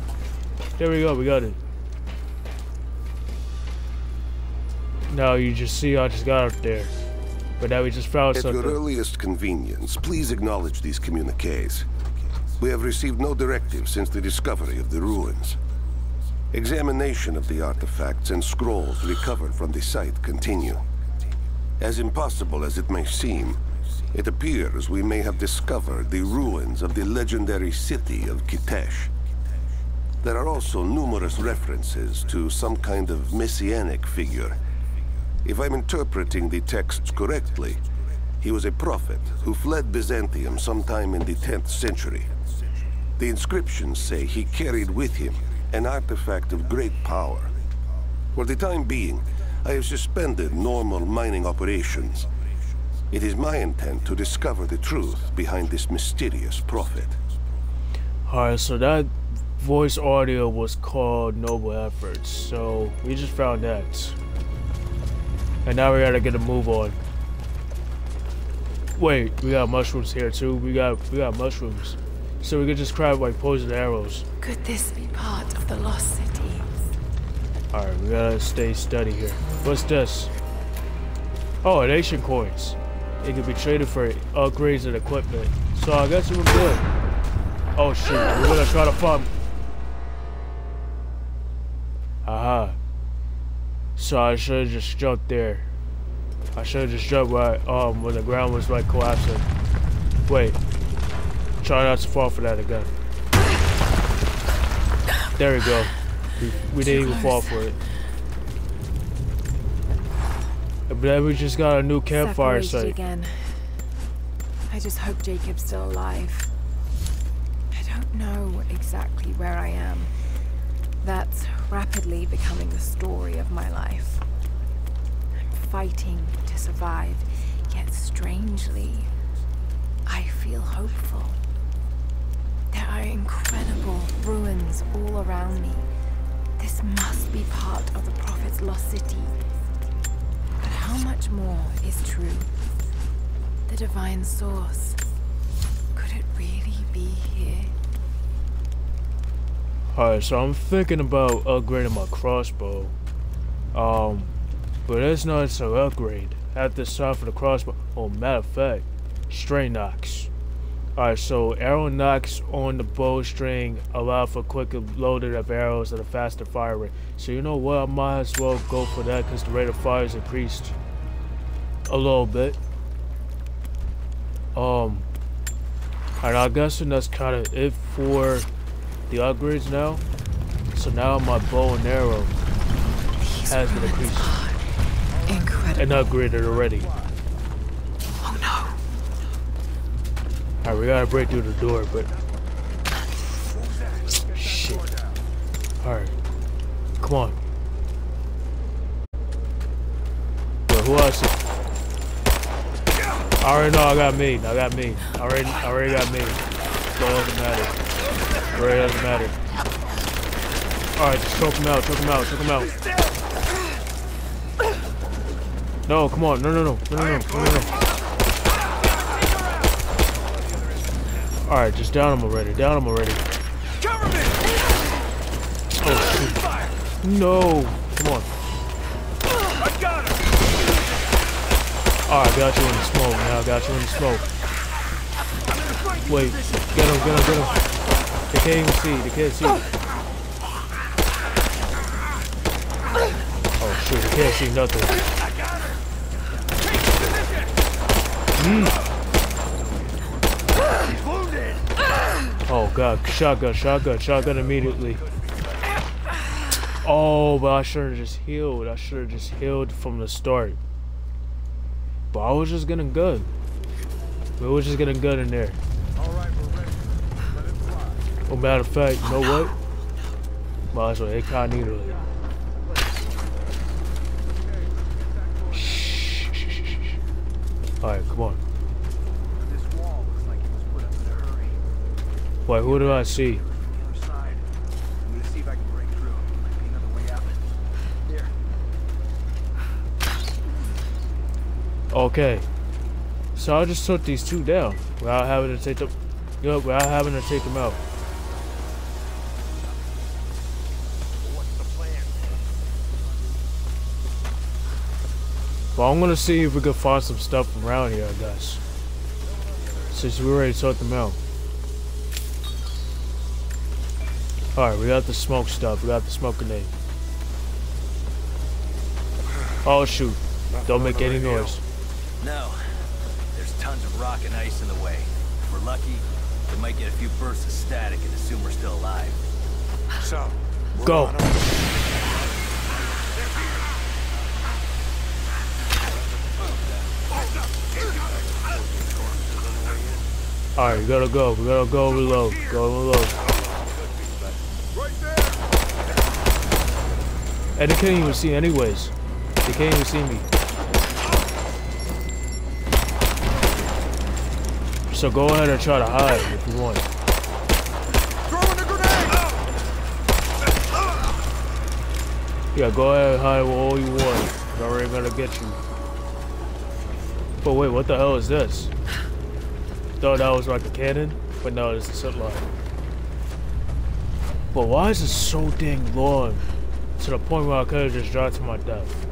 There we go, we got it. Now you just see I just got up there. But now we just found At something. your earliest convenience, please acknowledge these communiques. We have received no directives since the discovery of the ruins. Examination of the artifacts and scrolls recovered from the site continue. As impossible as it may seem, it appears we may have discovered the ruins of the legendary city of Kitezh. There are also numerous references to some kind of messianic figure. If I'm interpreting the texts correctly, he was a prophet who fled Byzantium sometime in the 10th century. The inscriptions say he carried with him an artifact of great power. For the time being, I have suspended normal mining operations. It is my intent to discover the truth behind this mysterious prophet. Alright, so that voice audio was called Noble Efforts. So we just found that. And now we gotta get a move on. Wait, we got mushrooms here too. We got we got mushrooms. So we could just grab like poison arrows. Could this be part of the lost city? Alright, we gotta stay steady here. What's this? Oh, an ancient coins. It can be traded for upgrades and equipment. So I guess we're good. Oh shoot, we're gonna try to find... Aha. So I should've just jumped there. I should've just jumped right, um, when the ground was like collapsing. Wait. Try not to fall for that again. There we go. We, we didn't even fall for it. But then we just got a new campfire site. again. I just hope Jacob's still alive. I don't know exactly where I am. That's rapidly becoming the story of my life. I'm fighting to survive, yet strangely, I feel hopeful. There are incredible ruins all around me. This must be part of the Prophet's lost city. But how much more is true? The divine source. Could it really be? Alright, so I'm thinking about upgrading my crossbow. Um, but it's not to upgrade. At the side for the crossbow. Oh, matter of fact, strain axe. Alright, so arrow nocks on the bowstring allow for quicker loading of arrows at a faster fire rate. So you know what, I might as well go for that because the rate of fire is increased a little bit. Um, and I guess that's kind of it for the upgrades now. So now my bow and arrow has been increased Incredible. and upgraded already. Oh no. Alright, we gotta break through the door, but shit. Alright, come on. Wait, who else? is- I already know I got me. I got me. I already, I already got me. So it doesn't matter. It doesn't matter. Alright, just choke him out, choke him out, choke him out. No, come on. No, no, no. No, no, no. No, no. Alright, just down him already. Down him already. Oh, shoot. No. Come on. Alright, got you in the smoke. Now I got you in the smoke. Wait. Get him, get him, get him. Can't even see. They can't see. Oh, shoot. They can't see nothing. Mm. Oh god, shotgun, shotgun, shotgun immediately. Oh, but I should have just healed. I should have just healed from the start. But I was just getting good. We was just getting good in there. Well, matter of fact, you know what? Might as well incognito it. Alright, come on. Wait, who do I see? Okay. So I just took these two down without having to take them, you know, without having to take them out. Well, I'm gonna see if we can find some stuff around here, I guess. Since we already took them out. Alright, we got the smoke stuff. We got the smoke grenade. Oh shoot. Don't make any noise. No. There's tons of rock and ice in the way. If we're lucky, we might get a few bursts of static and assume we're still alive. So, Go. Alright, we gotta go. We gotta go reload. Go reload. And they can't even see anyways. They can't even see me. So go ahead and try to hide if you want. Yeah, go ahead and hide all you want. I'm already gonna get you. But wait, what the hell is this? Thought that was like a cannon, but no, it's a zip line. But why is it so dang long? To the point where I could have just dropped to my death.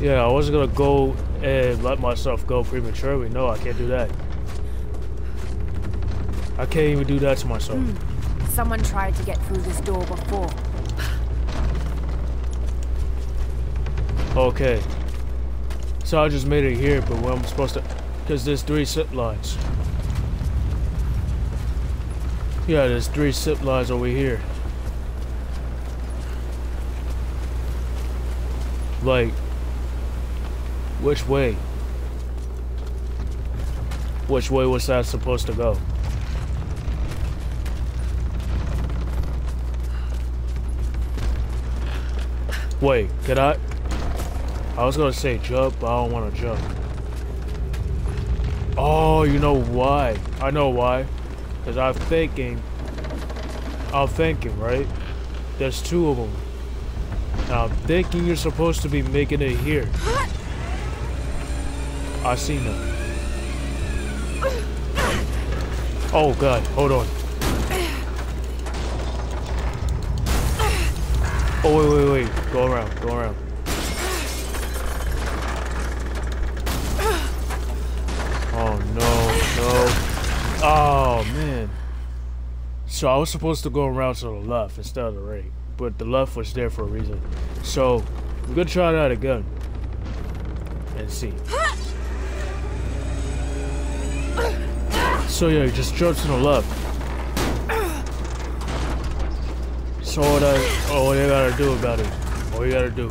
Yeah, I wasn't gonna go and let myself go prematurely. No, I can't do that. I can't even do that to myself. Hmm. Someone tried to get through this door before. Okay. So I just made it here, but where I'm supposed to... Because there's three zip lines. Yeah, there's three zip lines over here. Like... Which way? Which way was that supposed to go? Wait, can I? I was gonna say jump, but I don't want to jump. Oh, you know why? I know why. Because I'm thinking... I'm thinking, right? There's two of them. And I'm thinking you're supposed to be making it here. I seen them. Oh god, hold on. Oh wait, wait, wait. Go around, go around. Oh man. So I was supposed to go around to the left instead of the right, but the left was there for a reason. So we're gonna try that again and see. So yeah, just jump to the left. So all that, all you gotta do about it. All you gotta do.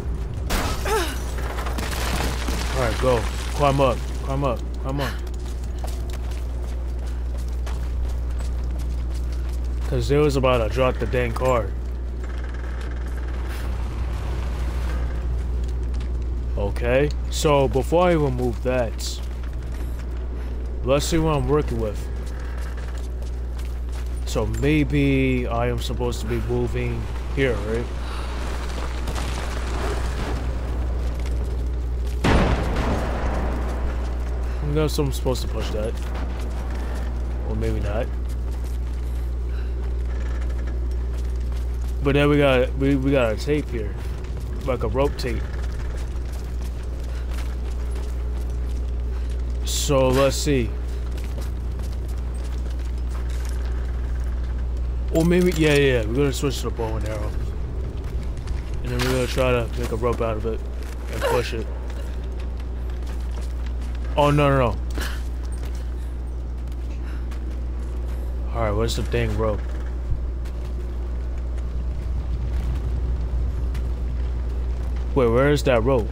All right, go. Climb up. Climb up. Climb up. Cause they was about to drop the dang car. Okay, so before I even move that, let's see what I'm working with. So maybe I am supposed to be moving here, right? I guess I'm supposed to push that. Or maybe not. But then we got we, we got a tape here. Like a rope tape. So let's see. Or maybe yeah yeah we're gonna switch to the bow and arrow. And then we're gonna try to make a rope out of it and push it. Oh no no no. Alright, what's the dang rope? Wait, where is that rope?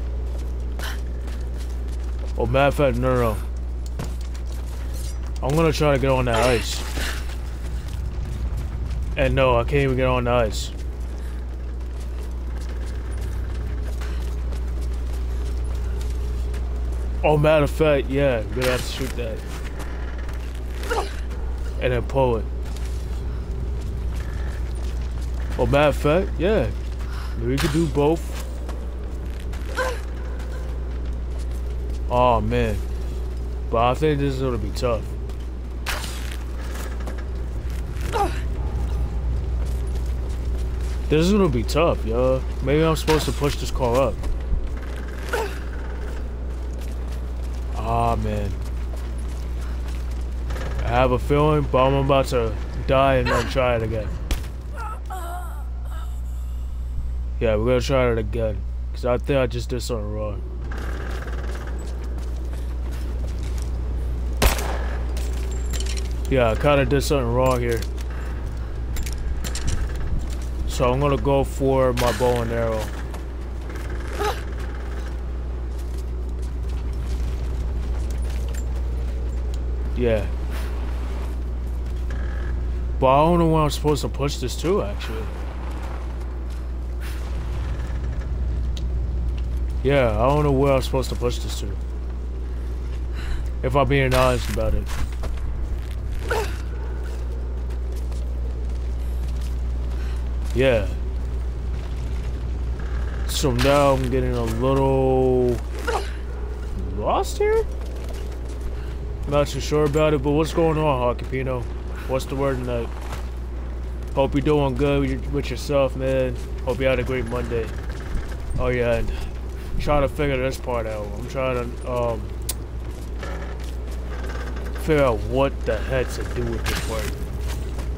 Oh, matter of fact, no, no. I'm gonna try to get on that ice. And no, I can't even get on the ice. Oh, matter of fact, yeah, we're gonna have to shoot that. And then pull it. Oh, matter of fact, yeah. We could do both. Oh man. But I think this is gonna be tough. This is gonna be tough, yo. Maybe I'm supposed to push this car up. Ah man. I have a feeling, but I'm about to die and then try it again. Yeah, we're gonna try it again. Cause I think I just did something wrong. Yeah, I kind of did something wrong here. So I'm gonna go for my bow and arrow. Yeah. But I don't know where I'm supposed to push this to, actually. Yeah, I don't know where I'm supposed to push this to. If I'm being honest about it. Yeah. So now I'm getting a little lost here? Not too sure about it, but what's going on, Pino? What's the word tonight? Hope you're doing good with yourself, man. Hope you had a great Monday. Oh yeah, and trying to figure this part out. I'm trying to um figure out what the heck to do with this part.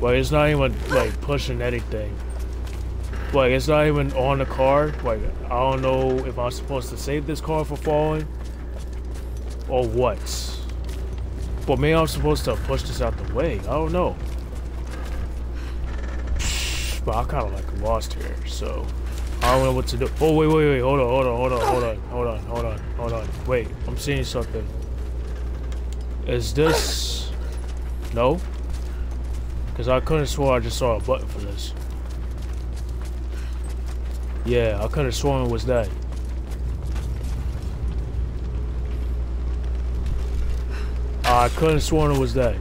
Well, it's not even like pushing anything. Like, it's not even on the car. Like, I don't know if I'm supposed to save this car for falling. Or what. But maybe I'm supposed to push this out the way. I don't know. But I'm kind of like lost here, so... I don't know what to do. Oh, wait, wait, wait. Hold on, hold on, hold on, hold on, hold on, hold on, hold on. Wait, I'm seeing something. Is this... No? Because I couldn't swear I just saw a button for this. Yeah, I could have sworn it was that. I couldn't have sworn it was that.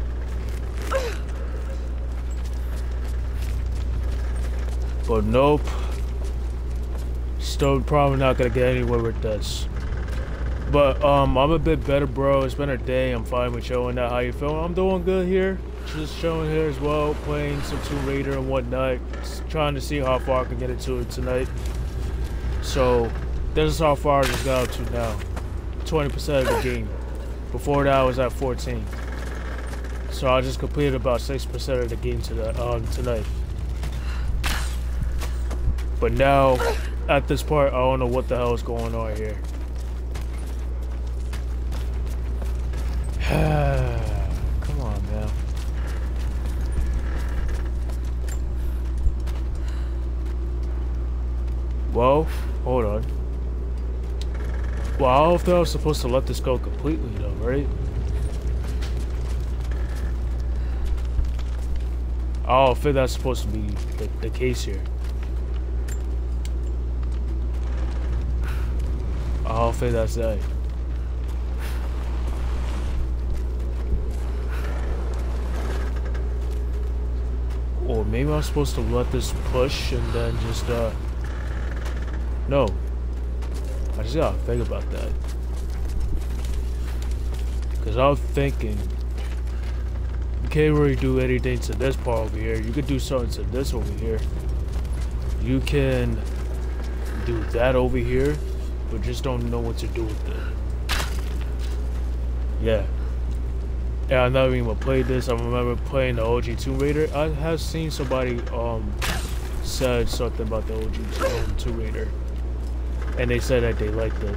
But nope. Still probably not gonna get anywhere with this. But um, I'm a bit better, bro. It's been a day. I'm fine with showing that. How you feeling? I'm doing good here. Just showing here as well, playing some Tomb Raider and whatnot. Just trying to see how far I can get into it tonight. So this is how far I just got to now. 20% of the game. Before that I was at 14. So I just completed about 6% of the game today, um, tonight. But now, at this part, I don't know what the hell is going on here. (sighs) (sighs) Come on, man. Well, hold on. Well, I don't I was supposed to let this go completely, though, right? I don't think that's supposed to be the, the case here. I don't think that's that. Or maybe I'm supposed to let this push and then just, uh... No. I just gotta think about that. Because I'm thinking... You can't really do anything to this part over here. You could do something to this over here. You can do that over here, but just don't know what to do with it. Yeah. Yeah, I never even played this. I remember playing the OG Tomb Raider. I have seen somebody um said something about the OG Tomb Raider, and they said that they liked it.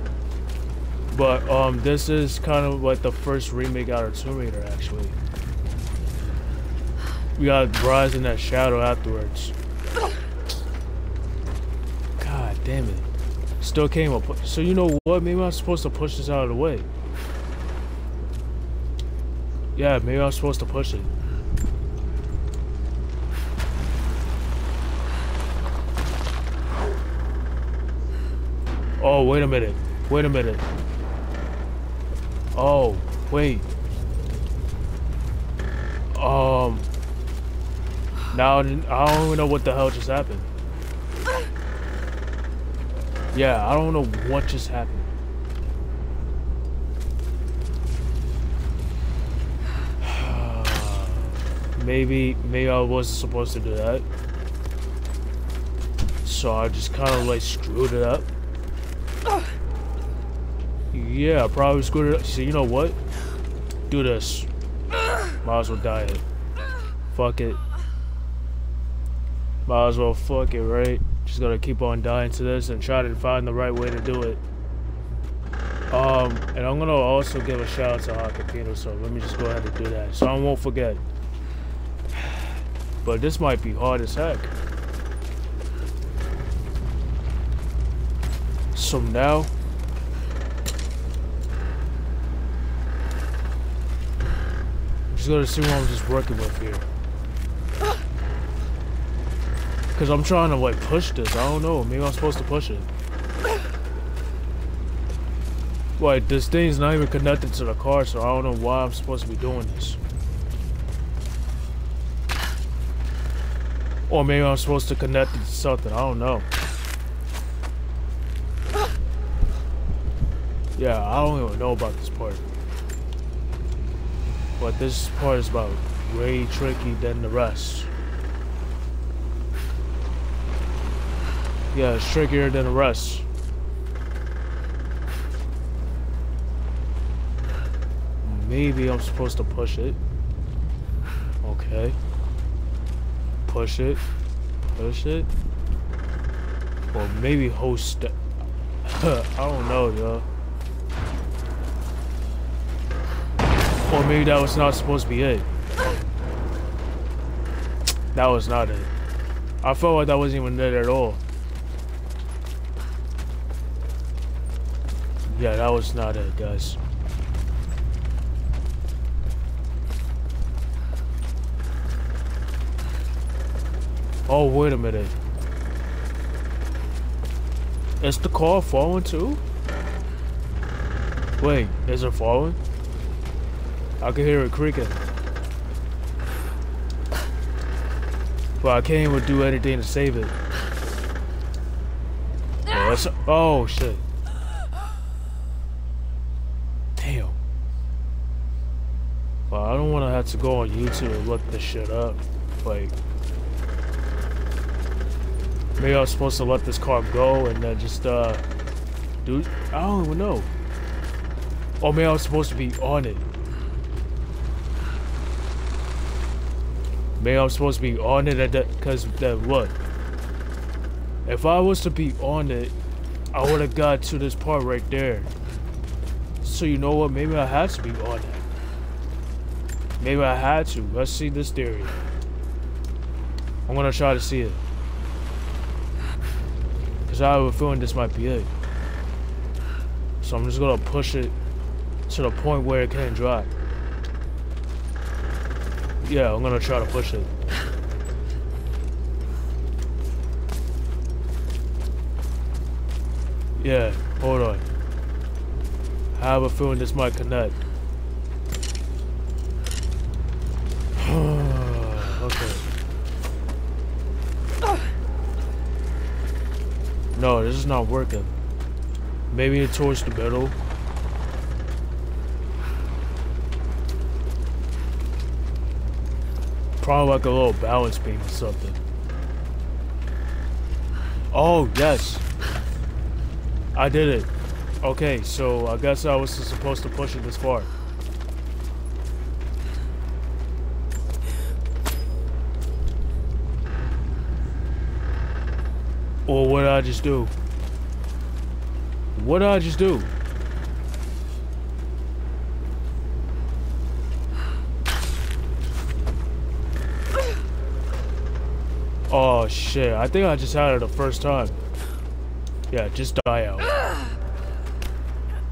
But um, this is kind of like the first remake out of Tomb Raider, actually. We got Rise in that shadow afterwards. God damn it! Still came up. So you know what? Maybe I'm supposed to push this out of the way. Yeah, maybe I'm supposed to push it. Oh, wait a minute. Wait a minute. Oh, wait. Um. Now, I don't even know what the hell just happened. Yeah, I don't know what just happened. (sighs) maybe maybe I wasn't supposed to do that. So I just kind of like screwed it up. Yeah, probably screwed it up. So you know what? Do this. Might as well die it. Fuck it. Might as well fuck it, right? Just gotta keep on dying to this and try to find the right way to do it. Um, and I'm gonna also give a shout out to Hakapino, so let me just go ahead and do that. So I won't forget. But this might be hard as heck. So now... I'm just gonna see what I'm just working with here. Because I'm trying to like push this. I don't know. Maybe I'm supposed to push it. Like, this thing's not even connected to the car, so I don't know why I'm supposed to be doing this. Or maybe I'm supposed to connect it to something. I don't know. Yeah, I don't even know about this part. But this part is about way tricky than the rest. Yeah, it's trickier than the rest. Maybe I'm supposed to push it. Okay. Push it. Push it. Or maybe host (laughs) I don't know, yo. Or maybe that was not supposed to be it. That was not it. I felt like that wasn't even it at all. Yeah, that was not it, guys. Oh, wait a minute. Is the car falling too? Wait, is it falling? I can hear it creaking. But I can't even do anything to save it. Oh, oh shit. Damn. Well, I don't want to have to go on YouTube and look this shit up. Like, Maybe I was supposed to let this car go and then just, uh, do, I don't even know. Or maybe I was supposed to be on it. Maybe I'm supposed to be on it at that, cause that what? If I was to be on it, I would have got to this part right there. So you know what? Maybe I had to be on it. Maybe I had to. Let's see this theory. I'm gonna try to see it. Cause I have a feeling this might be it. So I'm just gonna push it to the point where it can't drop. Yeah, I'm gonna try to push it. Yeah, hold on. I have a feeling this might connect. (sighs) okay. No, this is not working. Maybe it's towards the middle. Probably like a little balance beam or something. Oh, yes. I did it. Okay, so I guess I was supposed to push it this far. Or what did I just do? What did I just do? Oh shit, I think I just had it the first time. Yeah, just die out.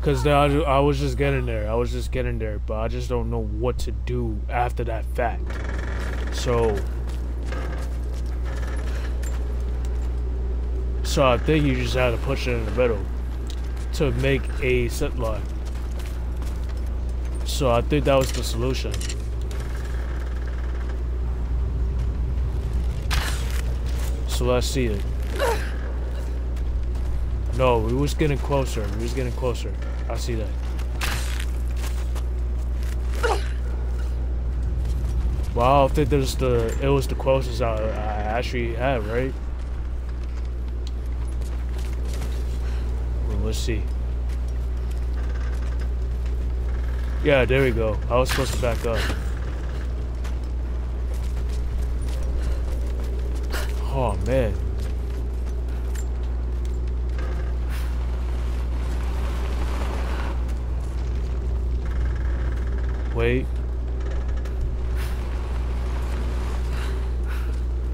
Cause I, I was just getting there. I was just getting there, but I just don't know what to do after that fact. So, so I think you just had to push it in the middle to make a set line. So I think that was the solution. So let's see it. No, we was getting closer. We was getting closer. I see that. Well, I think there's the it was the closest I, I actually had, right? Well, let's see. Yeah, there we go. I was supposed to back up. Oh man. Wait.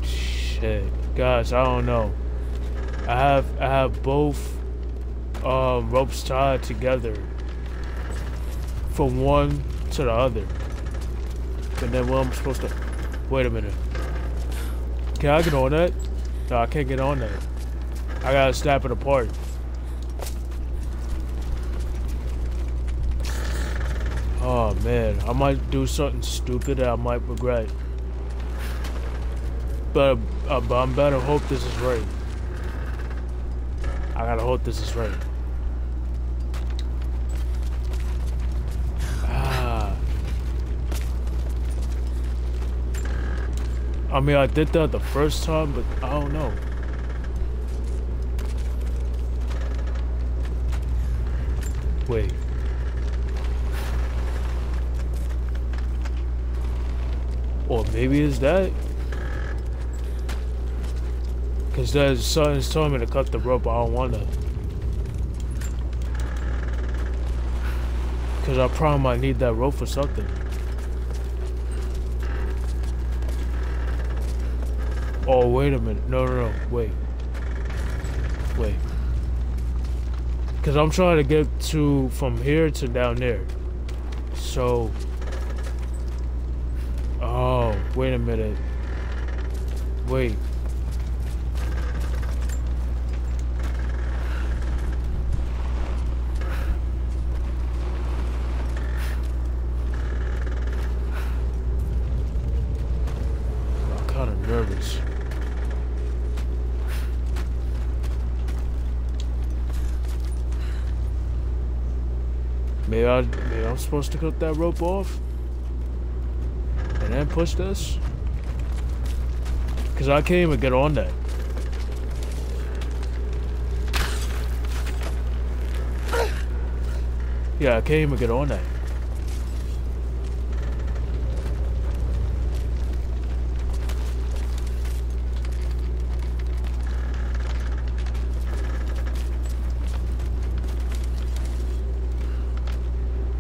Shit. Guys, I don't know. I have I have both um, ropes tied together from one to the other. And then what I'm supposed to wait a minute. Can I get on that? No, I can't get on that. I gotta snap it apart. Oh man, I might do something stupid that I might regret. But, uh, but I'm better hope this is right. I gotta hope this is right. Ah. I mean, I did that the first time, but I don't know. Wait. Or maybe it's that. Because there's something's telling me to cut the rope. I don't want to. Because I probably might need that rope for something. Oh, wait a minute. No, no, no. Wait. Wait. Because I'm trying to get to from here to down there. So... Oh, wait a minute. Wait. I'm kind of nervous. Maybe I, I'm supposed to cut that rope off? And then push this? Because I can't even get on that. Yeah, I can't even get on that.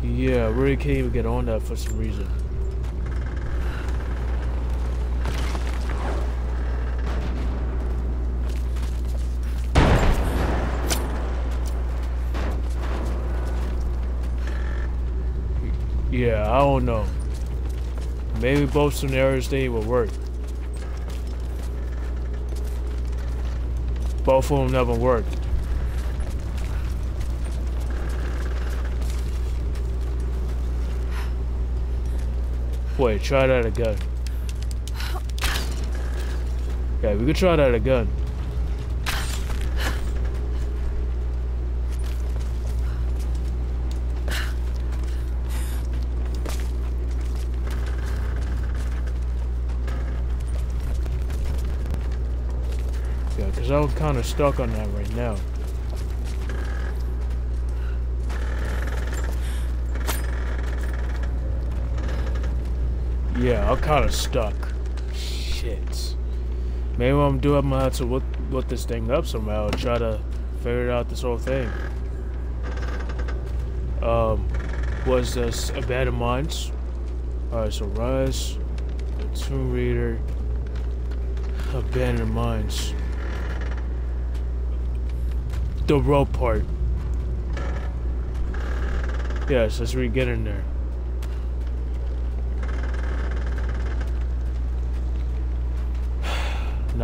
Yeah, really can't even get on that for some reason. Yeah, I don't know. Maybe both scenarios they will work. Both of them never worked. Wait, try that again. Yeah, we could try that again. Yeah, because I'm kind of stuck on that right now. Yeah, I'm kind of stuck. Shit. Maybe what I'm doing, I'm gonna have to look, look this thing up somehow and try to figure out this whole thing. Um, was this Abandoned Mines? Alright, so Rise, Tomb Raider, Abandoned Mines. The rope part. Yes, let's re get in there.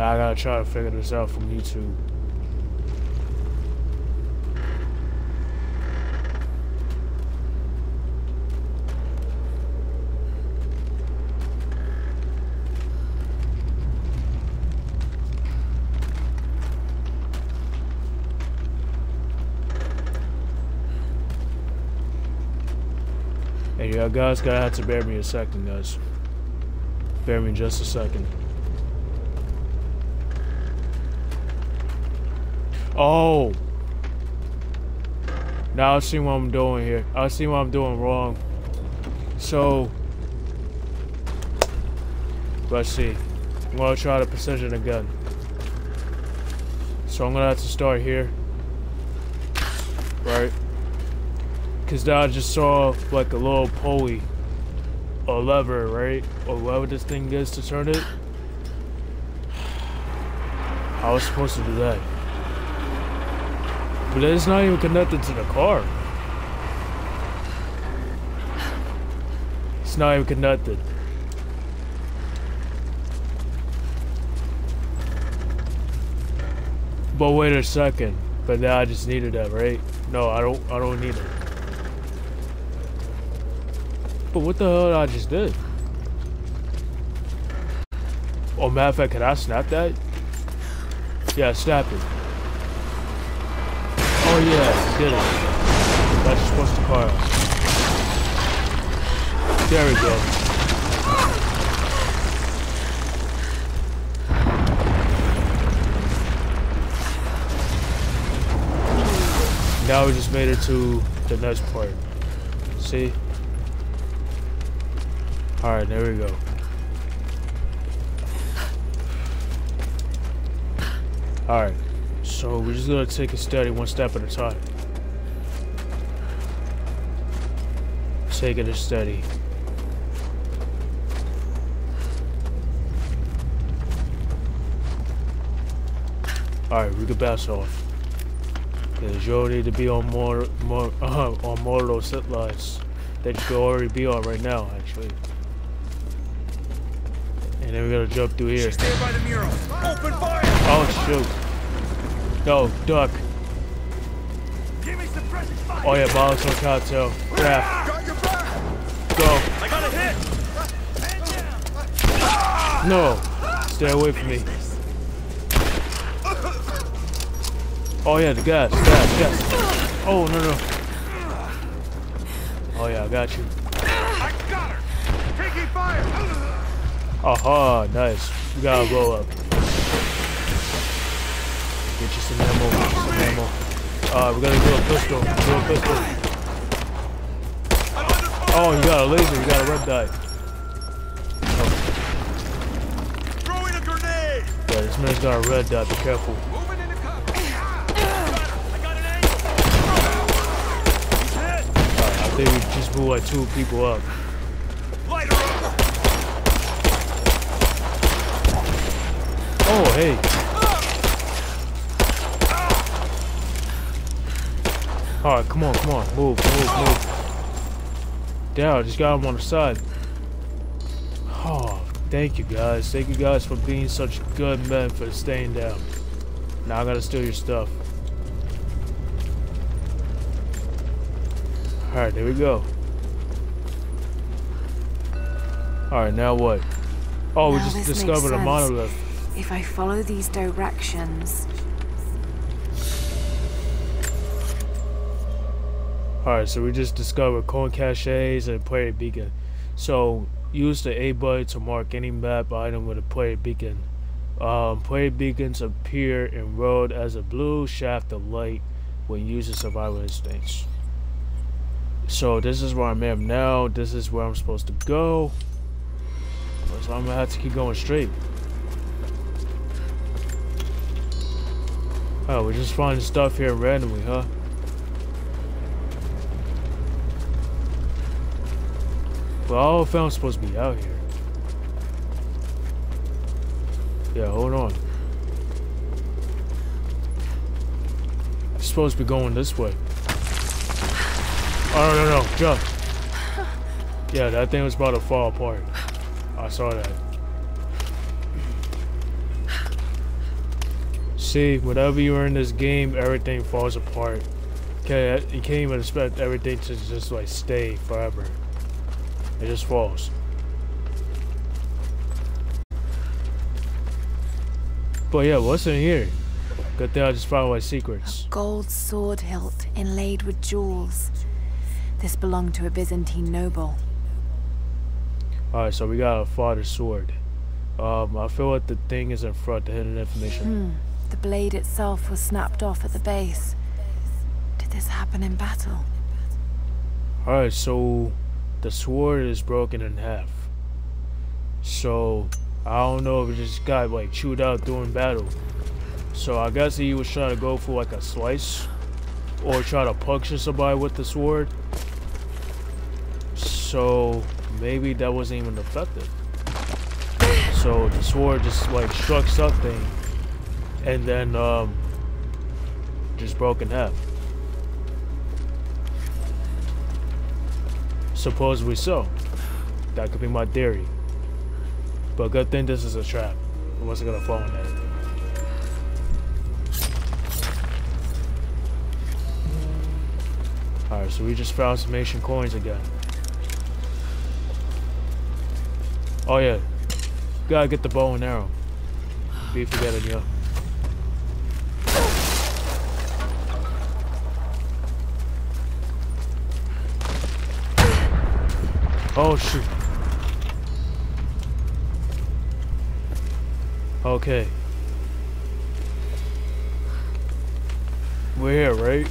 Now I gotta try to figure this out from YouTube. Hey, you guys gotta have to bear me a second, guys. Bear me in just a second. Oh. Now I see what I'm doing here. I see what I'm doing wrong. So, let's see. I'm gonna try the precision again. So I'm gonna have to start here. Right? Cause now I just saw like a little pulley or lever, right? Or whatever this thing is to turn it. I was supposed to do that. But it's not even connected to the car. It's not even connected. But wait a second. But now I just needed that, right? No, I don't I don't need it. But what the hell did I just did? Oh, matter of fact, can I snap that? Yeah, snap it. Did it. That's push the car. There we go. Now we just made it to the next part. See? Alright, there we go. Alright. So we're just gonna take it steady, one step at a time. Take it steady. Alright, we can bounce off. Cause you need to be on more, more, uh, (laughs) on more of those sit lines that you could already be on right now, actually. And then we gotta jump through here. Stay by the mural. Open fire! Oh shoot. No, duck. Give me suppressing fire! Oh yeah, Molotov cocktail. Grab. No. Stay away from me. Oh yeah, the gas, gas, gas. Oh no no. Oh yeah, I got you. I got her! Taking fire! Aha, nice. We gotta blow up. Get you some ammo, you some ammo. Uh, we gotta do a pistol, do a pistol. Oh, you got a laser, you got a red dot. Man's got a red dot, be careful. Alright, I think we just blew like two people up. Oh, hey. Alright, come on, come on. Move, move, move. I just got him on the side. Thank you guys. Thank you guys for being such good men for staying down. Now I gotta steal your stuff. Alright, there we go. Alright, now what? Oh, we just discovered a monolith. If I follow these directions, Alright, so we just discovered coin caches and player beacon. So use the A button to mark any map item with a player beacon. Um, player beacons appear in road as a blue shaft of light when using survival instincts. So this is where I'm at now. This is where I'm supposed to go. So I'm gonna have to keep going straight. Oh, we're just finding stuff here randomly, huh? I don't know I'm supposed to be out here. Yeah, hold on. It's supposed to be going this way. Oh, no, no, no, jump. Yeah, that thing was about to fall apart. I saw that. See, whenever you're in this game, everything falls apart. Okay, you can't even expect everything to just like stay forever. It just falls. But yeah, what's in here? Good thing I just found my secrets. A gold sword hilt inlaid with jewels. This belonged to a Byzantine noble. Alright, so we got a father's sword. Um, I feel like the thing is in front, the hidden information. Hmm. The blade itself was snapped off at the base. Did this happen in battle? Alright, so the sword is broken in half. So I don't know if it just got like chewed out during battle. So I guess he was trying to go for like a slice or try to puncture somebody with the sword. So maybe that wasn't even effective. So the sword just like struck something and then um just broke in half. Supposedly so. That could be my theory. But good thing this is a trap. I wasn't gonna fall in that. Alright, so we just found some ancient coins again. Oh yeah. Gotta get the bow and arrow. Be forgetting, yo. Oh shoot. Okay. We're here, right?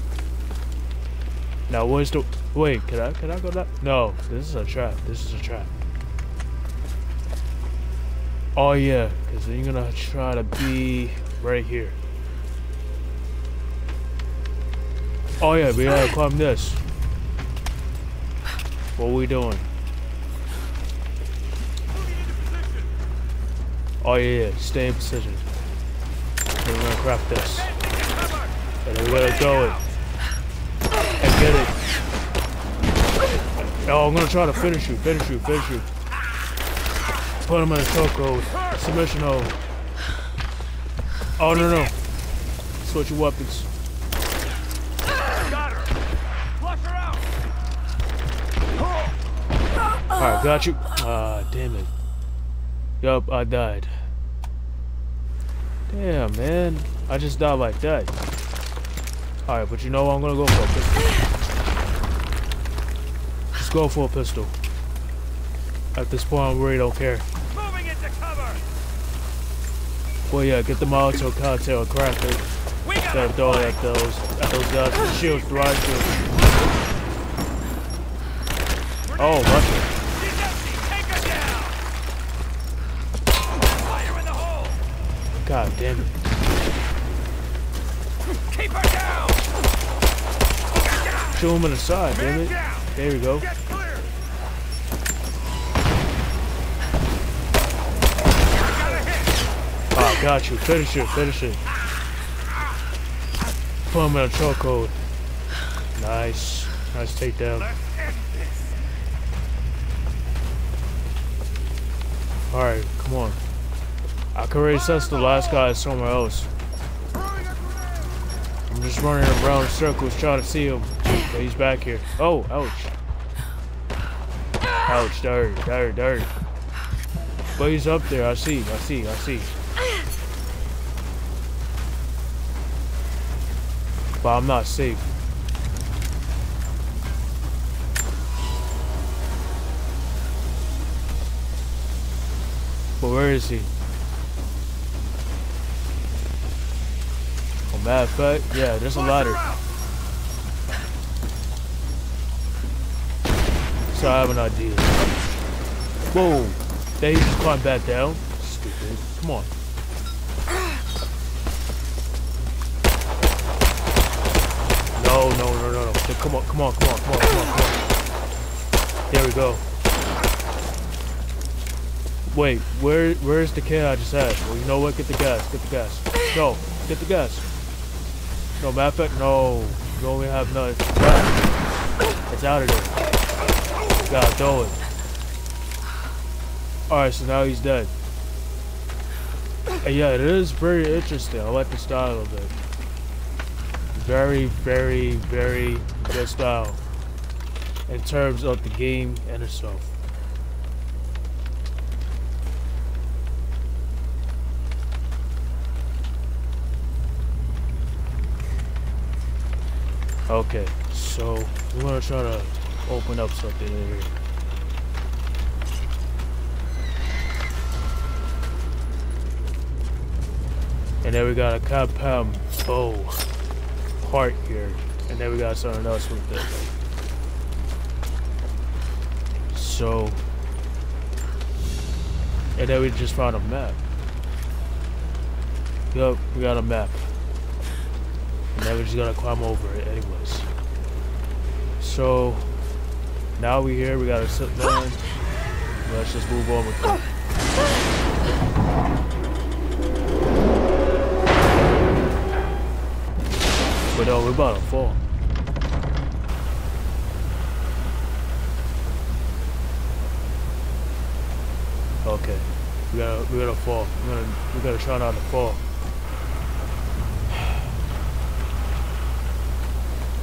Now where's the wait, can I can I go that? No, this is a trap. This is a trap. Oh yeah, because you're gonna try to be right here. Oh yeah, we gotta climb this. What are we doing? Oh yeah, yeah, stay in position. We're gonna craft this. And we gotta throw it. And get it. Oh, I'm gonna try to finish you, finish you, finish you. Put him in a chokehold. Submission hold. Oh no no. Switch your weapons. Alright, got you. Ah, damn it. Yup, I died. Damn, man. I just died like that. Alright, but you know what? I'm gonna go for a pistol. Just go for a pistol. At this point, I really don't care. Moving into cover. Well, yeah, get the Molotov cocktail and craft it. Instead of throwing at those, at those guys with shields, right shields. Oh, lucky. God damn it. Keep her down. Shoot him in the side, damn it. There we go. Ah, got you. Finish it, finish it. Put him in a chokehold. Nice. Nice takedown. Alright, come on. I sense the last guy somewhere else. I'm just running around in circles trying to see him. But he's back here. Oh, ouch. Ouch, dirt, dirt, dirt. But he's up there. I see, I see, I see. But I'm not safe. But where is he? Oh, matter of fact, yeah, there's a ladder. So I have an idea. Whoa! Then he just climbed back down. Stupid. Come on. No, no, no, no, no. Come on, come on, come on, come on, come on, come on. There we go. Wait, where where's the kid I just had? Well, you know what? Get the gas. Get the gas. Go, get the gas. No, matter of no. You only have none. It's out of there. Gotta throw it. Alright, so now he's dead. And yeah, it is very interesting. I like the style of it. Very, very, very good style. In terms of the game and itself. Okay, so we're gonna try to open up something in here. And then we got a compound bow part here. And then we got something else with it. So and then we just found a map. Yup, we got a map. We're just gonna climb over it anyways. So now we here, we gotta sit down. Let's just move on with it. But no, we're about to fall. Okay. We gotta we gotta fall. We're gonna we gotta try not to fall.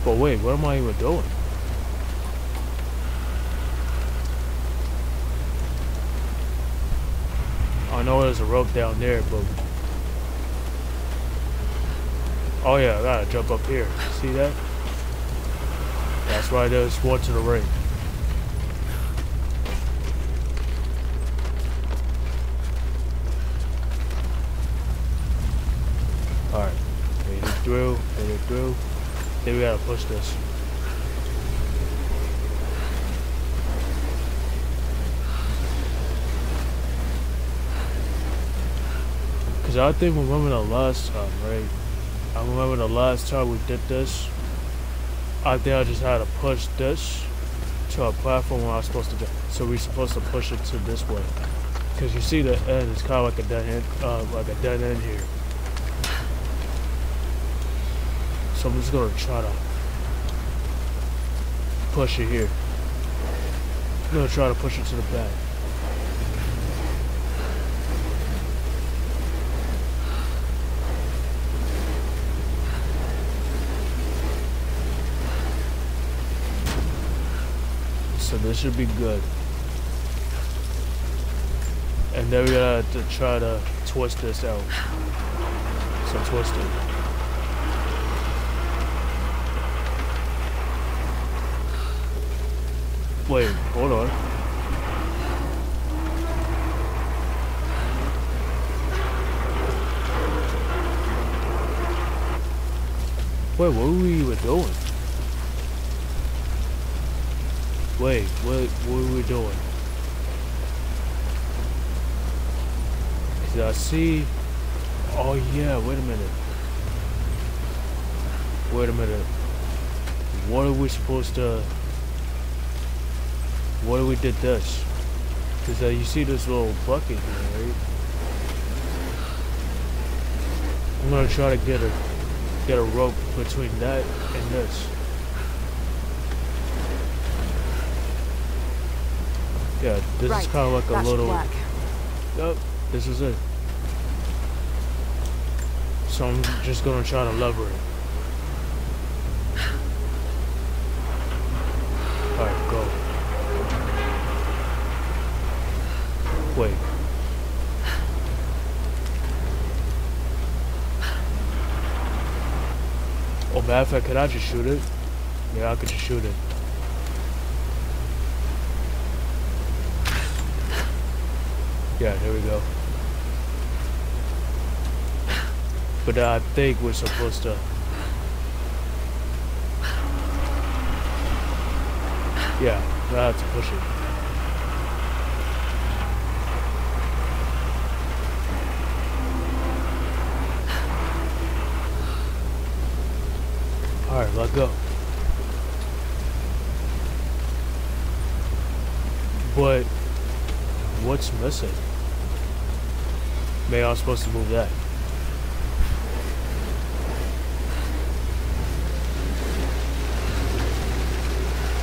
But wait, what am I even doing? I know there's a rope down there, but Oh yeah, I gotta jump up here. See that? That's why there's one to the ring. Alright. Made it through, made it through. Then we gotta push this. Cause I think we remember the last time, right? I remember the last time we did this. I think I just had to push this to a platform where I was supposed to do. So we're supposed to push it to this way. Cause you see the end, it's kind of like a dead end, uh, like a dead end here. So I'm just gonna try to push it here. I'm gonna try to push it to the back. So this should be good. And then we gotta to try to twist this out. So twist it. Wait, hold on. Wait, what were we even doing? Wait, what, what are we doing? Did I see? Oh yeah, wait a minute. Wait a minute. What are we supposed to... what if we did this? Because uh, you see this little bucket here, right? I'm gonna try to get a get a rope between that and this. Yeah, this right. is kind of like a That's little. Black. Yep, this is it. So I'm just gonna try to lever it. Alright, go. Wait. Oh, matter of fact, can I just shoot it? Yeah, I could just shoot it. Yeah, there we go. But I think we're supposed to... Yeah, I have to push it. Let go. But what's missing? Maybe I'm supposed to move that.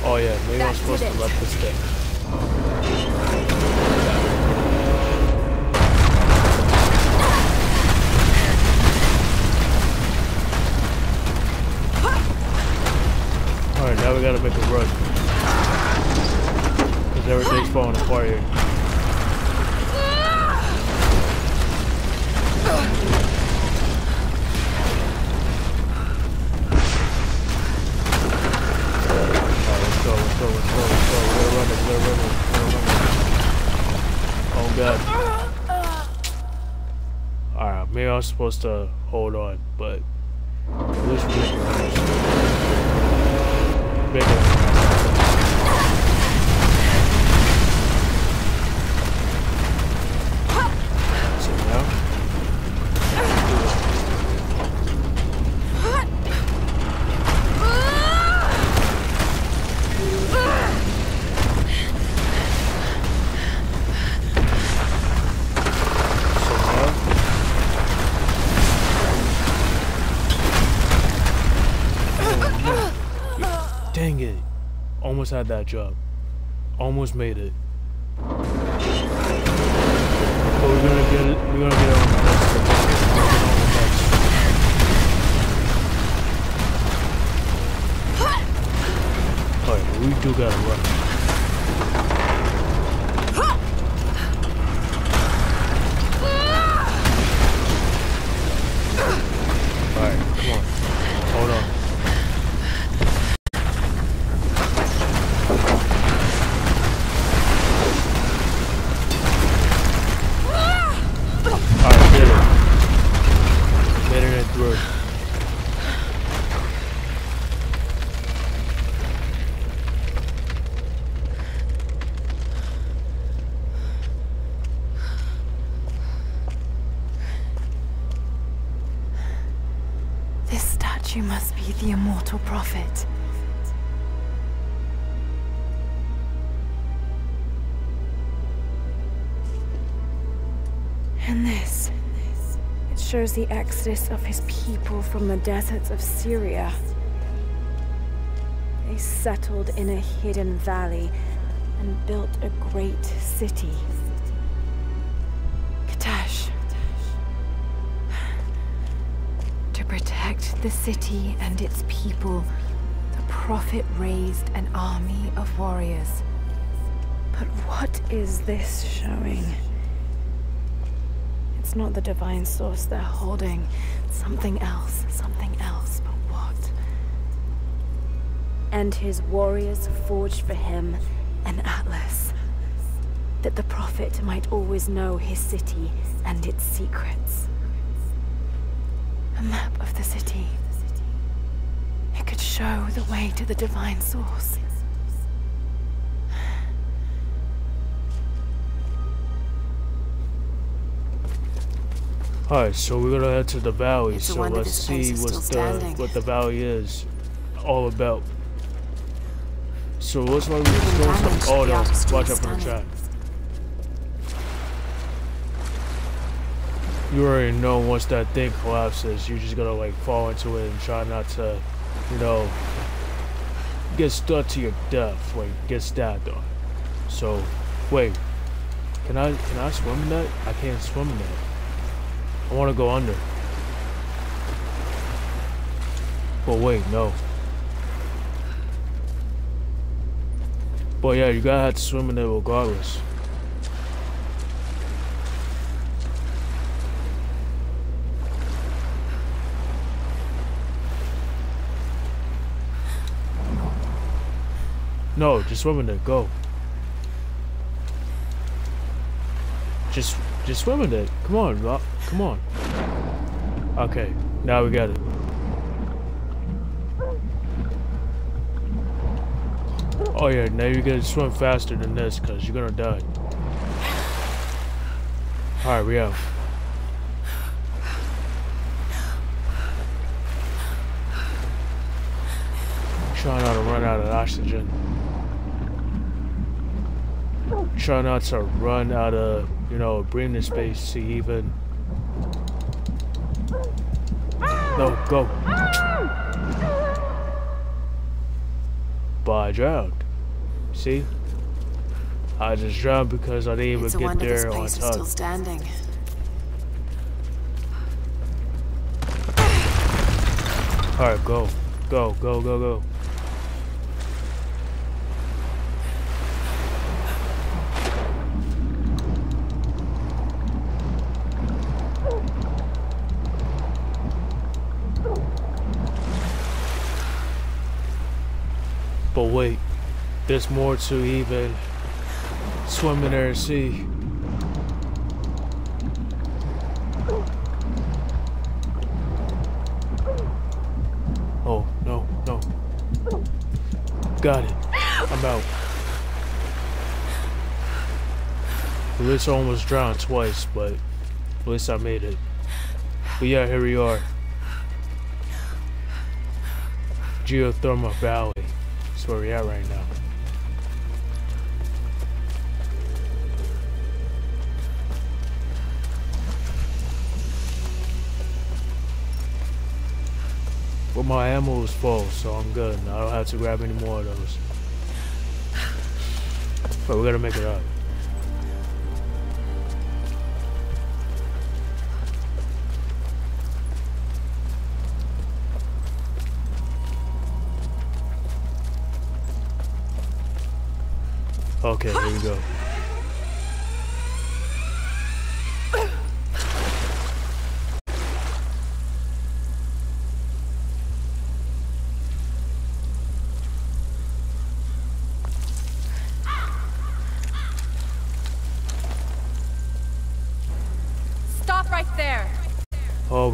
Oh yeah, maybe I'm supposed to let this thing. Gotta make a run. Because everything's falling apart here. Oh god. Alright, maybe I was supposed to hold on, but had that job. Almost made it. Exodus of his people from the deserts of Syria. They settled in a hidden valley and built a great city. Kitezh. To protect the city and its people, the Prophet raised an army of warriors. But what is this showing? Not the divine source they're holding. Something else, something else, but what? And his warriors forged for him an atlas. That the Prophet might always know his city and its secrets. A map of the city. It could show the way to the divine source. Alright, so we're gonna head to the valley. So let's see what the what the valley is all about. So what's we were doing stuff? Oh no, watch out for the trap. You already know once that thing collapses, you're just gonna like fall into it and try not to, you know, get stuck to your death. Like get stabbed on. So, wait, can I can I swim in that? I can't swim in that. I want to go under. But wait, no. But yeah, you gotta have to swim in there regardless. No, just swim in there. Go. Just, just swim in it. Come on, Rob. Come on. Okay, now we got it. Oh yeah, now you're gonna swim faster than this because you're gonna die. Alright, we out. Try not to run out of oxygen. Try not to run out of, you know, breathing space to even... No, go. But I drowned. See? I just drowned because I didn't even get there on time. still standing. Alright, go. Go, go, go, go. There's more to even swimming there and see. Oh, no, no. Got it. I'm out. I almost drowned twice, but at least I made it. But yeah, here we are. Geothermal Valley. That's where we're at right now. But my ammo is full, so I'm good. I don't have to grab any more of those. But we gotta make it up. Okay, here we go. Stop right there. Oh, we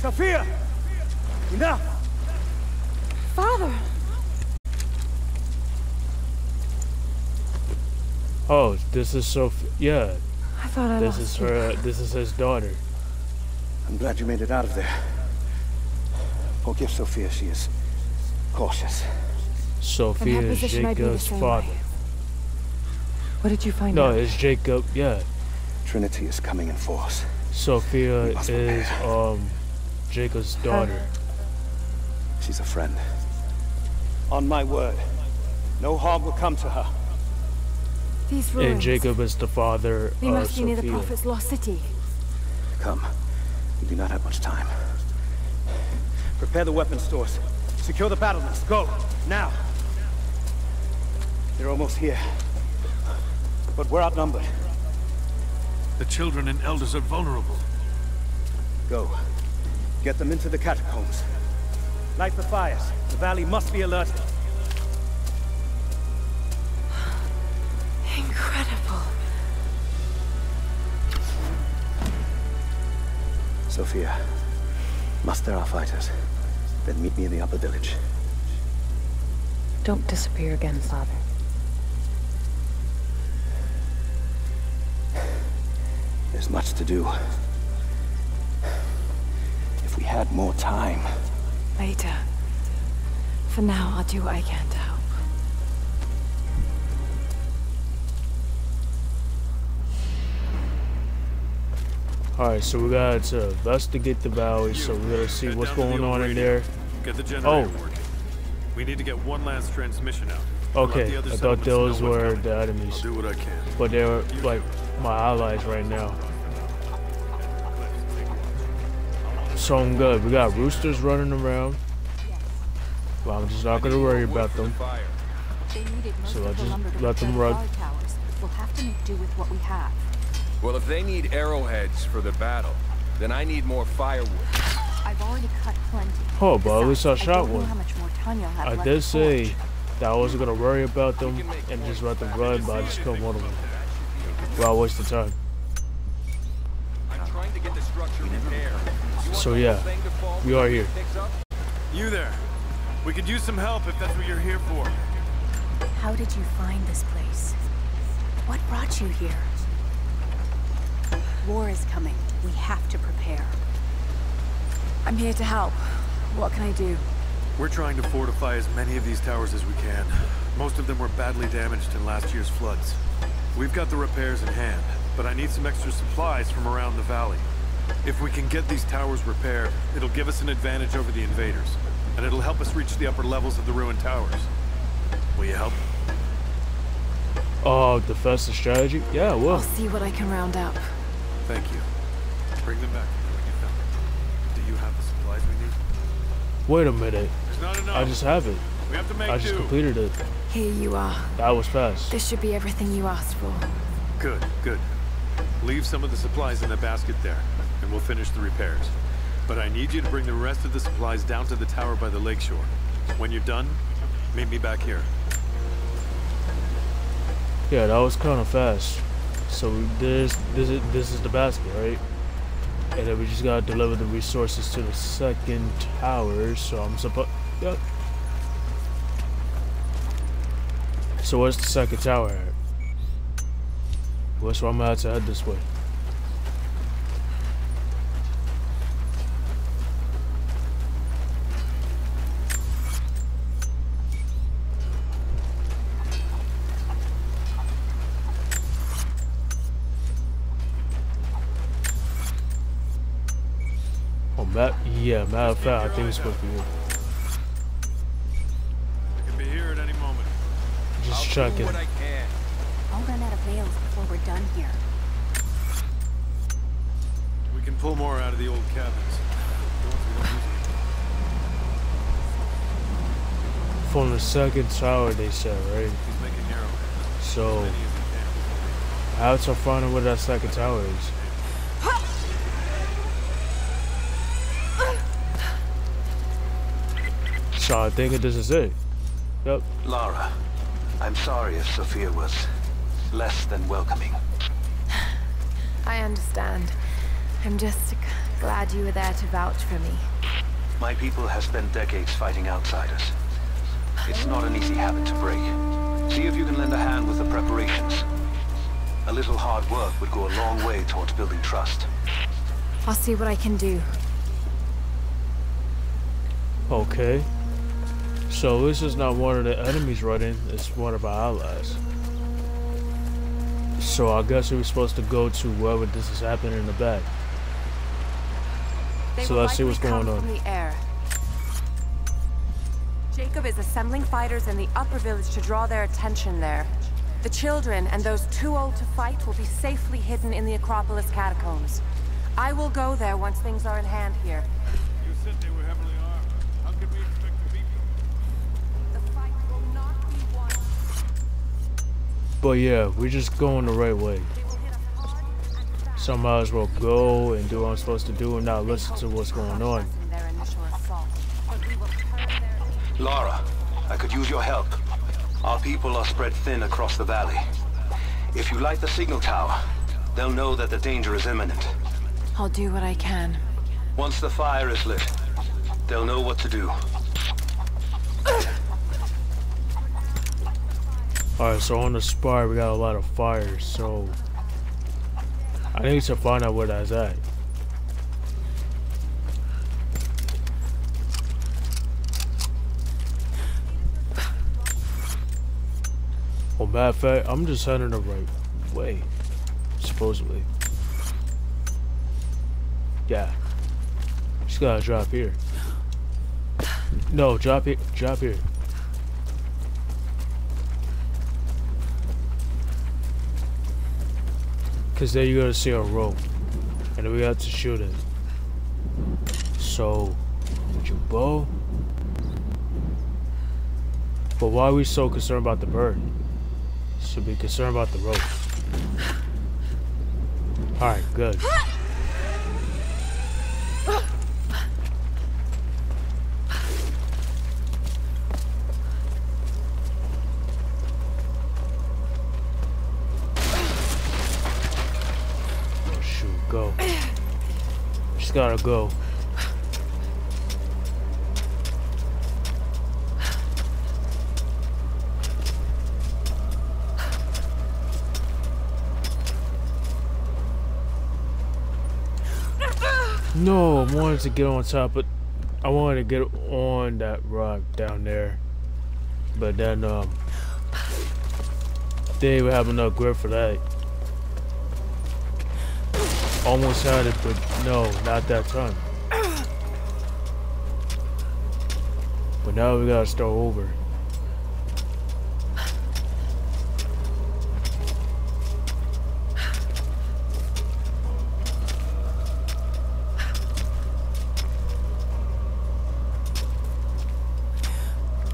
Sophia! Enough! Father! Oh, this is Sophia. Yeah. I thought I This lost is you. her. This is his daughter. I'm glad you made it out of there. Forgive Sophia, she is cautious. Sophia is I'd be the Jacob's same father. way. What did you find No, out? it's Jacob. Yeah. Trinity is coming in force. Sophia We must is um Jacob's daughter. She's a friend. On my word, no harm will come to her. These ruins. And Jacob is the father They of must be near the Prophet's lost city. Come. We do not have much time. Prepare the weapon stores. Secure the battlements. Go, now. They're almost here. But we're outnumbered. The children and elders are vulnerable. Go. Get them into the catacombs. Light the fires. The valley must be alerted. Incredible. Sophia, muster our fighters. Then meet me in the upper village. Don't disappear again, Father. There's much to do. If we had more time. Later. For now, I'll do what I can to help. Alright, so we got to investigate the valley, so we gotta see what's going on in there. Get the generator Oh, working. We need to get one last transmission out. okay. Let the other I thought those were the enemies. I'll do what I can. But they're like my allies right now. So I'm good. We got roosters running around. Well, I'm just not gonna worry about them. So I'll just let them run. We'll have to make do with what we have. Well, if they need arrowheads for the battle, then I need more firewood. I've already cut plenty. Oh, but at least I shot one. how much more time you'll have I did say that I wasn't gonna worry about them and just let them run, but I just killed one of them. Well, I wasted time. I'm trying to get the structure repaired. You want So the yeah, whole thing to we are here. You there. We could use some help if that's what you're here for. How did you find this place? What brought you here? War is coming. We have to prepare. I'm here to help. What can I do? We're trying to fortify as many of these towers as we can. Most of them were badly damaged in last year's floods. We've got the repairs in hand, but I need some extra supplies from around the valley. If we can get these towers repaired, it'll give us an advantage over the invaders, and it'll help us reach the upper levels of the ruined towers. Will you help? Oh, defensive strategy? Yeah, well. I'll see what I can round up. Thank you. Bring them back when you found them. Do you have the supplies we need? Wait a minute. There's not enough. I just have it. We have to make I just do. completed it. Here you are. That was fast. This should be everything you asked for. Good, good. Leave some of the supplies in the basket there, and we'll finish the repairs. But I need you to bring the rest of the supplies down to the tower by the lakeshore. When you're done, meet me back here. Yeah, that was kind of fast. So this, this is this is the basket, right? And then we just gotta deliver the resources to the second tower. So I'm supposed. Yep. So where's the second tower? Well, so I'm have to head this way. Oh, Matt. Yeah, matter of fact, I think it's supposed to be here. I can be here at any moment. Just checking. What I can. I'll run out of bales before we're done here. We can pull more out of the old cabins. The ones we don't use anymore. From the second tower, they said, right? He's making. So, how to find out where that second tower is? So I think this is it. Yep. Lara, I'm sorry if Sophia was less than welcoming. (sighs) I understand. I'm just glad you were there to vouch for me. My people have spent decades fighting outsiders. It's not an easy habit to break. See if you can lend a hand with the preparations. A little hard work would go a long way towards building trust. I'll see what I can do. Okay. So this is not one of the enemies running, it's one of our allies. So I guess we were supposed to go to wherever this is happening in the back. They So let's see what's likely going come on. From the air. Jacob is assembling fighters in the upper village to draw their attention there. The children and those too old to fight will be safely hidden in the Acropolis catacombs. I will go there once things are in hand here. You said they were heavily armed. How can we expect to beat them? The fight will not be won. But yeah, we're just going the right way. So I might as well go and do what I'm supposed to do and not listen to what's going on. in their initial assault. But we will turn their Lara, I could use your help. Our people are spread thin across the valley. If you light the signal tower, they'll know that the danger is imminent. I'll do what I can. Once the fire is lit, they'll know what to do. Alright, so on the spire we got a lot of fire, so I need to find out where that's at. Well, matter fact, I'm just heading the right way, supposedly. Yeah. Just gotta drop here. No, drop it. Drop here. Cause then you're gonna see a rope, and we have to shoot it. So, would you bow? But why are we so concerned about the bird? Should be concerned about the rope. Alright, good. Oh shoot, go. Just gotta go. No, I wanted to get on top, but I wanted to get on that rock down there. But then, um, they didn't have enough grip for that. Almost had it, but no, not that time. But now we gotta start over.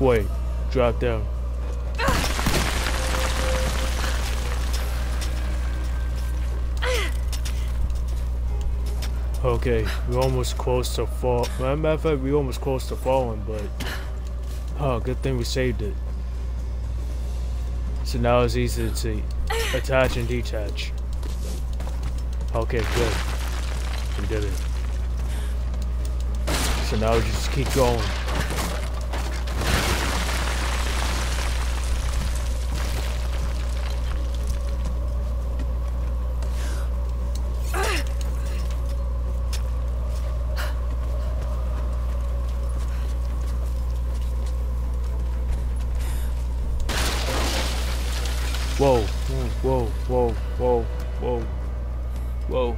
Wait, drop down. Okay, we're almost close to fall. Matter of fact, we're almost close to falling, but oh, good thing we saved it. So now it's easy to attach and detach. Okay, good. We did it. So now we just keep going. Whoa, whoa, whoa, whoa, whoa, whoa.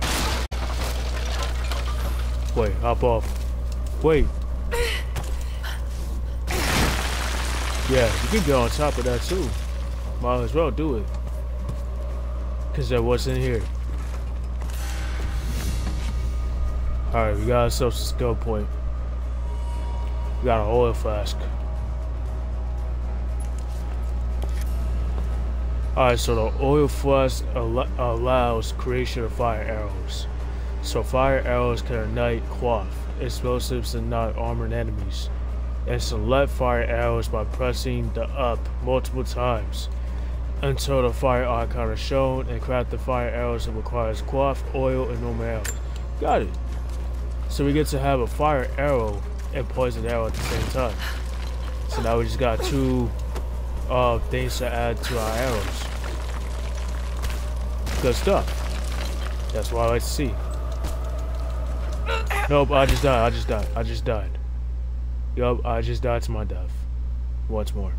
Wait, hop off. Wait. Yeah, you can get on top of that too. Might as well do it. Cause that wasn't here. Alright, we got ourselves a skill point. We got an oil flask. Alright, so the oil flask al allows creation of fire arrows. So fire arrows can ignite cloth, explosives and not armored enemies. And select fire arrows by pressing the up multiple times until the fire icon is shown and craft the fire arrows that requires cloth, oil, and normal arrow. Got it. So we get to have a fire arrow and poison arrow at the same time. So now we just got two uh, things to add to our arrows. Good stuff. That's what I like to see. Nope, I just died. I just died. I just died. Yup, I just died to my death. Once more.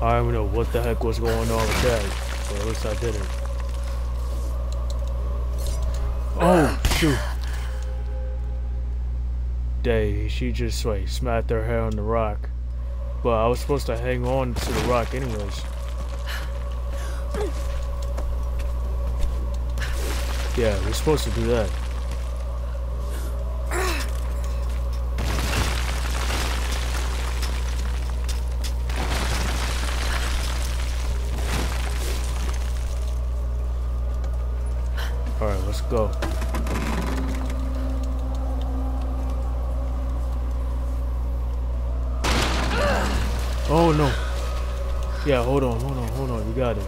I don't even know what the heck was going on with that, but at least I did it. Oh, shoot. Day, she just like smacked her head on the rock. But I was supposed to hang on to the rock anyways. Yeah, we're supposed to do that. Alright, let's go. Oh no. Yeah, hold on, hold on, hold on. We got it.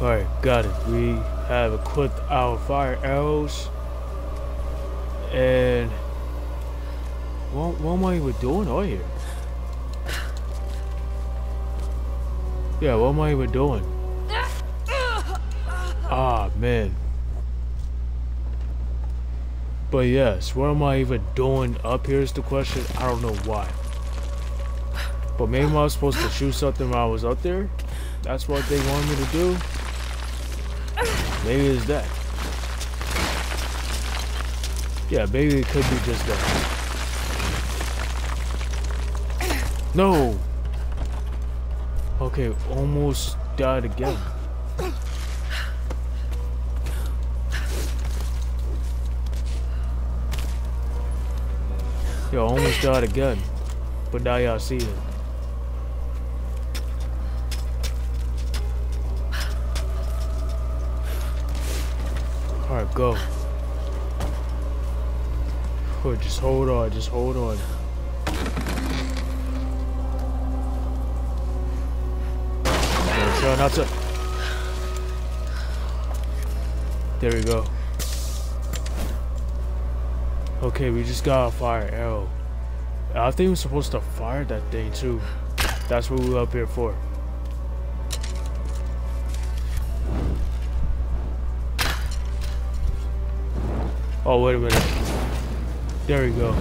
Alright, got it. We have equipped our fire arrows. And what, what am I even doing out here? Yeah, what am I even doing? Ah, man. But yes, what am I even doing up here is the question. I don't know why. But maybe I was supposed to shoot something while I was up there? That's what they wanted me to do? Maybe it's that. Yeah, maybe it could be just that. No! Okay, almost died again. Yo, almost died again. But now y'all see it. Alright, go. Oh, just hold on, just hold on. Try not to. There we go. Okay, we just got a fire arrow. I think we're supposed to fire that thing too. That's what we're up here for. Oh, wait a minute. There we go.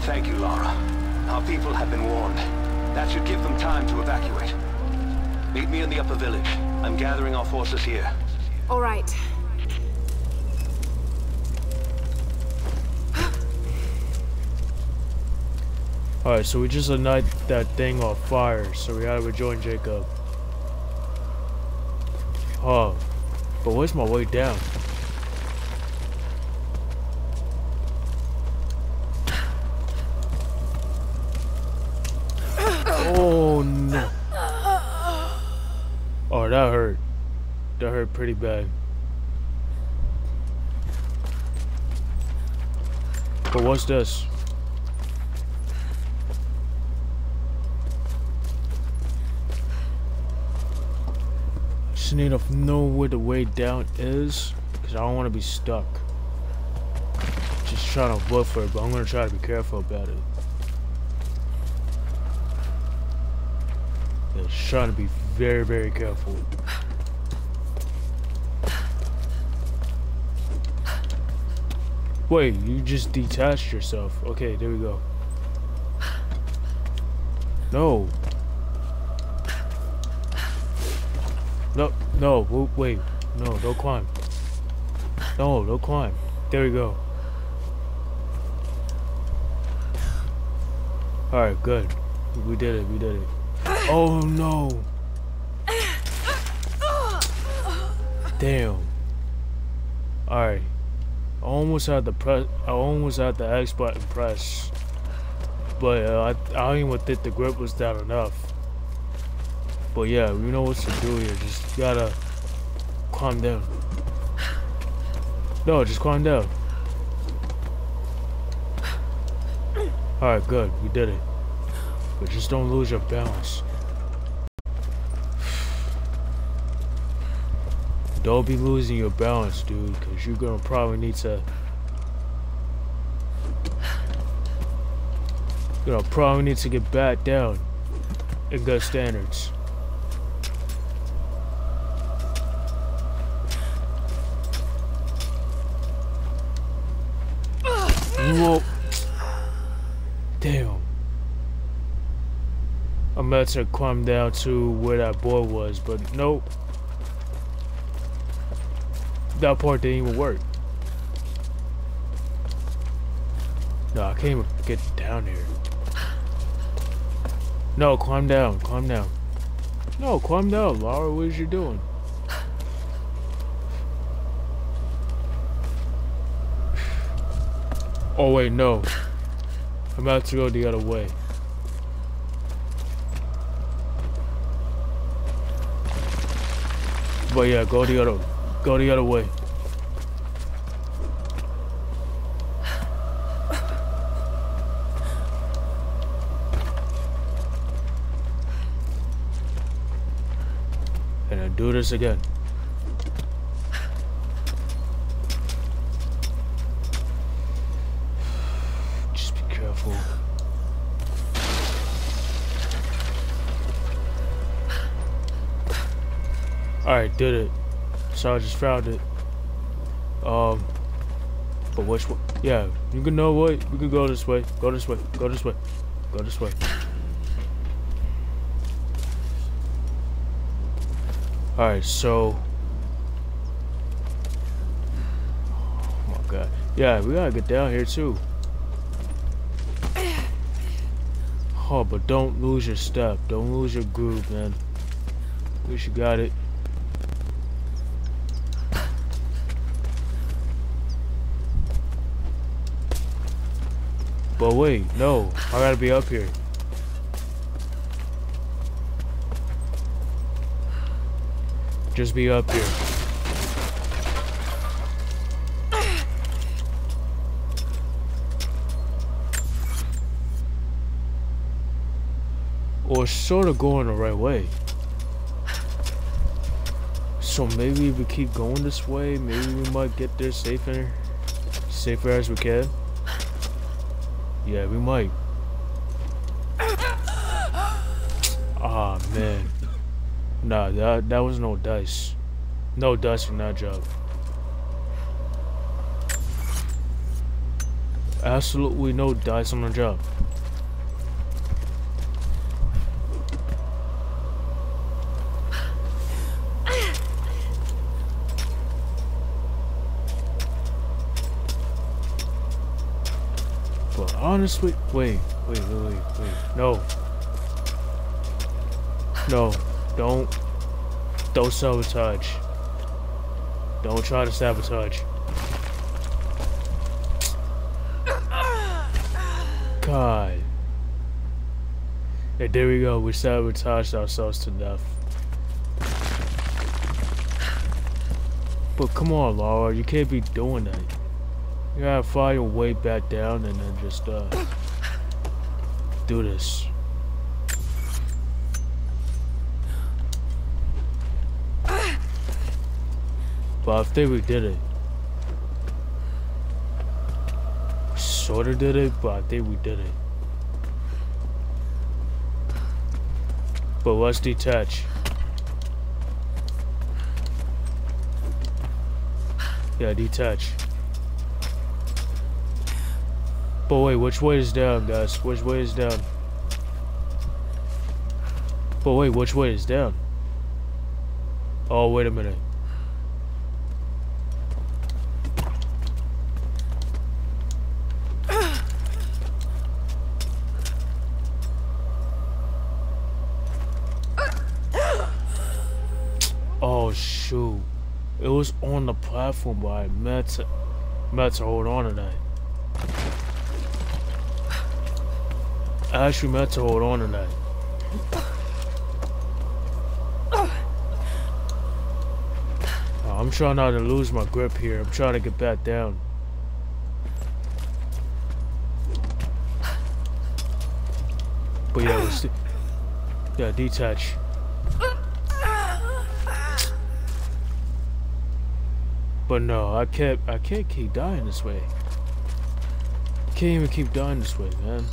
Thank you, Lara. Our people have been warned. That should give them time to evacuate. Meet me in the upper village. I'm gathering our forces here. All right. Alright, so we just ignite that thing on fire, so we gotta rejoin Jacob. Oh, but where's my way down? Oh no. Oh, that hurt. That hurt pretty bad. But what's this? Just need to know where the way down is, because I don't want to be stuck. Just trying to look for it, but I'm going to try to be careful about it. Just trying to be very, very careful. Wait, you just detached yourself. Okay, there we go. No. No, no, wait. No, don't climb. No, don't climb. There we go. Alright, good. We did it, we did it. Oh no! Damn. Alright. I almost had the press. I almost had the X button press, but uh, I, I even think the grip was down enough. But yeah, we know what to do here. Just gotta calm down. No, just calm down. Alright, good. We did it. But just don't lose your balance. Don't be losing your balance, dude, because you're gonna probably need to. You're gonna probably need to get back down in good standards. Whoa. Damn. I'm about to climb down to where that boy was, but nope. That part didn't even work. No, I can't even get down here. No, climb down, climb down. No, climb down, Lara, what is you doing? Oh wait, no. I'm about to go the other way. But yeah, go the other go the other way. And I do this again. Just be careful. Alright, did it. So I just found it. Um, but which way? Yeah, you can know what? We can go this way. Go this way. Go this way. Go this way. Alright, so... Oh my god. Yeah, we gotta get down here too. Oh, but don't lose your step. Don't lose your groove, man. Least you got it. Wait, no. I gotta be up here. Just be up here. Or sort of going the right way. So maybe if we keep going this way, maybe we might get there safer, safer as we can. Yeah, we might. Ah, man. Nah, that, that was no dice. No dice in that job. Absolutely no dice on the job. But honestly, wait, wait, wait, wait, wait. No. No. Don't. Don't sabotage. Don't try to sabotage. God. And there we go. We sabotaged ourselves to death. But come on, Laura. You can't be doing that. You gotta fly your way back down and then just, uh, do this. But I think we did it. Sorta did it, but I think we did it. But let's detach. Yeah, detach. But wait, which way is down, guys? Which way is down? But wait, which way is down? Oh, wait a minute. Oh shoot. It was on the platform but I meant to, meant to hold on to that. I actually meant to hold on tonight. Oh, I'm trying not to lose my grip here. I'm trying to get back down. But yeah, yeah, detach. But no, I can't I can't keep dying this way. Can't even keep dying this way, man.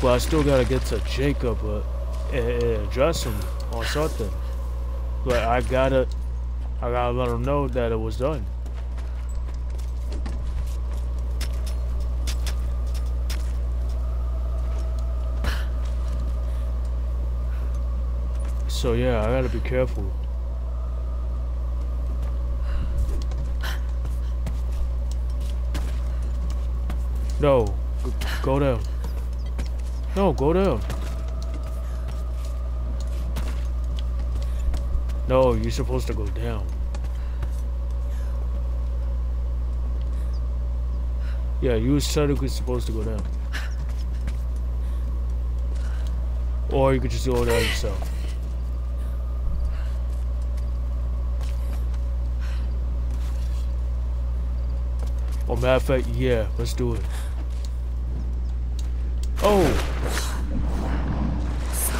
But I still gotta get to Jacob uh, and, and address him on something. But I gotta I gotta let him know that it was done. So yeah, I gotta be careful. No, go down. No, go down. No, you're supposed to go down. Yeah, you was supposed to go down. Or you could just go down yourself. Oh, matter of fact, yeah, let's do it. Oh! So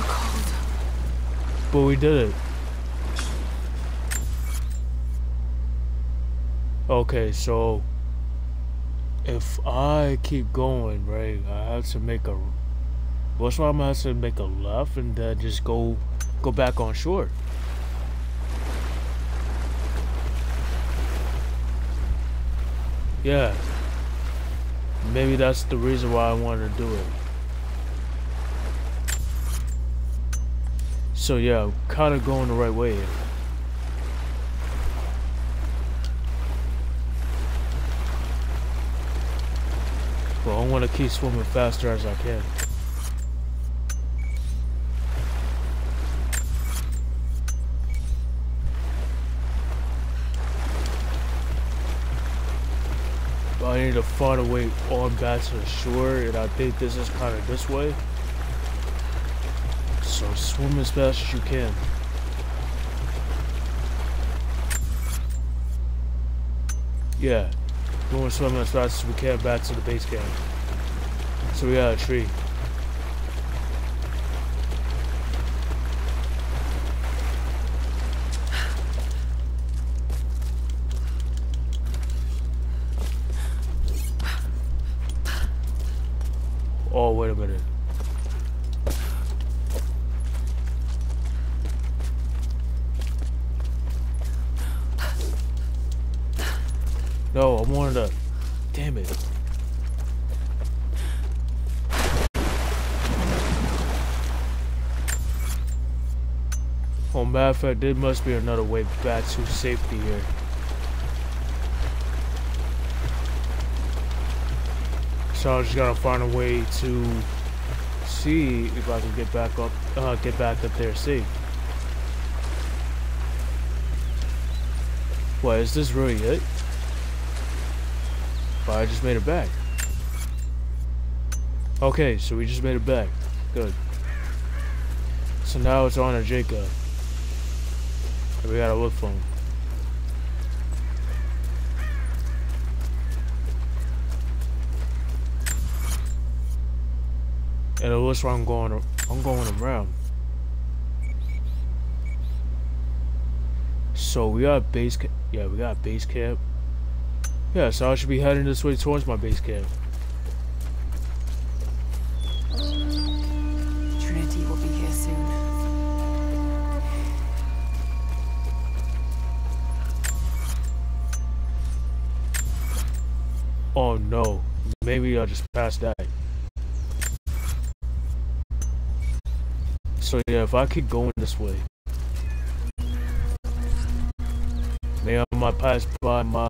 We did it. Okay, so if I keep going, right, I have to make a. What's why I'm have to make a left and then just go, go back on shore. Yeah. Maybe that's the reason why I wanted to do it. So yeah, kind of going the right way. But I want to keep swimming faster as I can. But I need to find a way on back to the shore, and I think this is kind of this way. Swim as fast as you can. Yeah, we want to swim as fast as we can back to the base camp. So we got a tree. Oh, wait a minute. No, I wanted to. Damn it. Oh, matter of fact, there must be another way back to safety here. So I just gotta find a way to see if I can get back up, uh, get back up there safe. What, is this really it? I just made it back. Okay, so we just made it back. Good. So now it's on to Jacob. We gotta look for him. And it looks like I'm going I'm going around. So we got base. Yeah, we got base camp. Yeah, so I should be heading this way towards my base camp. Trinity will be here soon. Oh no. Maybe I'll just pass that. So yeah, if I keep going this way. Maybe I might pass by my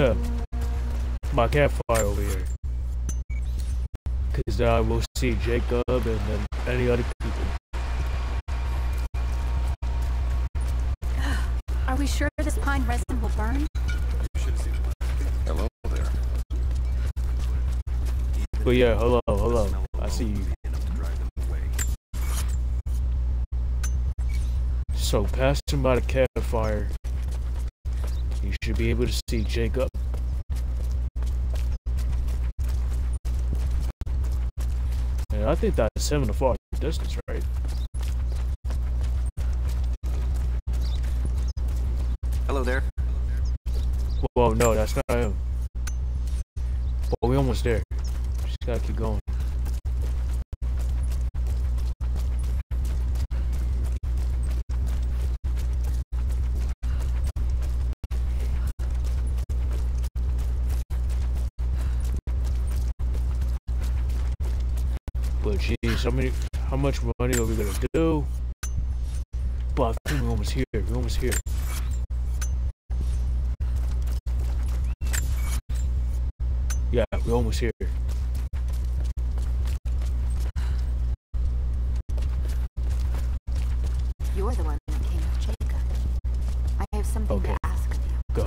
(laughs) my campfire over here. Cause uh, I will see Jacob and then any other people. Are we sure this pine resin will burn? Hello there. But yeah, hello, hello. I see you. So passing by the campfire, you should be able to see Jacob. And I think that's seven in the far distance, right? Hello there. Well, no, that's not him. Well, we almost there. Just gotta keep going. Geez, how many, how much money are we gonna do? But I think we're almost here. We're almost here. Yeah, we're almost here. You're the one that came with Jacob. I have something Okay. to ask of you. Go.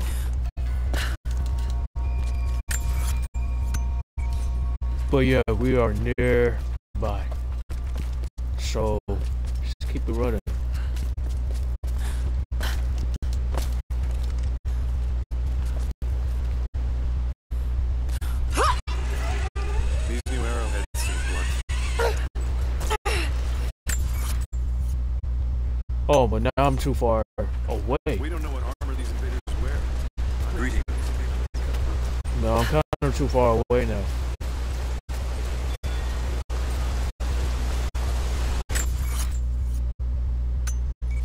But yeah, we are nearby. So just keep it running. These new arrowheads seem blunt. Oh, but now I'm too far away. We don't know what armor these invaders wear. Greetings. No, I'm kind of too far away now.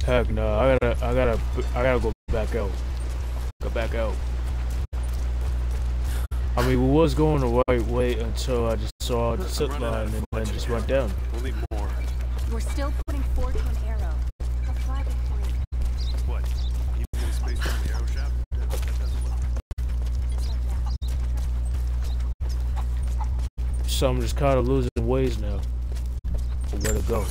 Heck no, I gotta, I gotta, I gotta go back out. Go back out. I mean, we was going the right way until I just saw the zip line and then just went down. We'll need more. We're still putting forth on Arrow. I'll flag it for you. What? You need space on the arrow shaft? That, that doesn't look... So I'm just kind of losing ways now. Where to go?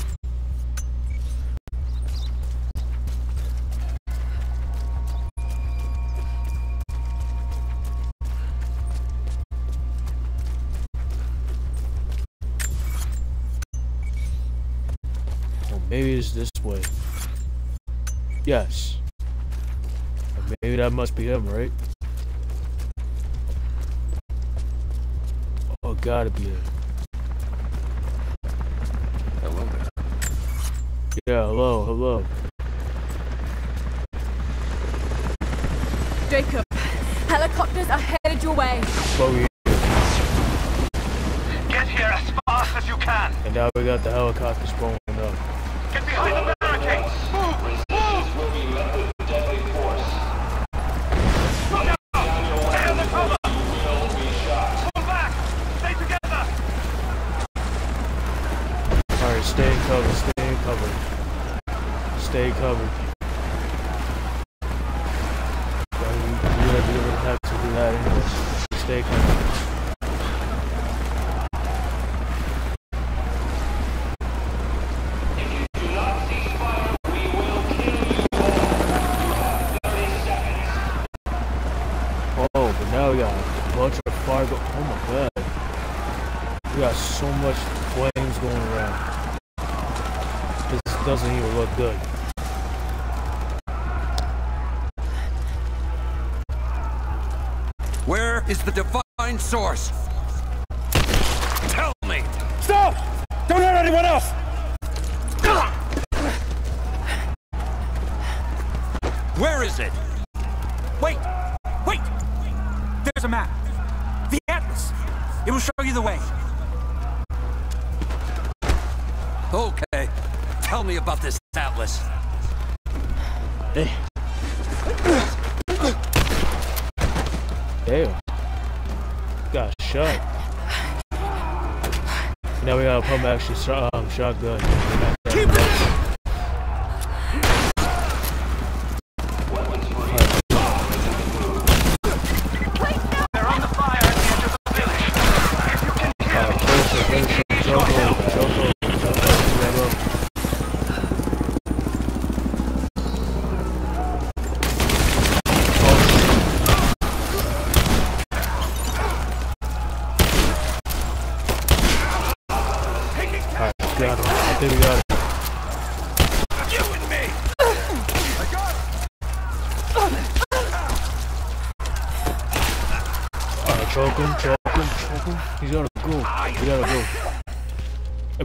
Maybe it's this way. Yes. Maybe that must be him, right? Oh, gotta be him. Hello there. Yeah, hello, hello. Jacob, helicopters are headed your way. Bogey. Get here as fast as you can. And now we got the helicopters blowing Stay on the cover! You will be shot. Pull back! Stay together! Alright, stay in cover, stay in cover. Stay covered. Got so much flames going around. This doesn't even look good. Where is the divine source? Tell me! Stop! Don't hurt anyone else! Where is it? Wait! Wait! There's a map. The Atlas. It will show you the way. Okay. Tell me about this atlas. Hey. Damn. Got shot. Now we gotta pump actually shot, um, shotgun. Keep They're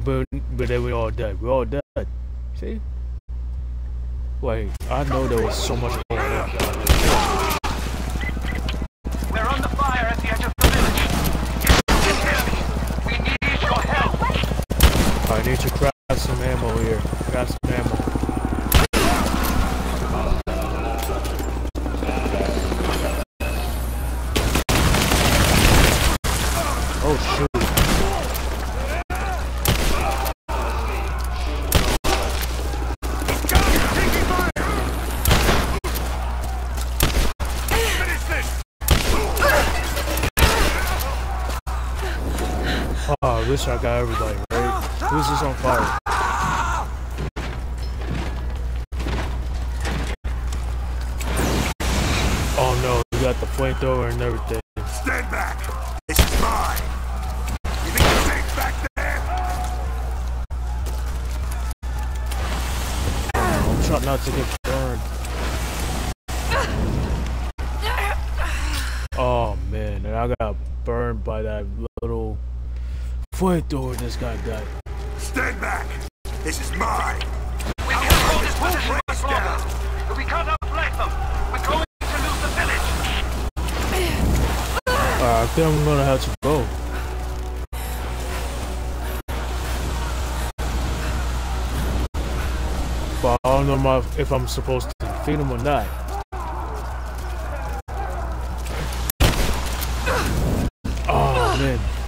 But, but then we all dead. We're all dead. See? Wait, I know there was so much going on. They're on the fire at the edge of the village. If you can hear me, we need your help. I need to craft some ammo here. Craft some ammo. I wish I got everybody, right? Who's this on fire? Oh no, we got the flamethrower and everything. Stand back! This is mine! You think you're safe back there? I'm trying not to get burned. (sighs) Oh man, and I got burned by that little flamethrower this guy got. Stand back! This is mine! We can't hold this position much longer. We can't outflank them. We're going to lose the village. Uh, I think I'm gonna have to go. But I don't know my, if I'm supposed to defeat him or not. Oh man.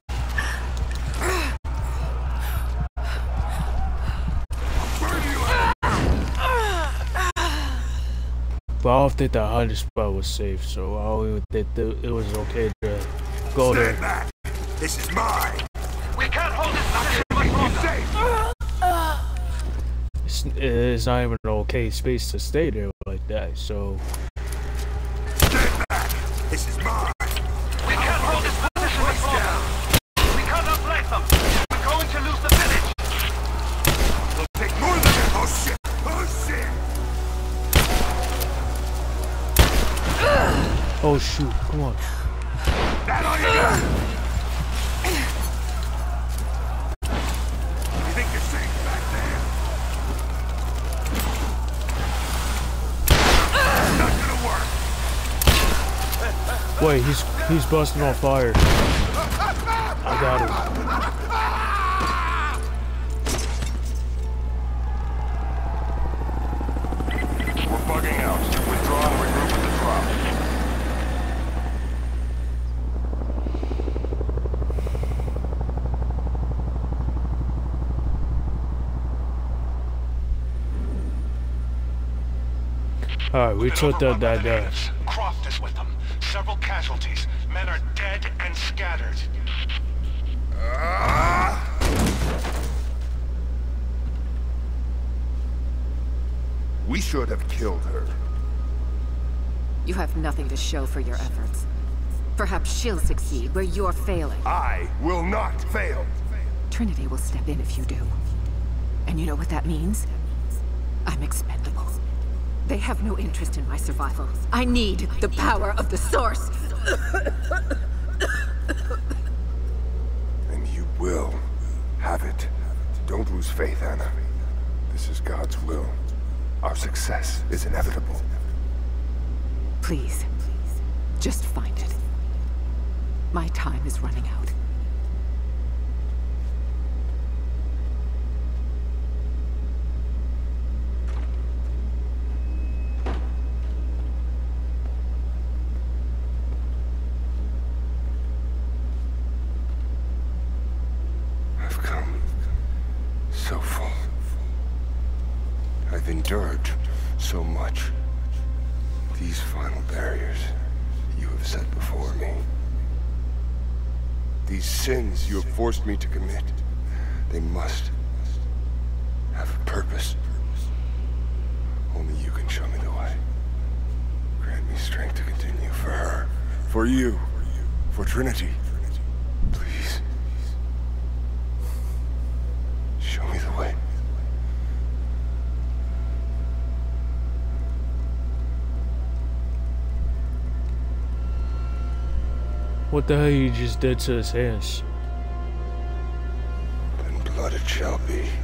But I don't think the hiding spot was safe, so I don't even think that it was okay to go Stand there. back. This is mine. We can't hold this position much longer. It's, it's not even an okay space to stay there like that, so This is mine. We can't hold this position much longer. We can't outflank them. We're going to lose the village. We'll take more than that. Oh shit. Oh shoot, come on. That all you got? You think you're safe back there? Not gonna work. Wait, he's he's busting on fire. I got him. We're bugging out. Withdraw and regroup at the drop. Alright, we took that that uh, guy. Croft is with them. Several casualties. Men are dead and scattered. We should have killed her. You have nothing to show for your efforts. Perhaps she'll succeed where you're failing. I will not fail. Trinity will step in if you do. And you know what that means? I'm expendable. They have no interest in my survival. I need the power of the Source. And you will have it. Don't lose faith, Ana. This is God's will. Our success is inevitable. Please, just find it. My time is running out. I've come so far. I've endured so much. These final barriers you have set before me. These sins you have me to commit, they must have a purpose. Only you can show me the way. Grant me strength to continue for her, for you, for Trinity. Please. Show me the way. What the hell you just did to his hands? Blood it shall be.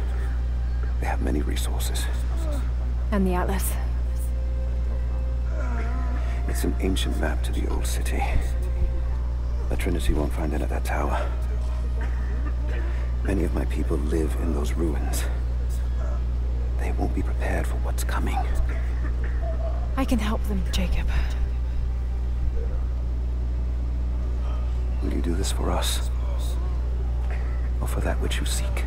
They have many resources. And the Atlas? It's an ancient map to the old city. The Trinity won't find it at that tower. Many of my people live in those ruins. They won't be prepared for what's coming. I I can help them, Jacob. Will you do this for us? Or for that which you seek?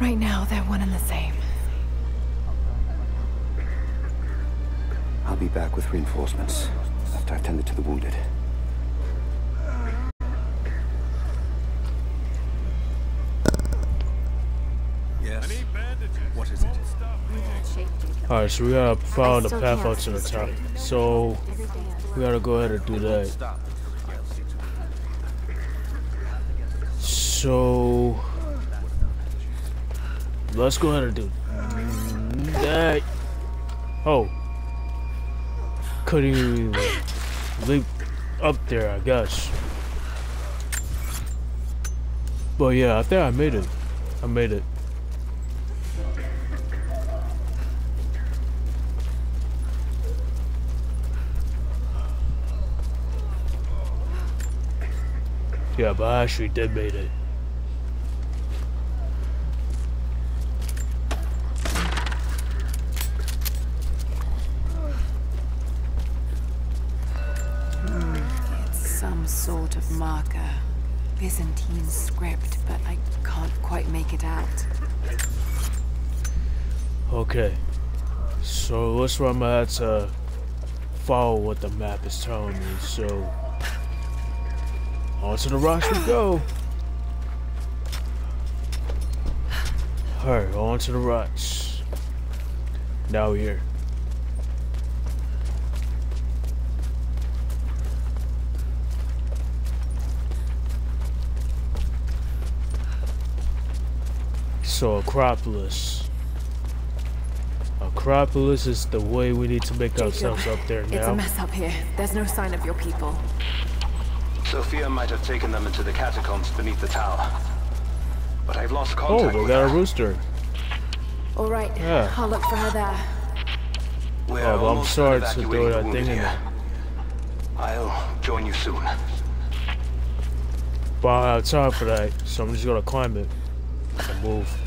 Right now, they're one and the same. I'll be back with reinforcements after I've tended to the wounded. Yes. What is it? Alright, so we gotta follow the path up to the top. So we gotta go ahead and do that. So let's go ahead and do that. Oh, couldn't even leap up there, I guess. But yeah, I think I made it. I made it. Yeah, but I actually did made it. Marker. Byzantine script, but I can't quite make it out. Okay. So looks like I'm have to follow what the map is telling me. So on to the rocks we go. Alright, on to the rocks. Now we're here. So Acropolis. Acropolis is the way we need to make ourselves up there now. It's a mess up here. There's no sign of your people. Sophia might have taken them into the catacombs beneath the tower. But I've lost contact Oh, contact we with got a rooster. All right. Yeah. I'll look for her there. We're Oh, well, I'm almost sorry to throw evacuating the that thing here. I'll join you soon. But I don't have time for that, so I'm just gonna climb it and move.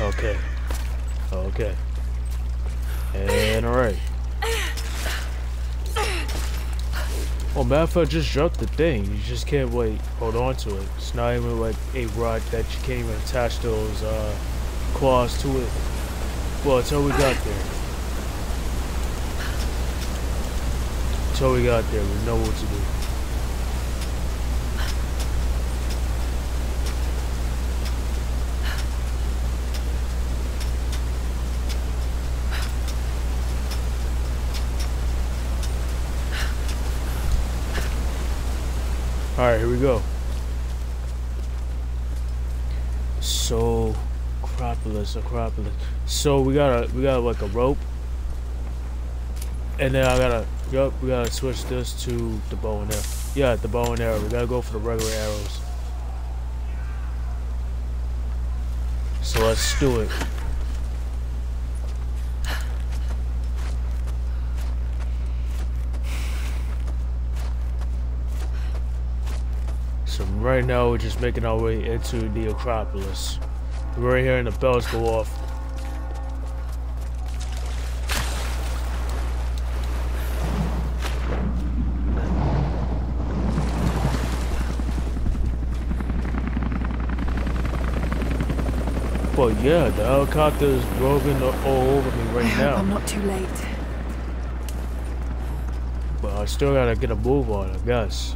Okay. Okay. And alright. Oh, matter just dropped the thing. You just can't wait. Hold on to it. It's not even like a rod that you can't even attach those uh, claws to it. Well, until we got there. Until we got there, we know what to do. Alright, here we go. So Acropolis, Acropolis. So we gotta we got like a rope. And then I gotta yup, we gotta switch this to the bow and arrow. Yeah, the bow and arrow. We gotta go for the regular arrows. So let's do it. So right now we're just making our way into the Acropolis. We're right here and the bells go off. But yeah, the helicopter is roving all over me I right hope now. I'm not too late. But I still gotta get a move on, I guess.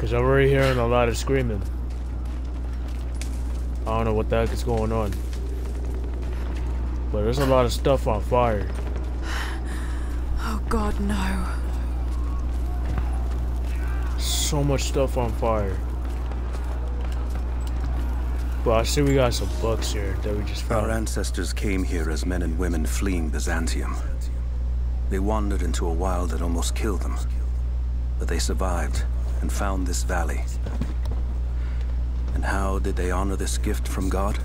Cause I'm already hearing a lot of screaming. I don't know what the heck is going on. But there's a lot of stuff on fire. Oh God, no. So much stuff on fire. But I see we got some books here that we just found. Our ancestors came here as men and women fleeing Byzantium. They wandered into a wild that almost killed them. But they survived and found this valley. And how did they honor this gift from God?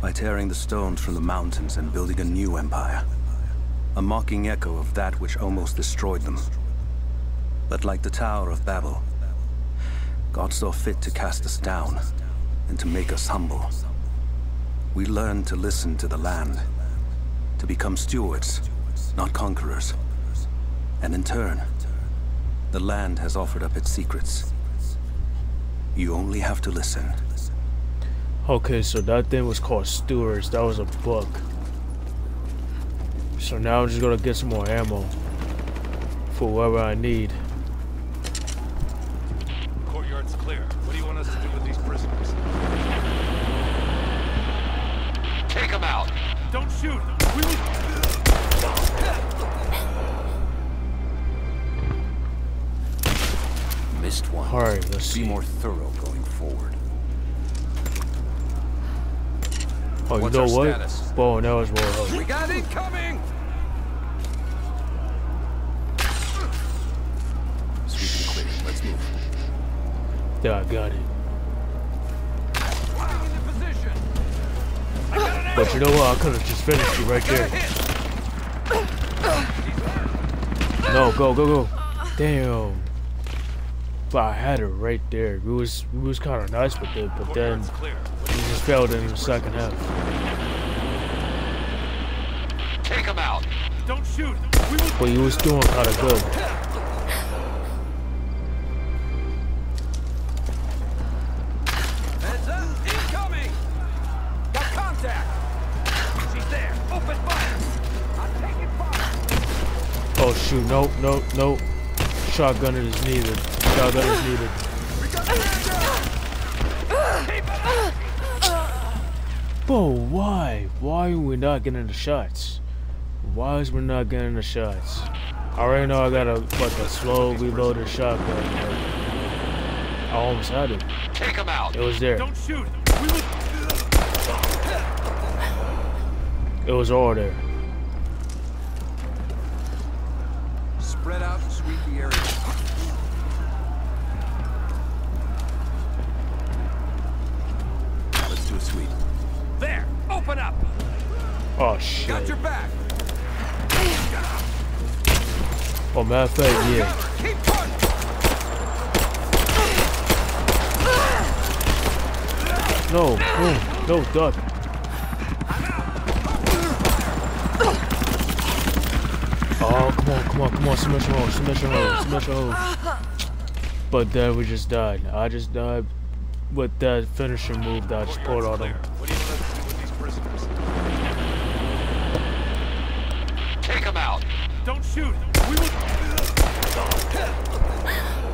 By tearing the stones from the mountains and building a new empire. A mocking echo of that which almost destroyed them. But like the Tower of Babel, God saw fit to cast us down and to make us humble. We learned to listen to the land, to become stewards, not conquerors. And in turn, the land has offered up its secrets. You only have to listen. Okay, so that thing was called Stewards. That was a book. So now I'm just gonna get some more ammo for whatever I need. Courtyard's clear. What do you want us to do with these prisoners? Take them out. Don't shoot. We will... Missed one. All right, let's Be see. more thorough going forward. Oh, you What's know what? status? Bow and arrows will help. We got incoming! Sweep and clear. Let's move. Yeah, I got it. But you know what? I could have just finished you right there. No, go, go, go. Damn. But I had it right there. We was we was kind of nice with it, but then he just failed in the second half. Take him out. Don't shoot. But he was doing kind of good. Heads up. Incoming. Got contact. She's there. Open fire. I'm taking fire. Oh shoot! Nope, nope, nope. Shotgun is needed. Shotgun is needed. Bro, why? Why are we not getting the shots? Why is we not getting the shots? I already know I gotta like a slow reloaded shotgun. But I almost had it. Take him out. It was there. Don't shoot. It was all there. Spread out and sweep the area. Let's do a sweep. There. Open up. Oh shit. Got your back. Oh, matter of fact, yeah. Keep. No, no, no, duck. Oh, come on, come on, come on, submission hold, submission hold, submission hold. But then we just died. I just died with that finishing move that I just pulled on him.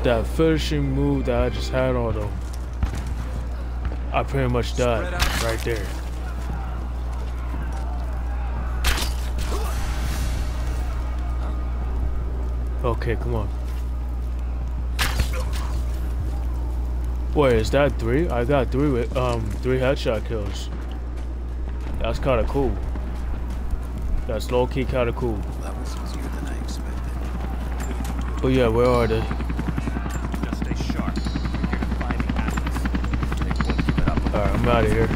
That finishing move that I just had on him. I pretty much died right there. Okay, come on. Wait, is that three? I got three with um three headshot kills. That's kind of cool. That's low key kind of cool. That was easier than I expected. But yeah, where are they? Out of here.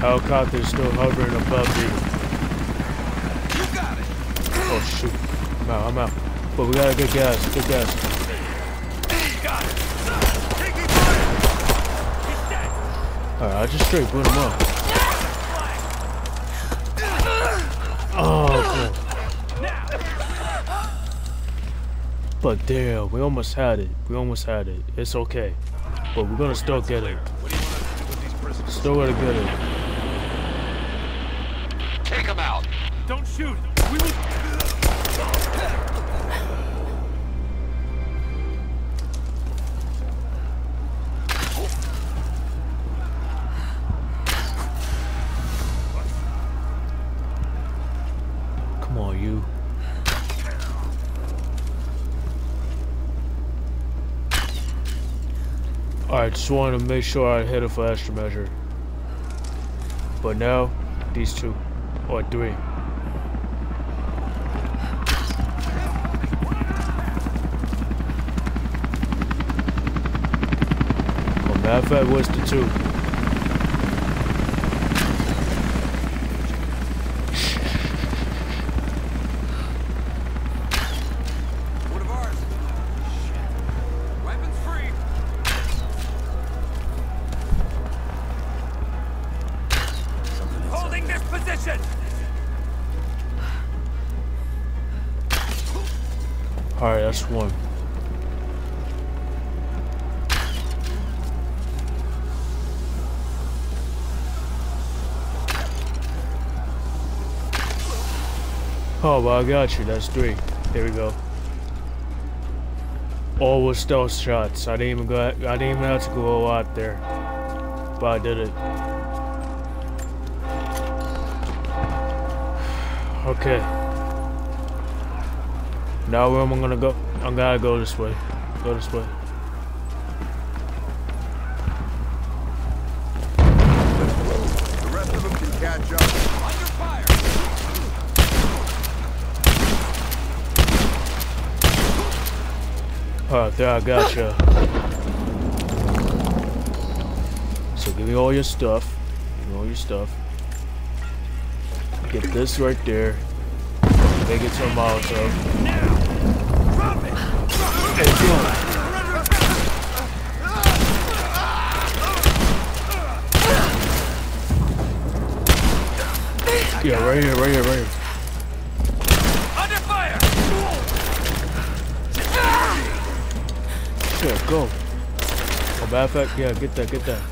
Helicopter's still hovering above me. You got it. Oh shoot. I'm out, I'm out. But we gotta get gas, get gas. Alright, I just straight put him up. Oh. But damn, we almost had it. We almost had it. It's okay. But we're gonna still get it. These? Still gonna get it. Take them out. Don't shoot. We will... Come on, you. Alright, just wanted to make sure I hit it for extra measure. But now, these two. Three. Well, matter of fact, what's the two? I got you. That's three. There we go. All with stealth shots. I didn't even go. I didn't even have to go out there, but I did it. Okay. Now where am I gonna go? I'm gonna go this way. Go this way. The rest of them can catch up. Under fire! Alright, there I gotcha. So give me all your stuff. Give me all your stuff. Get this right there. Make it to a Molotov. Hey, go. Yeah, right here, right here, right here. Matter of fact, yeah, get that, get that.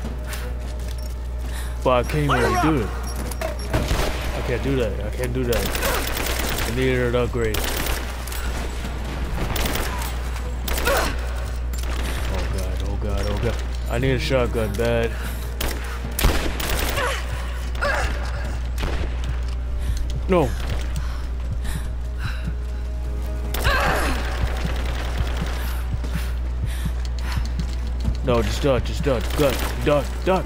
But I can't really do it. I can't do that. I can't do that. I needed an upgrade. Oh god, oh god, oh god. I need a shotgun bad. No. No, just duck, just duck, duck, duck, duck.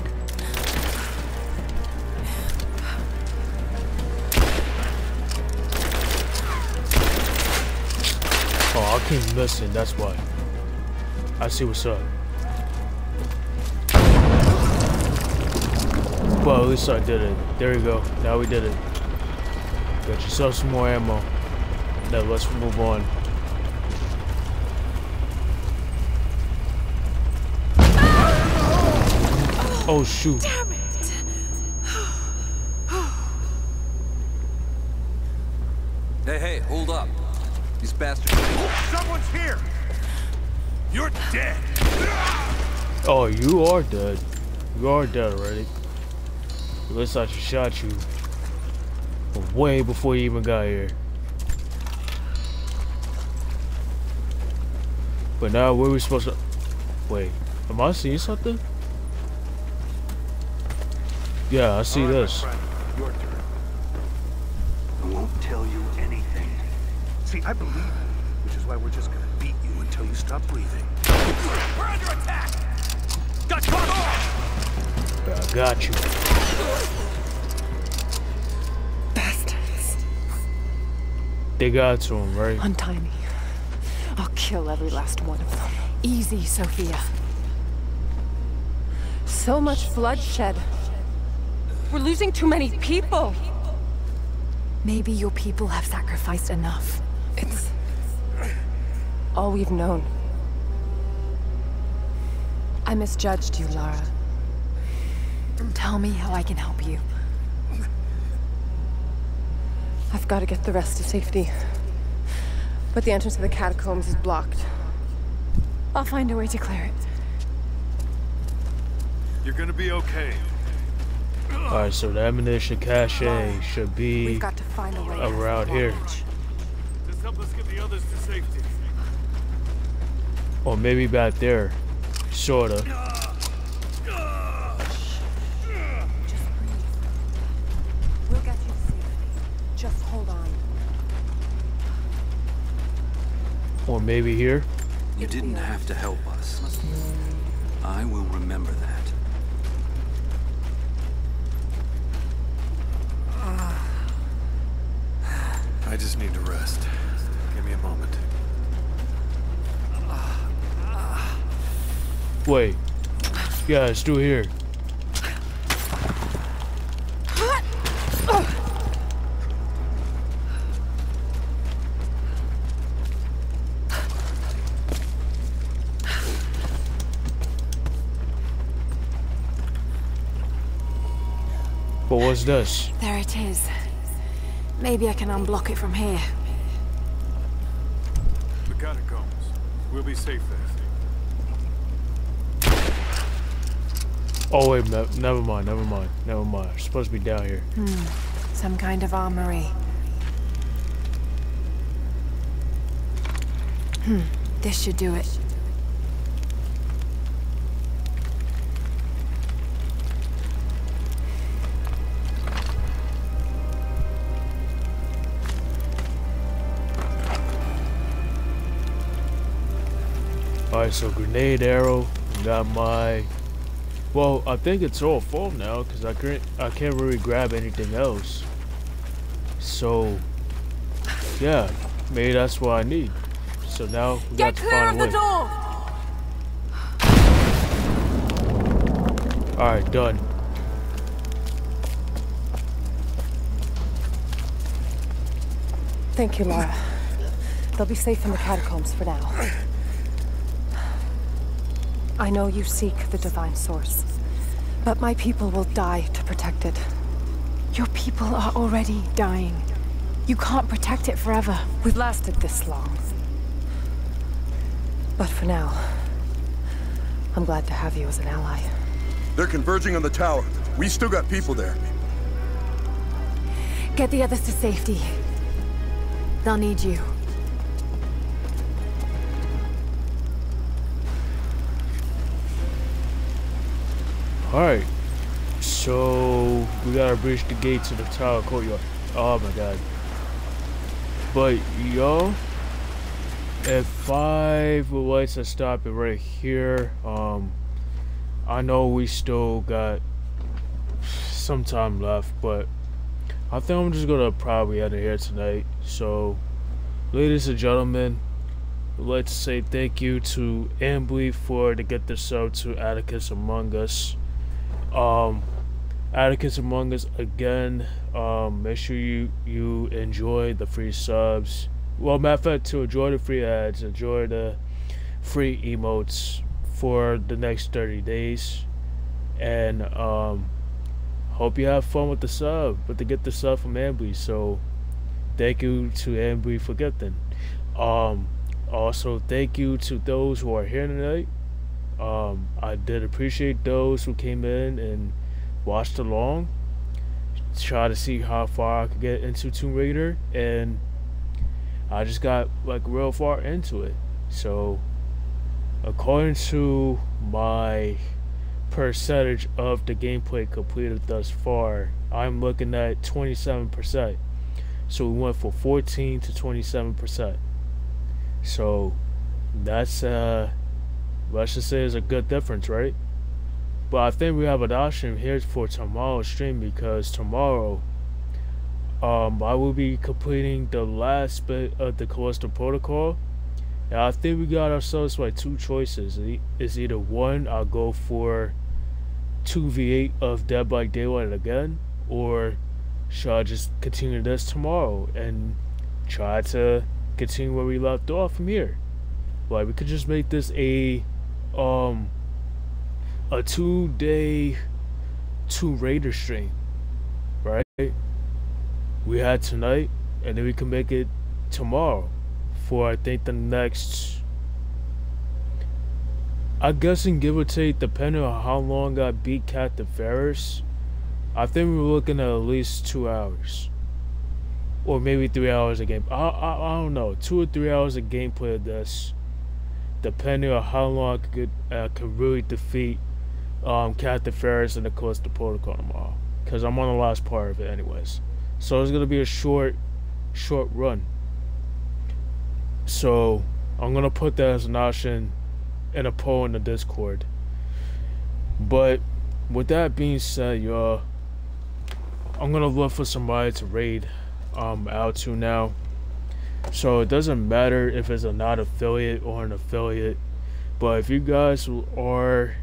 Oh, I keep missing, that's why. I see what's up. Well, at least I did it. There you go. Now we did it. Got yourself some more ammo. Now let's move on. Oh shoot. Damn it! Hey, hey, hold up. These bastards. Oh, someone's here! You're dead! Oh, you are dead. You are dead already. At least I just shot you way before you even got here. But now where we supposed to wait? Am I seeing something? Yeah, I see All right, my this. friend, Your turn. I won't tell you anything. See, I believe you, which is why we're just gonna beat you until you stop breathing. We're under attack! Got caught! I got you. Bastards. They got to him, right? Untie me. I'll kill every last one of them. Easy, Sophia. So much bloodshed. We're losing too many people. Maybe your people have sacrificed enough. It's all we've known. I misjudged you, Lara. Tell me how I can help you. I've got to get the rest to safety. But the entrance to the catacombs is blocked. I'll find a way to clear it. You're gonna be okay. Alright, so the ammunition cache should be We've got to find a way around here. Just help us get the others to safety. Or maybe back there. Sorta. We'll get you to safety. Just hold on. Or maybe here. You didn't have to help us. I will remember that. I just need to rest. Give me a moment. Wait. Yeah, it's through here. But what's this? There it is. Maybe I can unblock it from here. We gotta We'll be safe there. Oh wait, ne never mind, never mind, never mind. We're supposed to be down here. Hmm. Some kind of armory. Hmm. This should do it. Alright, so grenade arrow. Got my. Well, I think it's all full now because I can't. I can't really grab anything else. So, yeah, maybe that's what I need. So now we got Get to clear find of a the way. door! Alright, done. Thank you, Lara. They'll be safe in the catacombs for now. I know you seek the Divine Source, but my people will die to protect it. Your people are already dying. You can't protect it forever. We've lasted this long. But for now, I'm glad to have you as an ally. They're converging on the tower. We still got people there. Get the others to safety. They'll need you. Alright. So we gotta breach the gate to the tower courtyard. Oh my god. But yo, if I would like to stop it right here, um I know we still got some time left, but I think I'm just gonna probably end it here tonight. So ladies and gentlemen, I'd like to say thank you to Ambly for to get this sub to Atticus Among Us. Um, Atticus Among Us again. Um, make sure you you enjoy the free subs. Well, matter of fact, to enjoy the free ads, enjoy the free emotes for the next 30 days, and um, hope you have fun with the sub. But to get the sub from Ambly, so thank you to Ambly for getting. Um, also, thank you to those who are here tonight. Um, I did appreciate those who came in and watched along. Try to see how far I could get into Tomb Raider, and I just got like real far into it. So, according to my percentage of the gameplay completed thus far, I'm looking at 27%. So we went from 14 to 27%. So that's uh let's just say it's a good difference, right? But I think we have an option here for tomorrow's stream because tomorrow um I will be completing the last bit of the Callisto Protocol. And I think we got ourselves like two choices. It's either one, I'll go for 2v8 of Dead by Daylight again, or should I just continue this tomorrow and try to continue where we left off from here? Like we could just make this a um a two day Tomb Raider stream. Right? We had tonight and then we can make it tomorrow for I think the next I guess guessing give or take depending on how long I beat Captain Ferris. I think we're looking at at least two hours. Or maybe three hours a game. I, I, I don't know. Two or three hours of gameplay of this. Depending on how long I could, uh, could really defeat um, Captain Ferris and of course the Protocol tomorrow. Because I'm on the last part of it anyways. So it's going to be a short, short run. So I'm going to put that as an option in a poll in the Discord. But with that being said, y'all, I'm gonna look for somebody to raid um out to now. So it doesn't matter if it's a not affiliate or an affiliate. But if you guys are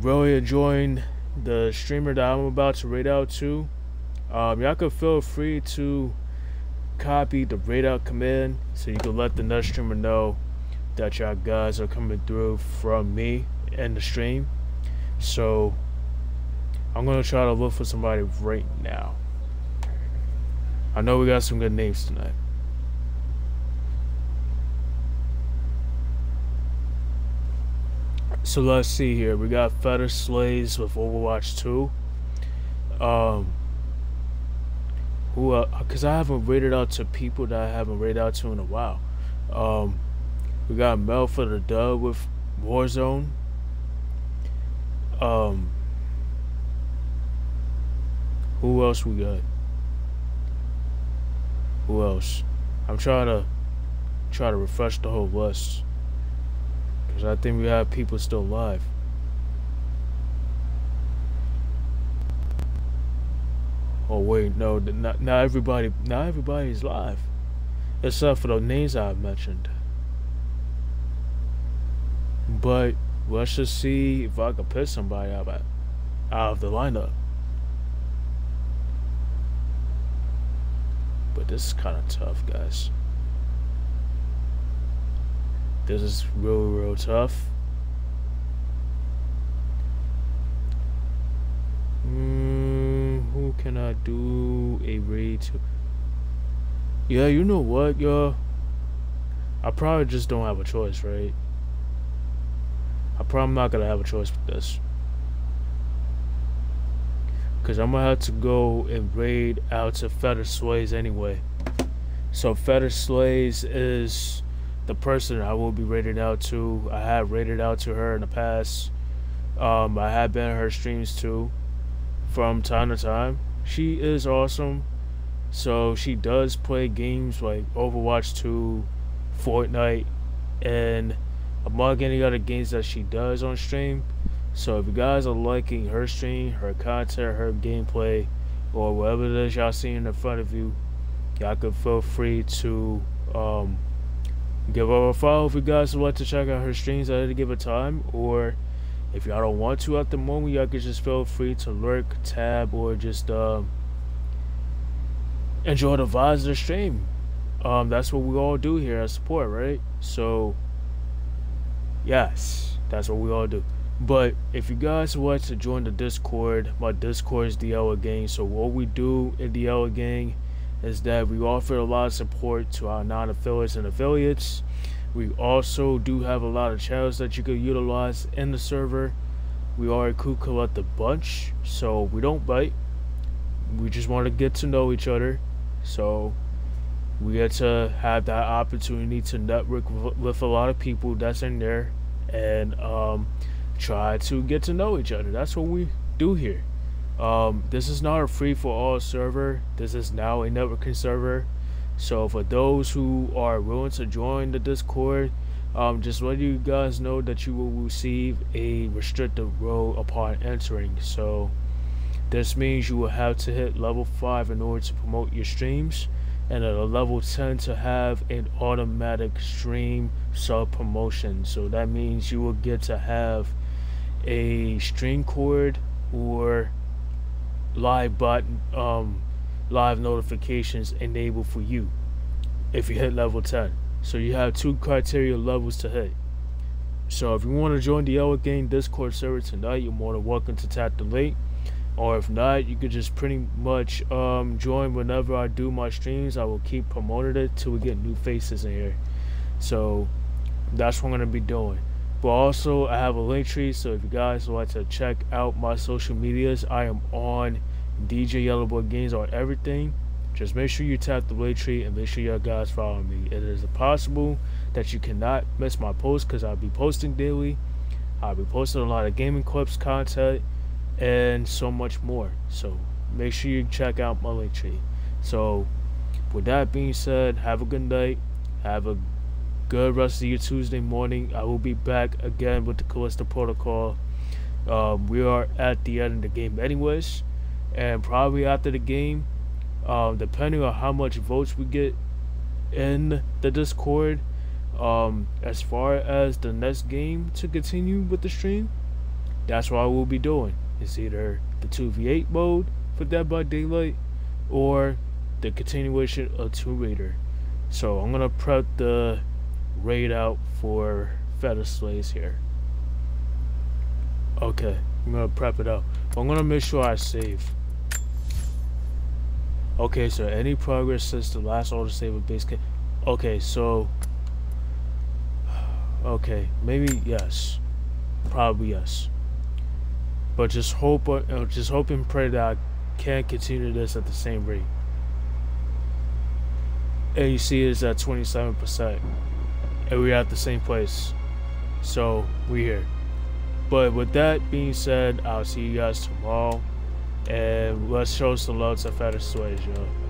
really enjoying the streamer that I'm about to raid out to, um, y'all can feel free to copy the raid out command so you can let the next streamer know that y'all guys are coming through from me and the stream. So I'm gonna try to look for somebody right now. I know we got some good names tonight. So let's see here. We got Fetter Slays with Overwatch 2. Um, who? Because I haven't rated out to people that I haven't rated out to in a while. Um, we got Mel for the dub with Warzone. Um, who else we got? Who else? I'm trying to try to refresh the whole list because I think we have people still alive. Oh wait, no, not, not everybody, not everybody's live, except for the names I've mentioned. But let's just see if I can pick somebody out, out of the lineup. But this is kind of tough, guys. This is real, real tough. Mm, who can I do a raid to? Yeah, you know what, y'all? I probably just don't have a choice, right? I probably not gonna have a choice with this. Cause I'm gonna have to go and raid out to Fetter Slays anyway. So Fetter Slays is the person I will be rated out to. I have rated out to her in the past. Um, I have been her streams too, from time to time. She is awesome. So she does play games like Overwatch 2, Fortnite, and among any other games that she does on stream. So if you guys are liking her stream, her content, her gameplay, or whatever it is y'all seeing in front of you, y'all can feel free to um, give her a follow if you guys would like to check out her streams at any given time. Or if y'all don't want to at the moment, y'all can just feel free to lurk, tab, or just uh, enjoy the vibes of the stream. Um, that's what we all do here as support, right? So, yes, that's what we all do. But if you guys want to join the Discord, my Discord is the Gang. So what we do in the Gang is that we offer a lot of support to our non-affiliates and affiliates. We also do have a lot of channels that you could utilize in the server. We are a cool collective bunch, so we don't bite. We just want to get to know each other. So we get to have that opportunity to network with a lot of people that's in there and um, try to get to know each other. That's what we do here. Um, this is not a free for all server. This is now a networking server. So for those who are willing to join the Discord, um, just let you guys know that you will receive a restricted role upon entering. So this means you will have to hit level 5 in order to promote your streams and at a level 10 to have an automatic stream sub promotion. So that means you will get to have a stream cord or live button um live notifications enabled for you if you hit level 10 so you have two criteria levels to hit. So if you want to join the Gang Discord server tonight you're more than welcome to tap the link. Or if not you could just pretty much um, join whenever I do my streams. I will keep promoting it till we get new faces in here. So that's what I'm gonna be doing but also, I have a link tree, so if you guys want to check out my social medias, I am on DJ Yella Boy Games on everything. Just make sure you tap the link tree and make sure you guys follow me. It is possible that you cannot miss my posts because I'll be posting daily. I'll be posting a lot of gaming clips, content, and so much more. So make sure you check out my link tree. So with that being said, have a good night. Have a good rest of your Tuesday morning. I will be back again with the Callisto Protocol. Um, we are at the end of the game, anyways, and probably after the game, um, depending on how much votes we get in the Discord, um, as far as the next game to continue with the stream, that's what I will be doing. It's either the 2v8 mode for Dead by Daylight or the continuation of Tomb Raider. So I'm gonna prep the raid out for Fetter Slays here. Okay, I'm gonna prep it up. I'm gonna make sure I save. Okay, so any progress since the last auto save with base Okay, so okay, maybe yes. probably yes. But just hope, uh, just hope and pray that I can continue this at the same rate. And you see it's at 27%. And we're at the same place. So, we here. But with that being said, I'll see you guys tomorrow. And let's show some love to Fetish Suede, yo.